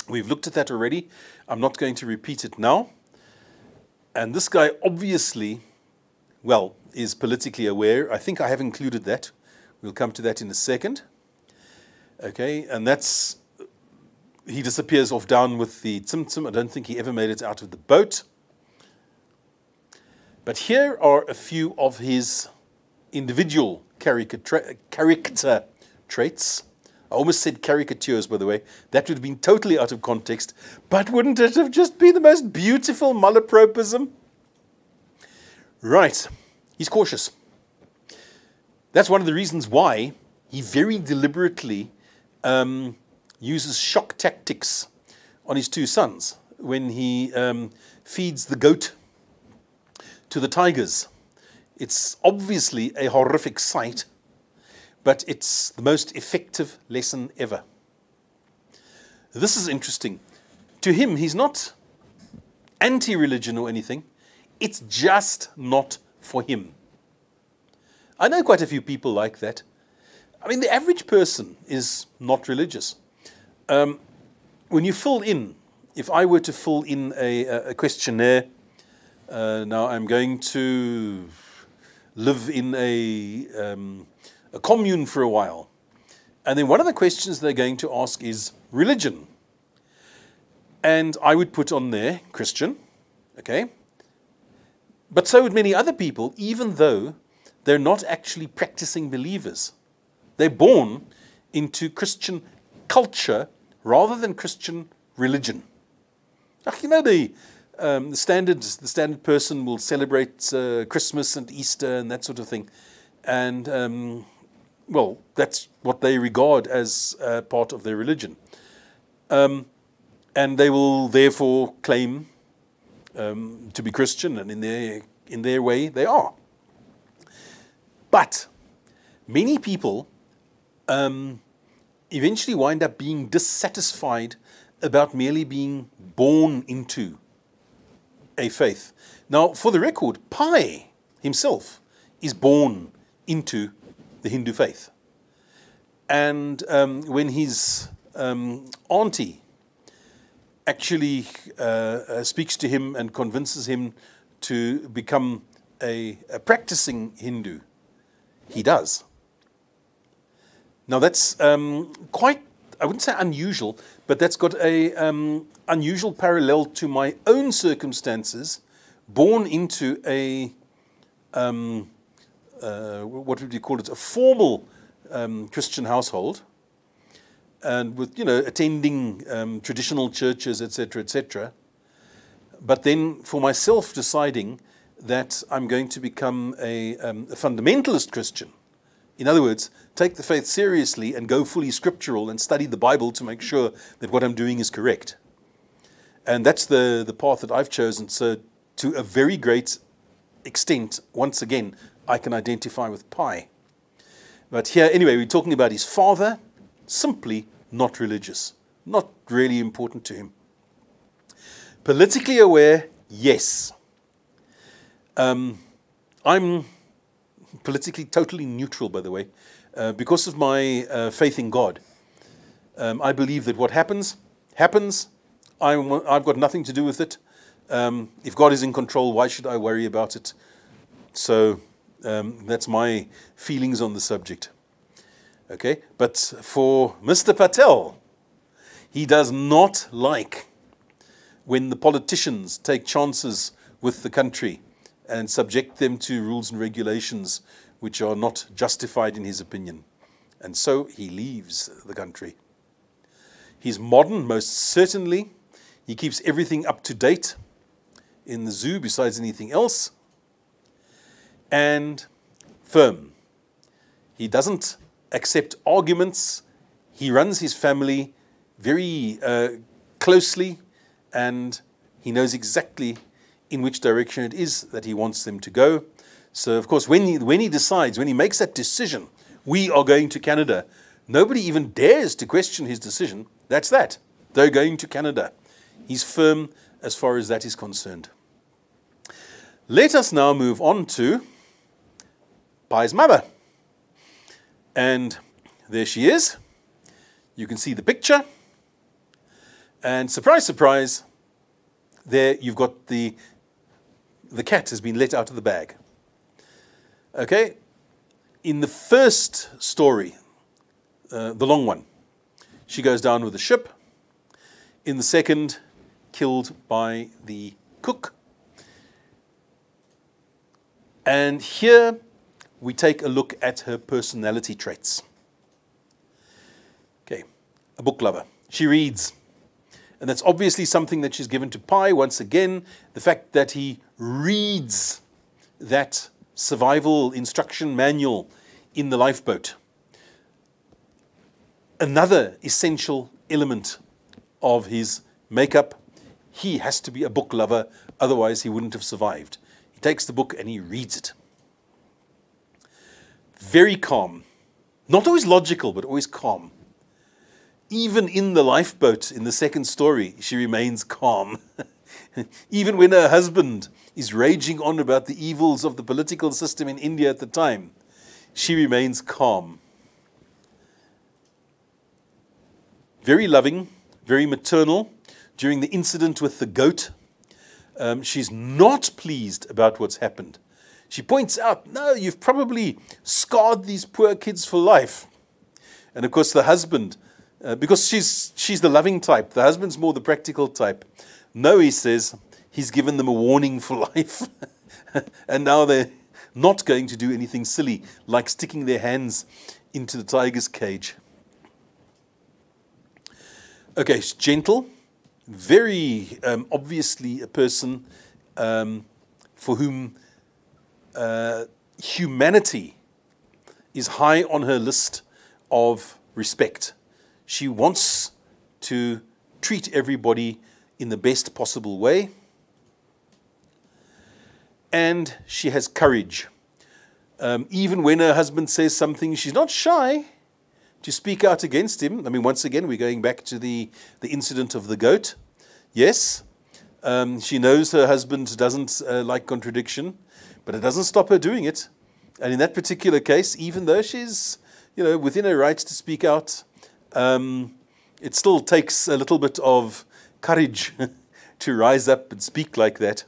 We've looked at that already. I'm not going to repeat it now. And this guy obviously, well, is politically aware. I think I have included that. We'll come to that in a second. Okay, and that's, he disappears off down with the Tsimtsum. I don't think he ever made it out of the boat. But here are a few of his individual character traits. I almost said caricatures, by the way. That would have been totally out of context. But wouldn't it have just been the most beautiful malapropism? Right. He's cautious. That's one of the reasons why he very deliberately um, uses shock tactics on his two sons when he um, feeds the goat to the tigers. It's obviously a horrific sight, but it's the most effective lesson ever. This is interesting. To him, he's not anti religion or anything, it's just not for him. I know quite a few people like that. I mean, the average person is not religious. Um, when you fill in, if I were to fill in a, a questionnaire uh, now I'm going to live in a, um, a commune for a while. And then one of the questions they're going to ask is religion. And I would put on there Christian, okay? But so would many other people, even though they're not actually practicing believers. They're born into Christian culture rather than Christian religion. Ach, you know, the, um, the standard the standard person will celebrate uh, Christmas and Easter and that sort of thing, and um, well, that's what they regard as uh, part of their religion, um, and they will therefore claim um, to be Christian, and in their in their way they are. But many people um, eventually wind up being dissatisfied about merely being born into a faith. Now, for the record, Pi himself is born into the Hindu faith. And um, when his um, auntie actually uh, uh, speaks to him and convinces him to become a, a practicing Hindu, he does. Now, that's um, quite, I wouldn't say unusual, but that's got a um, unusual parallel to my own circumstances, born into a, um, uh, what would you call it, a formal um, Christian household, and with, you know, attending um, traditional churches, etc., etc. But then for myself deciding that I'm going to become a, um, a fundamentalist Christian, in other words, take the faith seriously and go fully scriptural and study the Bible to make sure that what I'm doing is correct. And that's the, the path that I've chosen. So, to a very great extent, once again, I can identify with Pi. But here, anyway, we're talking about his father, simply not religious, not really important to him. Politically aware, yes. Um, I'm politically totally neutral, by the way, uh, because of my uh, faith in God. Um, I believe that what happens, happens. i have got nothing to do with it. Um, if God is in control, why should I worry about it? So um, that's my feelings on the subject. Okay, but for Mr. Patel, he does not like when the politicians take chances with the country and subject them to rules and regulations which are not justified in his opinion. And so he leaves the country. He's modern, most certainly. He keeps everything up to date in the zoo besides anything else. And firm. He doesn't accept arguments. He runs his family very uh, closely and he knows exactly in which direction it is that he wants them to go. So, of course, when he, when he decides, when he makes that decision, we are going to Canada, nobody even dares to question his decision. That's that. They're going to Canada. He's firm as far as that is concerned. Let us now move on to Pi's mother. And there she is. You can see the picture. And surprise, surprise, there you've got the, the cat has been let out of the bag. Okay? In the first story, uh, the long one, she goes down with the ship. In the second, killed by the cook. And here we take a look at her personality traits. Okay, a book lover. She reads. And that's obviously something that she's given to Pi. Once again, the fact that he reads that survival instruction manual in the lifeboat. Another essential element of his makeup, he has to be a book lover, otherwise, he wouldn't have survived. He takes the book and he reads it. Very calm. Not always logical, but always calm. Even in the lifeboat in the second story, she remains calm. Even when her husband is raging on about the evils of the political system in India at the time, she remains calm. Very loving, very maternal. During the incident with the goat, um, she's not pleased about what's happened. She points out, no, you've probably scarred these poor kids for life. And of course, the husband uh, because she's, she's the loving type. The husband's more the practical type. No, he says, he's given them a warning for life. and now they're not going to do anything silly, like sticking their hands into the tiger's cage. Okay, gentle, very um, obviously a person um, for whom uh, humanity is high on her list of respect. She wants to treat everybody in the best possible way. And she has courage. Um, even when her husband says something, she's not shy to speak out against him. I mean, once again, we're going back to the, the incident of the goat. Yes, um, she knows her husband doesn't uh, like contradiction, but it doesn't stop her doing it. And in that particular case, even though she's you know, within her rights to speak out, um, it still takes a little bit of courage to rise up and speak like that.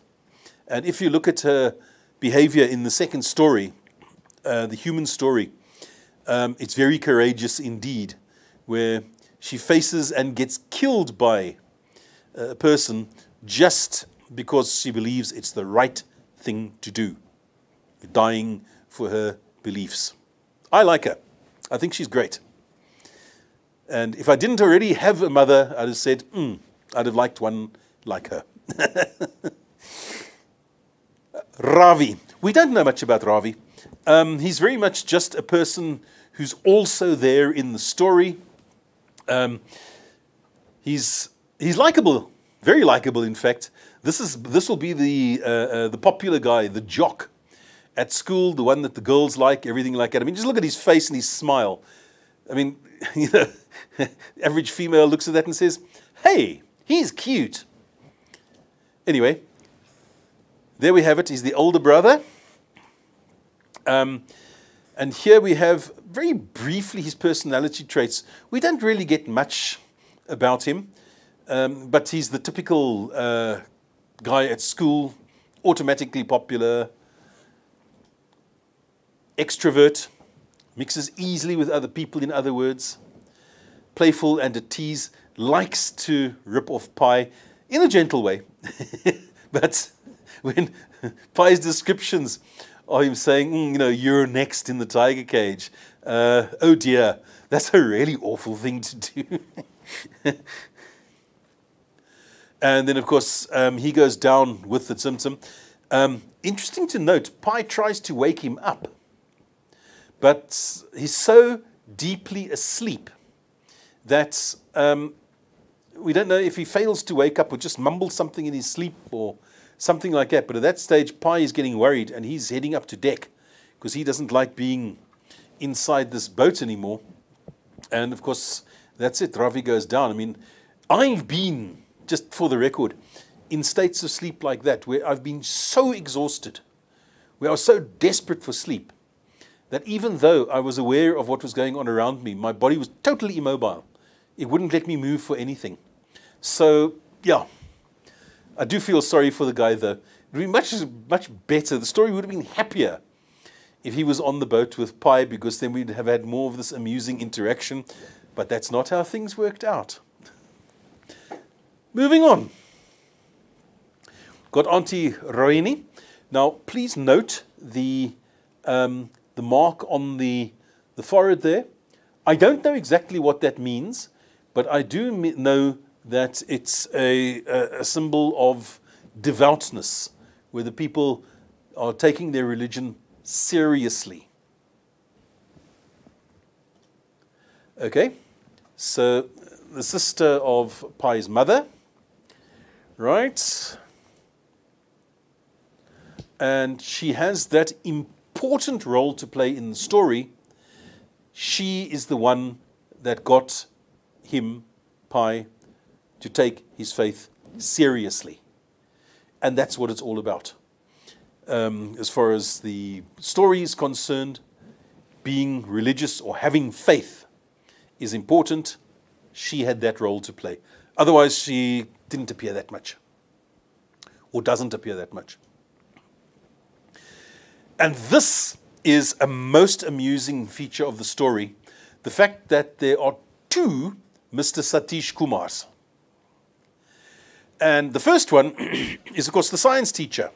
And if you look at her behavior in the second story, uh, the human story, um, it's very courageous indeed, where she faces and gets killed by a person just because she believes it's the right thing to do, dying for her beliefs. I like her. I think she's great. And if I didn't already have a mother, I'd have said, mm, I'd have liked one like her. Ravi. We don't know much about Ravi. Um, he's very much just a person who's also there in the story. Um, he's he's likable, very likable, in fact. This is this will be the uh, uh, the popular guy, the jock at school, the one that the girls like, everything like that. I mean, just look at his face and his smile. I mean, you know, average female looks at that and says, hey, he's cute. Anyway, there we have it. He's the older brother. Um, and here we have very briefly his personality traits. We don't really get much about him, um, but he's the typical uh, guy at school, automatically popular, extrovert, mixes easily with other people, in other words, playful and a tease, likes to rip off Pi in a gentle way. but when Pi's descriptions of him saying, mm, you know, you're next in the tiger cage, Uh, oh dear, that's a really awful thing to do. and then, of course, um, he goes down with the Tsimtsum. Um, interesting to note, Pi tries to wake him up, but he's so deeply asleep that um, we don't know if he fails to wake up or just mumbles something in his sleep or something like that. But at that stage, Pi is getting worried and he's heading up to deck because he doesn't like being inside this boat anymore. And of course, that's it. Ravi goes down. I mean, I've been, just for the record, in states of sleep like that where I've been so exhausted, where I was so desperate for sleep, that even though I was aware of what was going on around me, my body was totally immobile. It wouldn't let me move for anything. So, yeah, I do feel sorry for the guy though. It would be much, much better. The story would have been happier if he was on the boat with Pi because then we'd have had more of this amusing interaction. But that's not how things worked out. Moving on. Got Auntie Rohini. Now, please note the, um, the mark on the, the forehead there. I don't know exactly what that means, but I do know that it's a, a, symbol of devoutness, where the people are taking their religion seriously. Okay, so the sister of Pi's mother, right? And she has that important role to play in the story. She is the one that got him, Pi, to take his faith seriously. And that's what it's all about. Um, as far as the story is concerned, being religious or having faith is important. She had that role to play. Otherwise, she didn't appear that much, or doesn't appear that much. And this is a most amusing feature of the story the fact that there are two Mr. Satish Kumars. And the first one is, of course, the science teacher.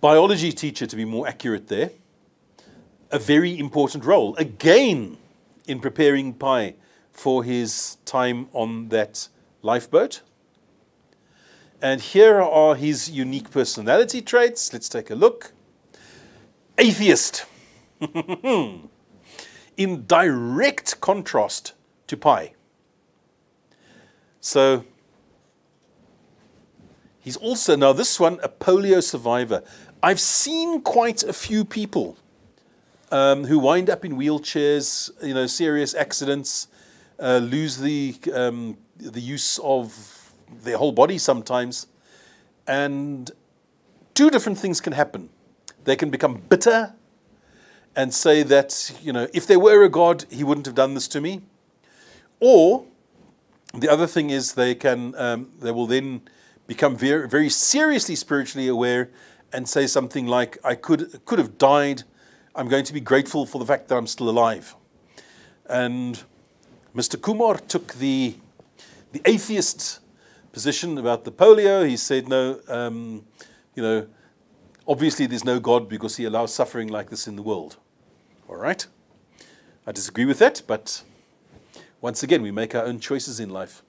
Biology teacher, to be more accurate there. A very important role, again, in preparing Pi for his time on that lifeboat. And here are his unique personality traits. Let's take a look. Atheist. in direct contrast to Pi. So he's also, now this one, a polio survivor. I've seen quite a few people um, who wind up in wheelchairs, you know, serious accidents, uh, lose the, um, the use of their whole body sometimes. And two different things can happen. They can become bitter and say that, you know, if there were a God, he wouldn't have done this to me. Or the other thing is they can um, they will then become very very seriously spiritually aware and say something like, "I could could have died. I'm going to be grateful for the fact that I'm still alive." And Mr. Kumar took the the atheist position about the polio. He said, "No, um, you know." Obviously, there's no God because he allows suffering like this in the world. All right? I disagree with that, but once again, we make our own choices in life.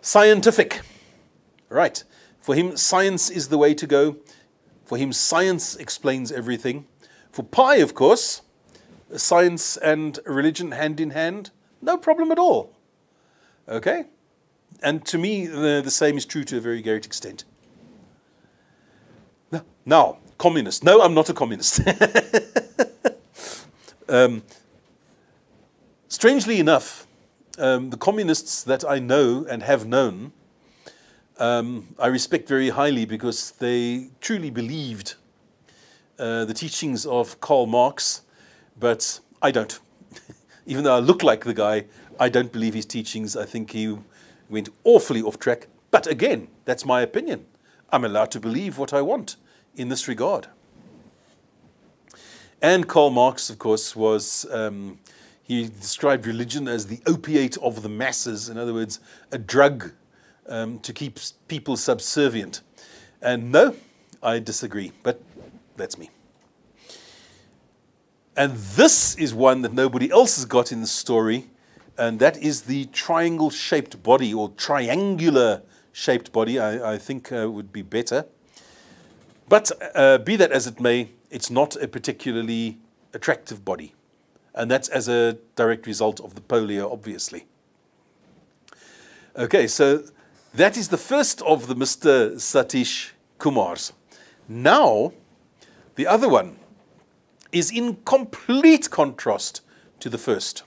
Scientific. Right. For him, science is the way to go. For him, science explains everything. For Pi, of course, science and religion hand in hand, no problem at all. Okay? And to me, the, the same is true to a very great extent. Now, communist. No, I'm not a communist. um, Strangely enough, um, the communists that I know and have known, um, I respect very highly because they truly believed uh, the teachings of Karl Marx, but I don't. Even though I look like the guy, I don't believe his teachings. I think he went awfully off track. But again, that's my opinion. I'm allowed to believe what I want in this regard. And Karl Marx, of course, was um, he described religion as the opiate of the masses, in other words, a drug um, to keep people subservient. And no, I disagree. But That's me. And this is one that nobody else has got in the story, and that is the triangle shaped body or triangular shaped body, I, I think uh, would be better. But uh, be that as it may, it's not a particularly attractive body. And that's as a direct result of the polio, obviously. Okay, so that is the first of the Mr. Satish Kumars. Now, the other one is in complete contrast to the first.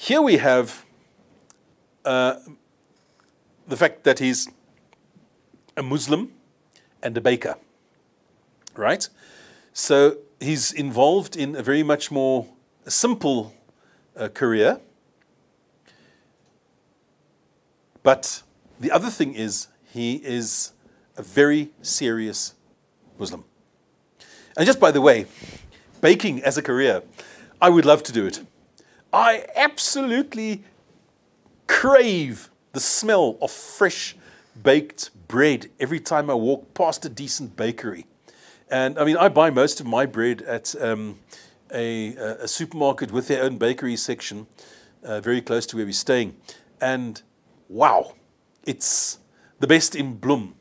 Here we have uh, the fact that he's a Muslim and a baker, right? So he's involved in a very much more simple uh, career. But the other thing is, he is a very serious Muslim. And just by the way, baking as a career, I would love to do it. I absolutely crave the smell of fresh baked bread every time I walk past a decent bakery. And I mean, I buy most of my bread at um, a, a, supermarket with their own bakery section, uh, very close to where we're staying. And wow, it's the best in Bloem.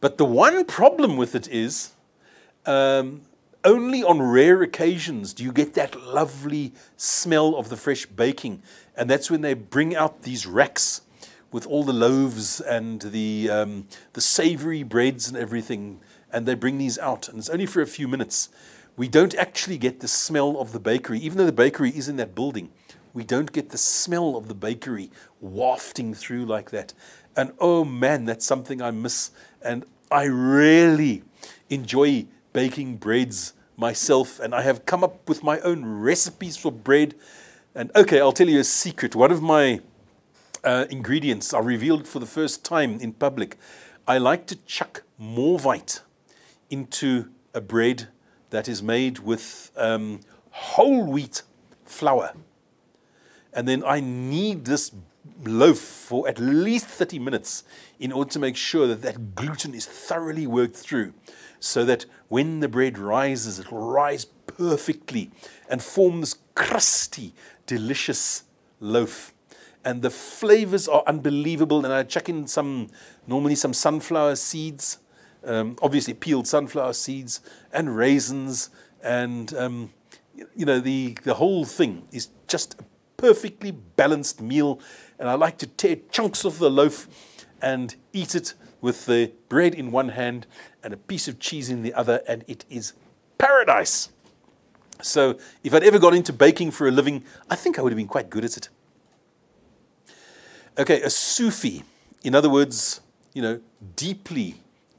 But the one problem with it is um, only on rare occasions do you get that lovely smell of the fresh baking. And that's when they bring out these racks with all the loaves and the, um, the savory breads and everything. And they bring these out. And it's only for a few minutes. We don't actually get the smell of the bakery, even though the bakery is in that building. We don't get the smell of the bakery wafting through like that. And oh man, that's something I miss. And I really enjoy baking breads myself, and I have come up with my own recipes for bread. And okay, I'll tell you a secret. One of my uh, ingredients are revealed for the first time in public. I like to chuck Morvite into a bread that is made with um, whole wheat flour. And then I knead this loaf for at least 30 minutes in order to make sure that that gluten is thoroughly worked through so that when the bread rises, it will rise perfectly and form this crusty, delicious loaf. And the flavors are unbelievable. And I chuck in some, normally some sunflower seeds, um, obviously peeled sunflower seeds, and raisins. And, um, you know, the, the whole thing is just a perfectly balanced meal. And I like to tear chunks of the loaf and eat it with the bread in one hand and a piece of cheese in the other, and it is paradise. So, if I'd ever got into baking for a living, I think I would have been quite good at it. Okay, a Sufi, in other words, you know, deeply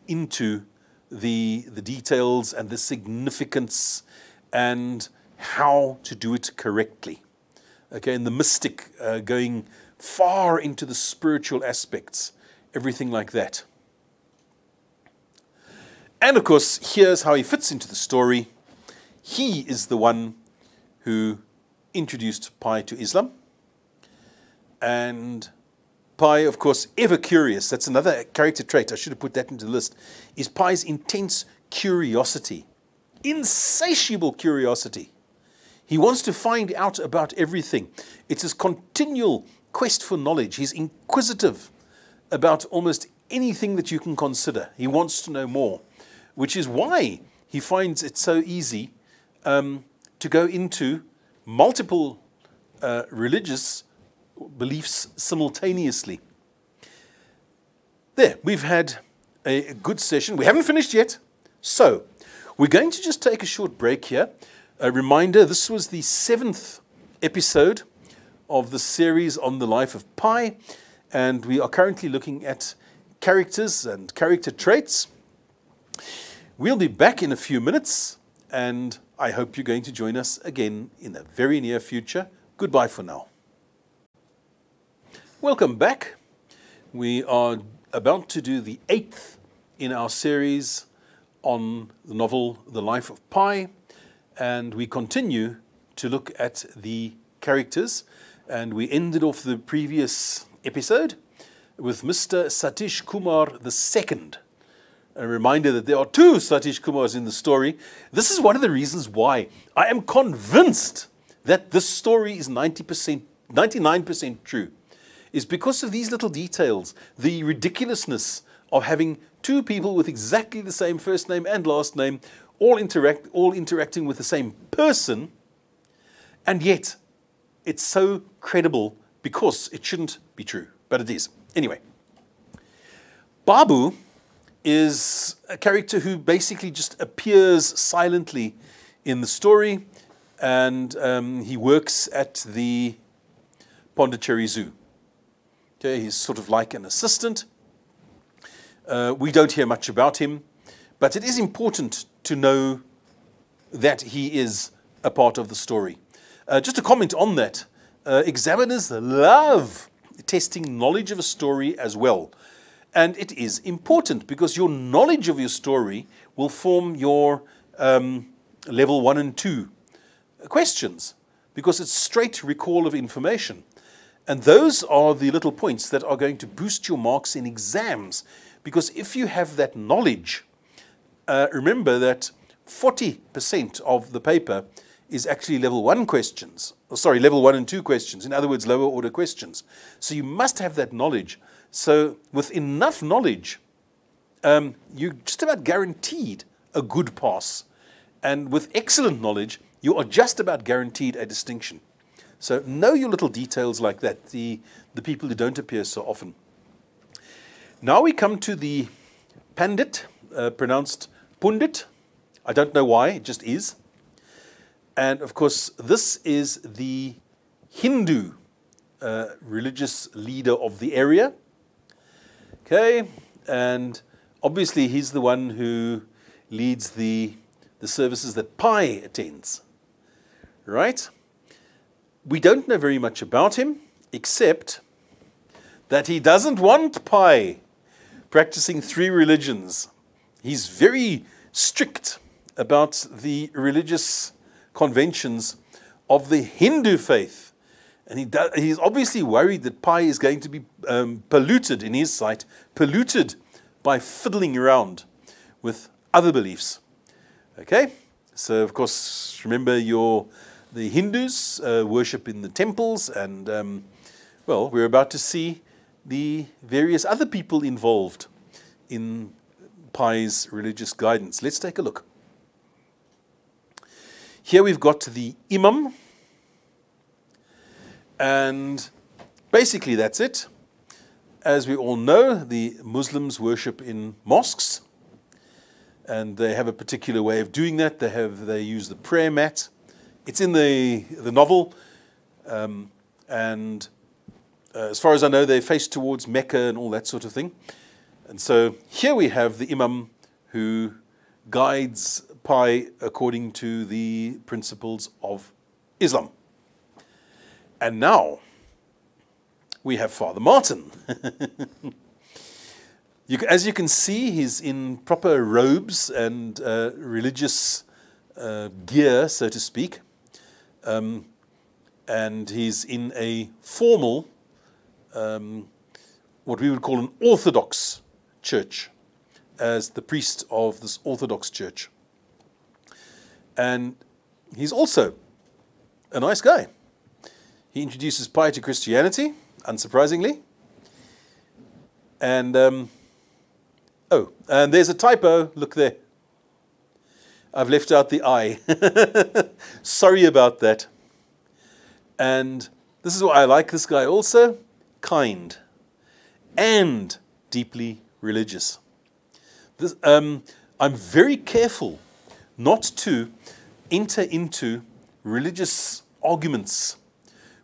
into the, the details and the significance and how to do it correctly. Okay, and the mystic uh, going far into the spiritual aspects everything like that. And of course, here's how he fits into the story. He is the one who introduced Pi to Islam. And Pi, of course, ever curious, that's another character trait, I should have put that into the list, is Pi's intense curiosity, insatiable curiosity. He wants to find out about everything. It's his continual quest for knowledge. He's inquisitive about almost anything that you can consider. He wants to know more, which is why he finds it so easy um, to go into multiple uh, religious beliefs simultaneously. There, we've had a good session. We haven't finished yet. So, we're going to just take a short break here. A reminder this was the seventh episode of the series on the life of Pi and we are currently looking at characters and character traits. We'll be back in a few minutes, and I hope you're going to join us again in the very near future. Goodbye for now. Welcome back. We are about to do the eighth in our series on the novel The Life of Pi, and we continue to look at the characters. And we ended off the previous episode with Mr. Satish Kumar II. a reminder that there are two Satish Kumars in the story. This is one of the reasons why I am convinced that this story is 90%, 99% true, is because of these little details, the ridiculousness of having two people with exactly the same first name and last name, all interact, all interacting with the same person, and yet it's so credible because it shouldn't be true, but it is. Anyway, Babu is a character who basically just appears silently in the story, and um, he works at the Pondicherry Zoo. Okay, he's sort of like an assistant. Uh, we don't hear much about him, but it is important to know that he is a part of the story. Uh, just to comment on that, uh, examiners love testing knowledge of a story as well. And it is important because your knowledge of your story will form your um, level one and two questions because it's straight recall of information. And those are the little points that are going to boost your marks in exams. Because if you have that knowledge, uh, remember that 40% of the paper is actually level one questions, or sorry, level one and two questions, in other words, lower order questions. So you must have that knowledge. So with enough knowledge, um, you're just about guaranteed a good pass. And with excellent knowledge, you are just about guaranteed a distinction. So know your little details like that, the, the people who don't appear so often. Now we come to the Pandit, uh, pronounced Pundit. I don't know why, it just is. And of course, this is the Hindu uh, religious leader of the area. Okay, and obviously he's the one who leads the, the services that Pi attends. Right? We don't know very much about him, except that he doesn't want Pi practicing three religions. He's very strict about the religious conventions of the Hindu faith. And he does, he's obviously worried that Pi is going to be um, polluted in his sight, polluted by fiddling around with other beliefs. Okay? So, of course, remember your the Hindus uh, worship in the temples, and um, well, we're about to see the various other people involved in Pi's religious guidance. Let's take a look. Here we've got the Imam, and basically that's it. As we all know, the Muslims worship in mosques, and they have a particular way of doing that. They have they use the prayer mat. It's in the the novel, um, and uh, as far as I know, they face towards Mecca and all that sort of thing. And so here we have the Imam who guides According to the principles of Islam. And now we have Father Martin. you, as you can see, he's in proper robes and uh, religious uh, gear, so to speak. Um, and he's in a formal, um, what we would call an Orthodox church, as the priest of this Orthodox church. And he's also a nice guy. He introduces Pi to Christianity, unsurprisingly. And, um, oh, and there's a typo. Look there. I've left out the I. Sorry about that. And this is why I like this guy also kind and deeply religious. This, um, I'm very careful not to enter into religious arguments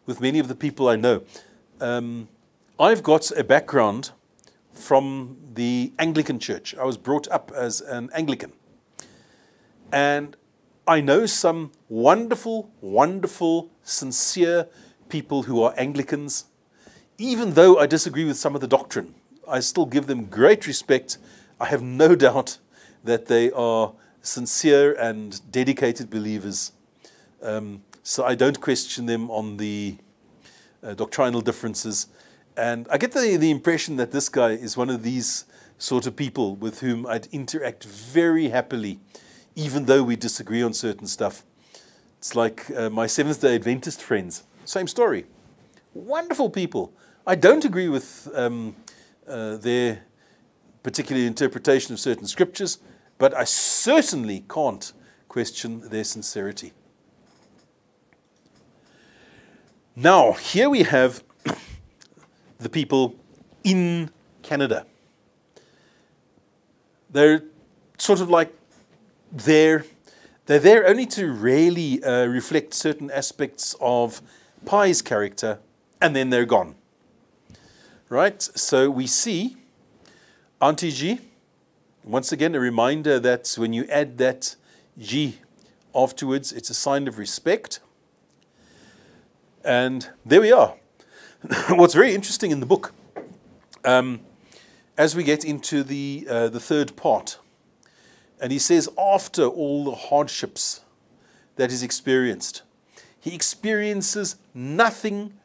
with many of the people I know. Um, I've got a background from the Anglican Church. I was brought up as an Anglican. And I know some wonderful, wonderful, sincere people who are Anglicans. Even though I disagree with some of the doctrine, I still give them great respect. I have no doubt that they are sincere and dedicated believers. Um, so I don't question them on the uh, doctrinal differences. And I get the, the impression that this guy is one of these sort of people with whom I'd interact very happily, even though we disagree on certain stuff. It's like uh, my Seventh day Adventist friends. Same story. Wonderful people. I don't agree with um, uh, their particular interpretation of certain scriptures, but I certainly can't question their sincerity. Now, here we have the people in Canada. They're sort of like there. They're there only to really uh, reflect certain aspects of Pi's character, and then they're gone. Right? So we see Auntieji. Once again, a reminder that when you add that G afterwards, it's a sign of respect. And there we are. What's very interesting in the book, um, as we get into the, uh, the third part, and he says, after all the hardships that is experienced, he experiences nothing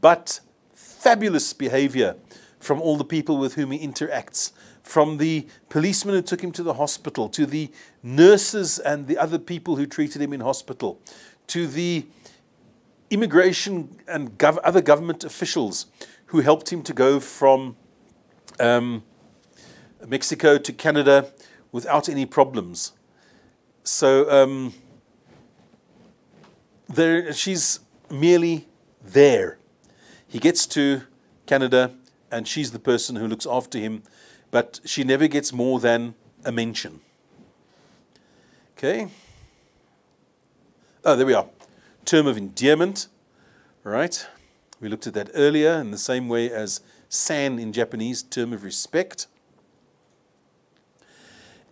but fabulous behavior from all the people with whom he interacts, from the policeman who took him to the hospital, to the nurses and the other people who treated him in hospital, to the immigration and gov- other government officials who helped him to go from um, Mexico to Canada without any problems. So um, there, she's merely there. He gets to Canada, and she's the person who looks after him, but she never gets more than a mention. Okay? Oh, there we are. Term of endearment, right? We looked at that earlier in the same way as san in Japanese, term of respect.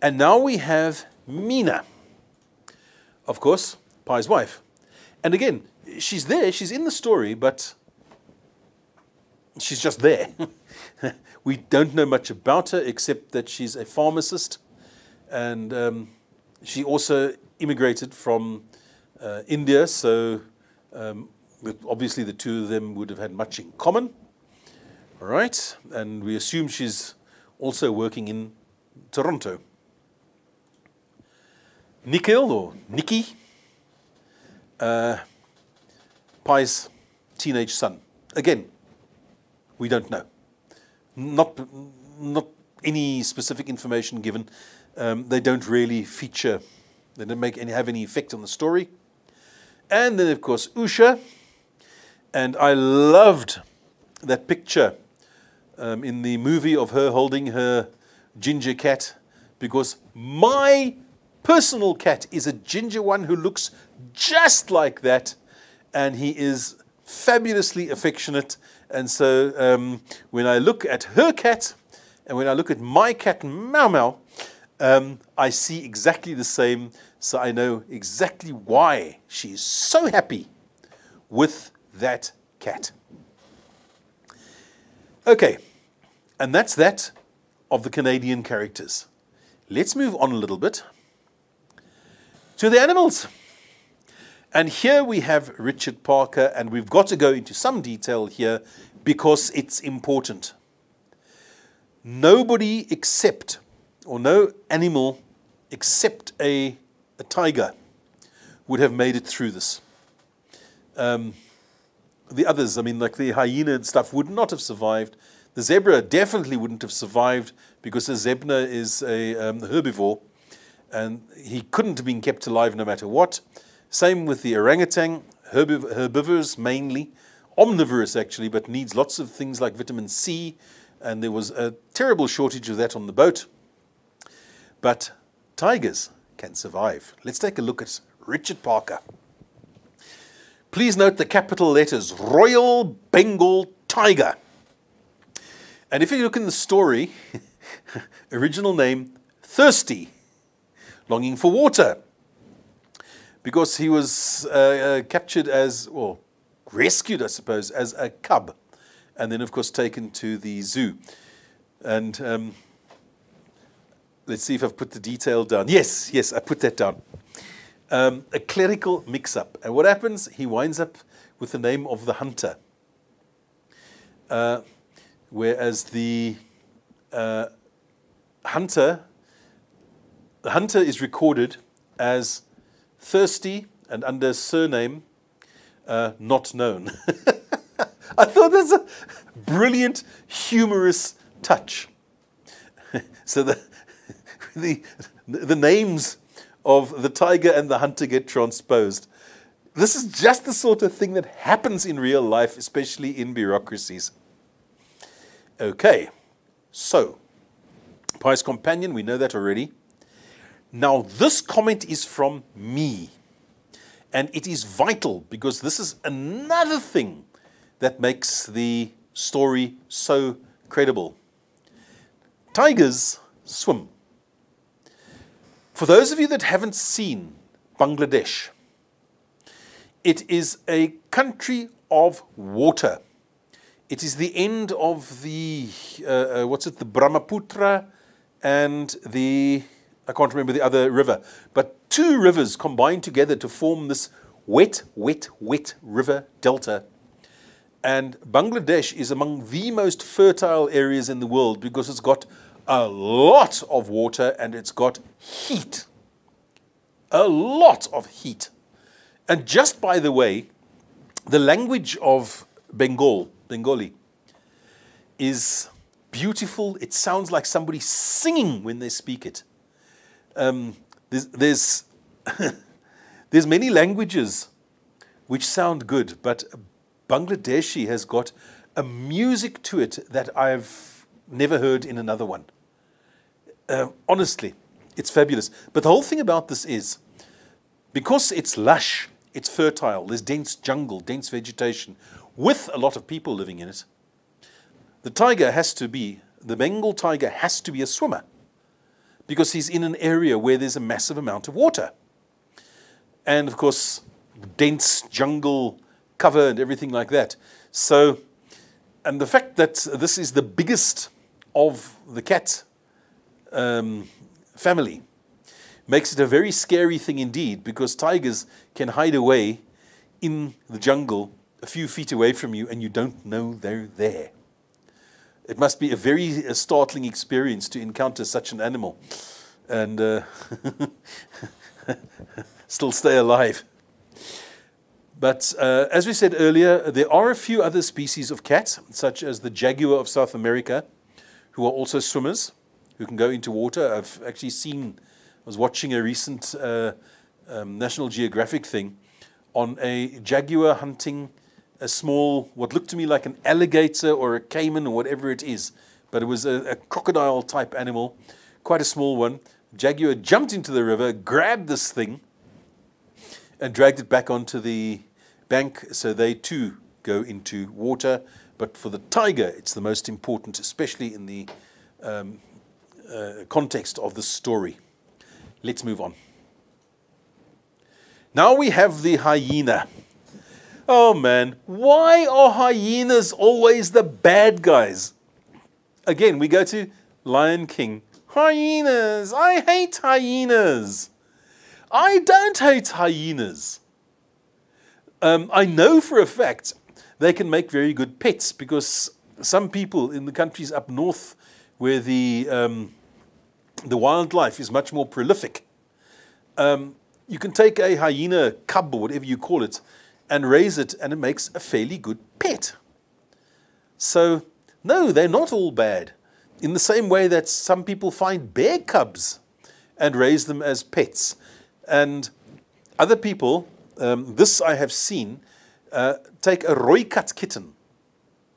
And now we have Mina, of course, Pi's wife. And again, she's there, she's in the story, but she's just there. we don't know much about her except that she's a pharmacist and um, she also immigrated from uh, India, so um, obviously the two of them would have had much in common. All right, and we assume she's also working in Toronto. Nikhil or Nikki, uh, Pi's teenage son. Again, we don't know. Not, not any specific information given. Um, they don't really feature, they don't make any, have any effect on the story. And then, of course, Usha. And I loved that picture um, in the movie of her holding her ginger cat because my personal cat is a ginger one who looks just like that and he is fabulously affectionate. And so um, when I look at her cat and when I look at my cat, Mau Mau, um, I see exactly the same. So I know exactly why she's so happy with that cat. Okay, and that's that of the Canadian characters. Let's move on a little bit to the animals. And here we have Richard Parker, and we've got to go into some detail here because it's important. Nobody except, or no animal except a, a tiger would have made it through this. Um, the others, I mean, like the hyena and stuff, would not have survived. The zebra definitely wouldn't have survived because the zebra is a um, herbivore and he couldn't have been kept alive no matter what. Same with the orangutan, herbiv- herbivores mainly, omnivorous actually, but needs lots of things like vitamin C, and there was a terrible shortage of that on the boat. But tigers can survive. Let's take a look at Richard Parker. Please note the capital letters Royal Bengal Tiger. And if you look in the story, original name Thirsty, longing for water. Because he was uh, uh, captured as, well, rescued, I suppose, as a cub, and then, of course, taken to the zoo. And um, let's see if I've put the detail down. Yes, yes, I put that down um, a clerical mix up. And what happens? He winds up with the name of the hunter. Uh, whereas the uh, hunter, the hunter is recorded as thirsty and under surname uh, not known. I thought that's a brilliant, humorous touch. so the, the, the names of the tiger and the hunter get transposed. This is just the sort of thing that happens in real life, especially in bureaucracies. Okay, so, Pi's companion, we know that already. Now, this comment is from me. And it is vital because this is another thing that makes the story so credible. Tigers swim. For those of you that haven't seen Bangladesh, it is a country of water. It is the end of the, uh, uh, what's it, the Brahmaputra and the, I can't remember the other river, but two rivers combine together to form this wet, wet, wet river delta. And Bangladesh is among the most fertile areas in the world because it's got a lot of water and it's got heat. A lot of heat. And just by the way, the language of Bengal, Bengali, is beautiful. It sounds like somebody singing when they speak it. Um, there's, there's, there's many languages which sound good, but Bangladeshi has got a music to it that I've never heard in another one. Uh, honestly, it's fabulous. But the whole thing about this is because it's lush, it's fertile, there's dense jungle, dense vegetation, with a lot of people living in it, the tiger has to be, the Bengal tiger has to be a swimmer because he's in an area where there's a massive amount of water. And of course, dense jungle cover and everything like that. So, and the fact that this is the biggest of the cat um, family makes it a very scary thing indeed because tigers can hide away in the jungle a few feet away from you and you don't know they're there. It must be a very uh, startling experience to encounter such an animal and uh, still stay alive. But uh, as we said earlier, there are a few other species of cats, such as the jaguar of South America, who are also swimmers who can go into water. I've actually seen, I was watching a recent uh, um, National Geographic thing on a jaguar hunting a small, what looked to me like an alligator or a caiman or whatever it is, but it was a, a crocodile type animal, quite a small one. Jaguar jumped into the river, grabbed this thing, and dragged it back onto the bank so they too go into water. But for the tiger, it's the most important, especially in the um, uh, context of the story. Let's move on. Now we have the hyena. Oh man, why are hyenas always the bad guys? Again, we go to Lion King. Hyenas! I hate hyenas! I don't hate hyenas. Um, I know for a fact they can make very good pets because some people in the countries up north where the um, the wildlife is much more prolific. Um, you can take a hyena cub or whatever you call it and raise it, and it makes a fairly good pet. So, no, they're not all bad. In the same way that some people find bear cubs and raise them as pets. And other people, um, this I have seen, uh, take a Rooikat kitten.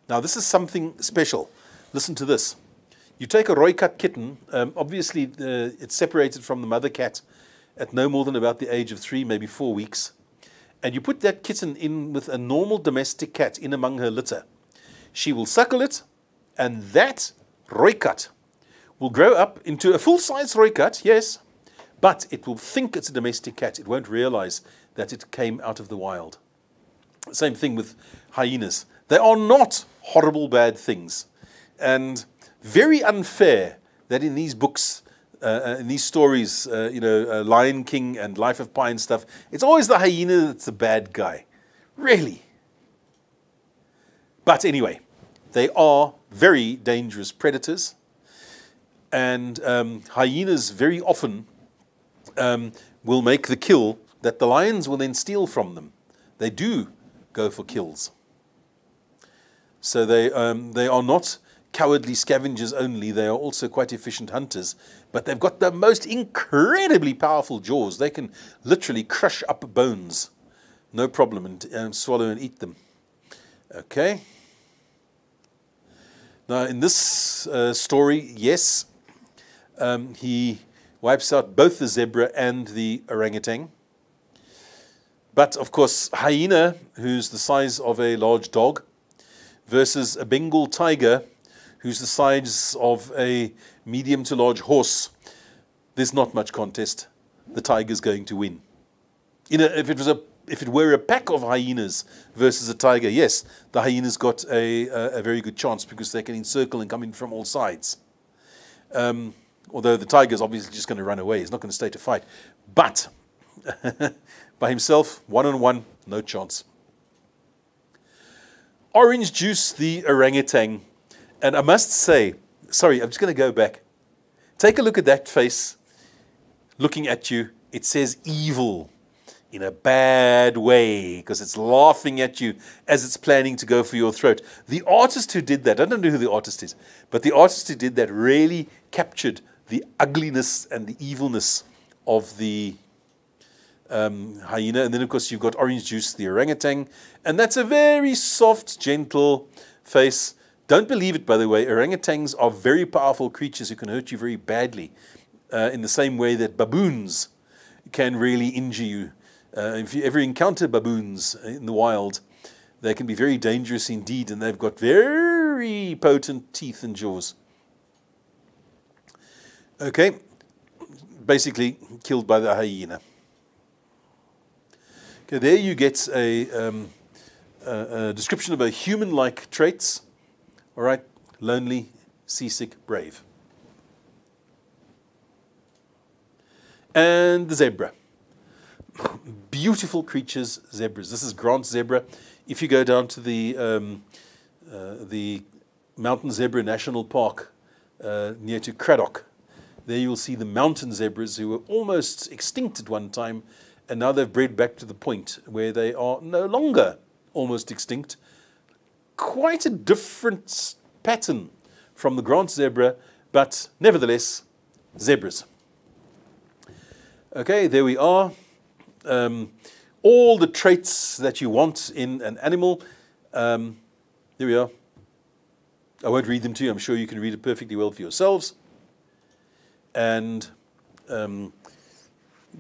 Now, this is something special. Listen to this. You take a Rooikat kitten, um, obviously uh, it's separated from the mother cat at no more than about the age of three, maybe four weeks, and you put that kitten in with a normal domestic cat in among her litter. She will suckle it, and that Rooikat will grow up into a full-size Rooikat, yes, but it will think it's a domestic cat. It won't realize that it came out of the wild. Same thing with hyenas. They are not horrible bad things. And very unfair that in these books, uh, uh, in these stories, uh, you know, uh, Lion King and Life of Pi and stuff, it's always the hyena that's the bad guy. Really? But anyway, they are very dangerous predators. And um, hyenas very often um, will make the kill that the lions will then steal from them. They do go for kills. So they, um, they are not cowardly scavengers only, they are also quite efficient hunters. But they've got the most incredibly powerful jaws. They can literally crush up bones, no problem, and, and swallow and eat them. Okay. Now, in this uh, story, yes, um, he wipes out both the zebra and the orangutan. But of course, hyena, who's the size of a large dog, versus a Bengal tiger, who's the size of a medium to large horse, there's not much contest. The tiger's going to win. Know, if it was a if it were a pack of hyenas versus a tiger, yes, the hyenas got a, a, a very good chance because they can encircle and come in from all sides. Um, although the tiger's obviously just going to run away, he's not going to stay to fight. But by himself, one on one, no chance. Orange juice, the orangutan. And I must say, sorry, I'm just going to go back. Take a look at that face looking at you. It says evil in a bad way because it's laughing at you as it's planning to go for your throat. The artist who did that, I don't know who the artist is, but the artist who did that really captured the ugliness and the evilness of the um, hyena. And then, of course, you've got orange juice, the orangutan. And that's a very soft, gentle face. Don't believe it, by the way. Orangutans are very powerful creatures who can hurt you very badly uh, in the same way that baboons can really injure you. Uh, if you ever encounter baboons in the wild, they can be very dangerous indeed, and they've got very potent teeth and jaws. Okay, basically killed by the hyena. Okay, there you get a, um, a, a description of a human-like traits. All right, lonely, seasick, brave. And the zebra. Beautiful creatures, zebras. This is Grant zebra. If you go down to the um, uh, the Mountain Zebra National Park uh, near to Cradock, there you'll see the mountain zebras who were almost extinct at one time, and now they've bred back to the point where they are no longer almost extinct. Quite a different pattern from the Grant zebra, but nevertheless, zebras. Okay, there we are. Um, all the traits that you want in an animal. Um, there we are. I won't read them to you. I'm sure you can read it perfectly well for yourselves. And um,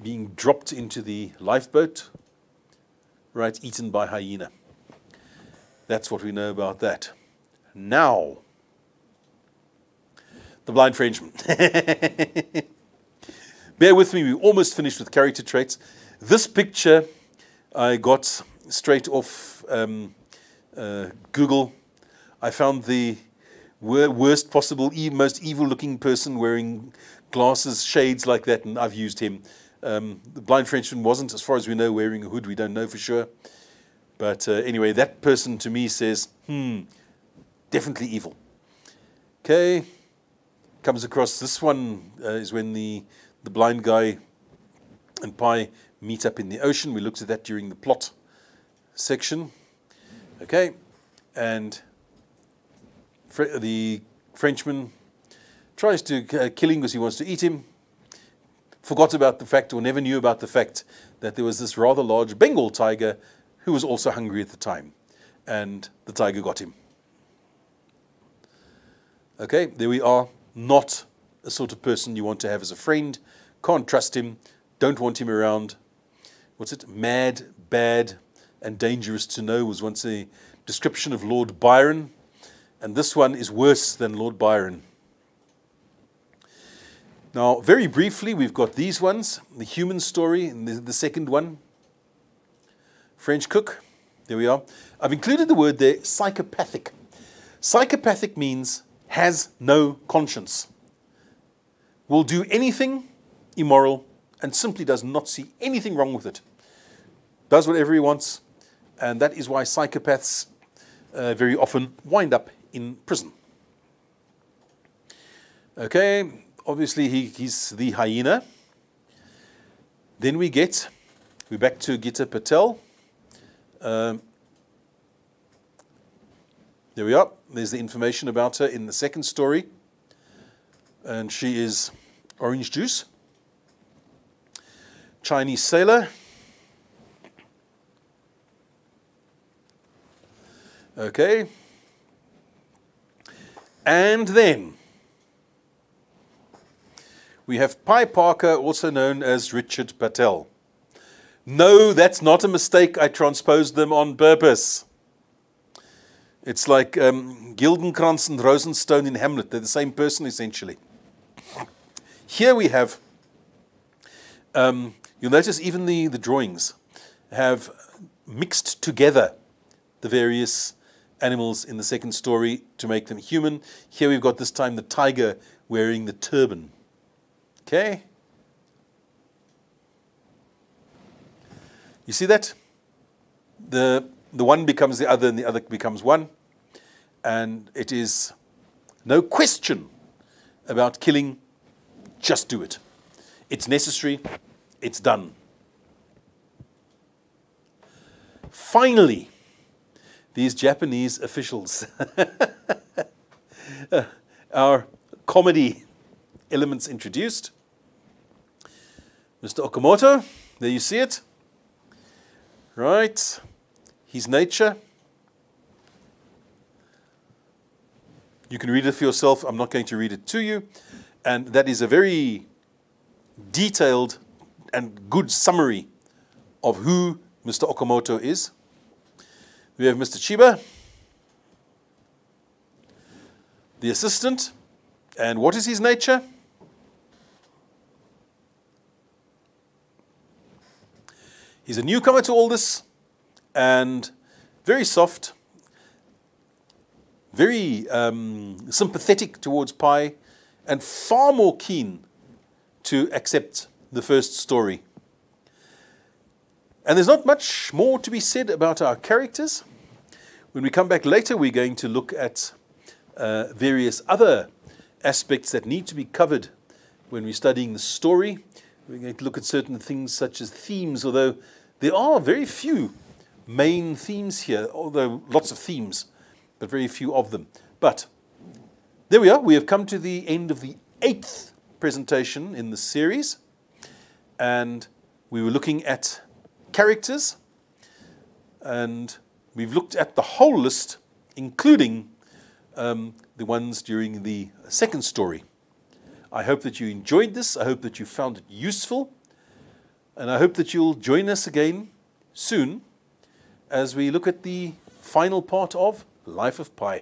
being dropped into the lifeboat, right, eaten by hyena. That's what we know about that. Now, the blind Frenchman. Bear with me, we almost finished with character traits. This picture I got straight off um, uh, Google. I found the worst possible, most evil looking person wearing glasses, shades like that, and I've used him. Um, the blind Frenchman wasn't, as far as we know, wearing a hood. We don't know for sure. But uh, anyway, that person to me says, hmm, definitely evil. Okay, comes across this one uh, is when the the blind guy and Pi meet up in the ocean. We looked at that during the plot section. Okay, and the Frenchman tries to uh, kill him because he wants to eat him. Forgot about the fact, or never knew about the fact, that there was this rather large Bengal tiger who was also hungry at the time. And the tiger got him. Okay, there we are. Not a sort of person you want to have as a friend. Can't trust him. Don't want him around. What's it? Mad, bad, and dangerous to know was once a description of Lord Byron. And this one is worse than Lord Byron. Now, very briefly, we've got these ones the human story, and the, the second one, French cook. There we are. I've included the word there, psychopathic. Psychopathic means has no conscience, will do anything immoral, and simply does not see anything wrong with it. Does whatever he wants, and that is why psychopaths uh, very often wind up in prison. Okay, obviously he, he's the hyena. Then we get, we're back to Gita Patel. Um, there we are. There's the information about her in the second story. And she is orange juice. Chinese sailor. Okay. And then we have Pi Parker, also known as Richard Patel. No, that's not a mistake. I transposed them on purpose. It's like um, and Rosenstone in Hamlet. They're the same person, essentially. Here we have, um, you'll notice even the, the drawings have mixed together the various animals in the second story to make them human. Here we've got this time the tiger wearing the turban. Okay? You see that? The, the one becomes the other and the other becomes one. And it is no question about killing, just do it. It's necessary, it's done. Finally, these Japanese officials, our comedy elements introduced. Mr. Okamoto, there you see it. Right, his nature. You can read it for yourself. I'm not going to read it to you. And that is a very detailed and good summary of who Mr. Okamoto is. We have Mr. Chiba, the assistant, and what is his nature? He's a newcomer to all this and very soft, very um, sympathetic towards Pi, and far more keen to accept the first story. And there's not much more to be said about our characters. When we come back later, we're going to look at uh, various other aspects that need to be covered when we're studying the story. We're going to look at certain things such as themes, although there are very few main themes here, although lots of themes, but very few of them. But there we are. We have come to the end of the eighth presentation in the series, and we were looking at characters and We've looked at the whole list, including um, the ones during the second story. I hope that you enjoyed this. I hope that you found it useful. And I hope that you'll join us again soon as we look at the final part of Life of Pi.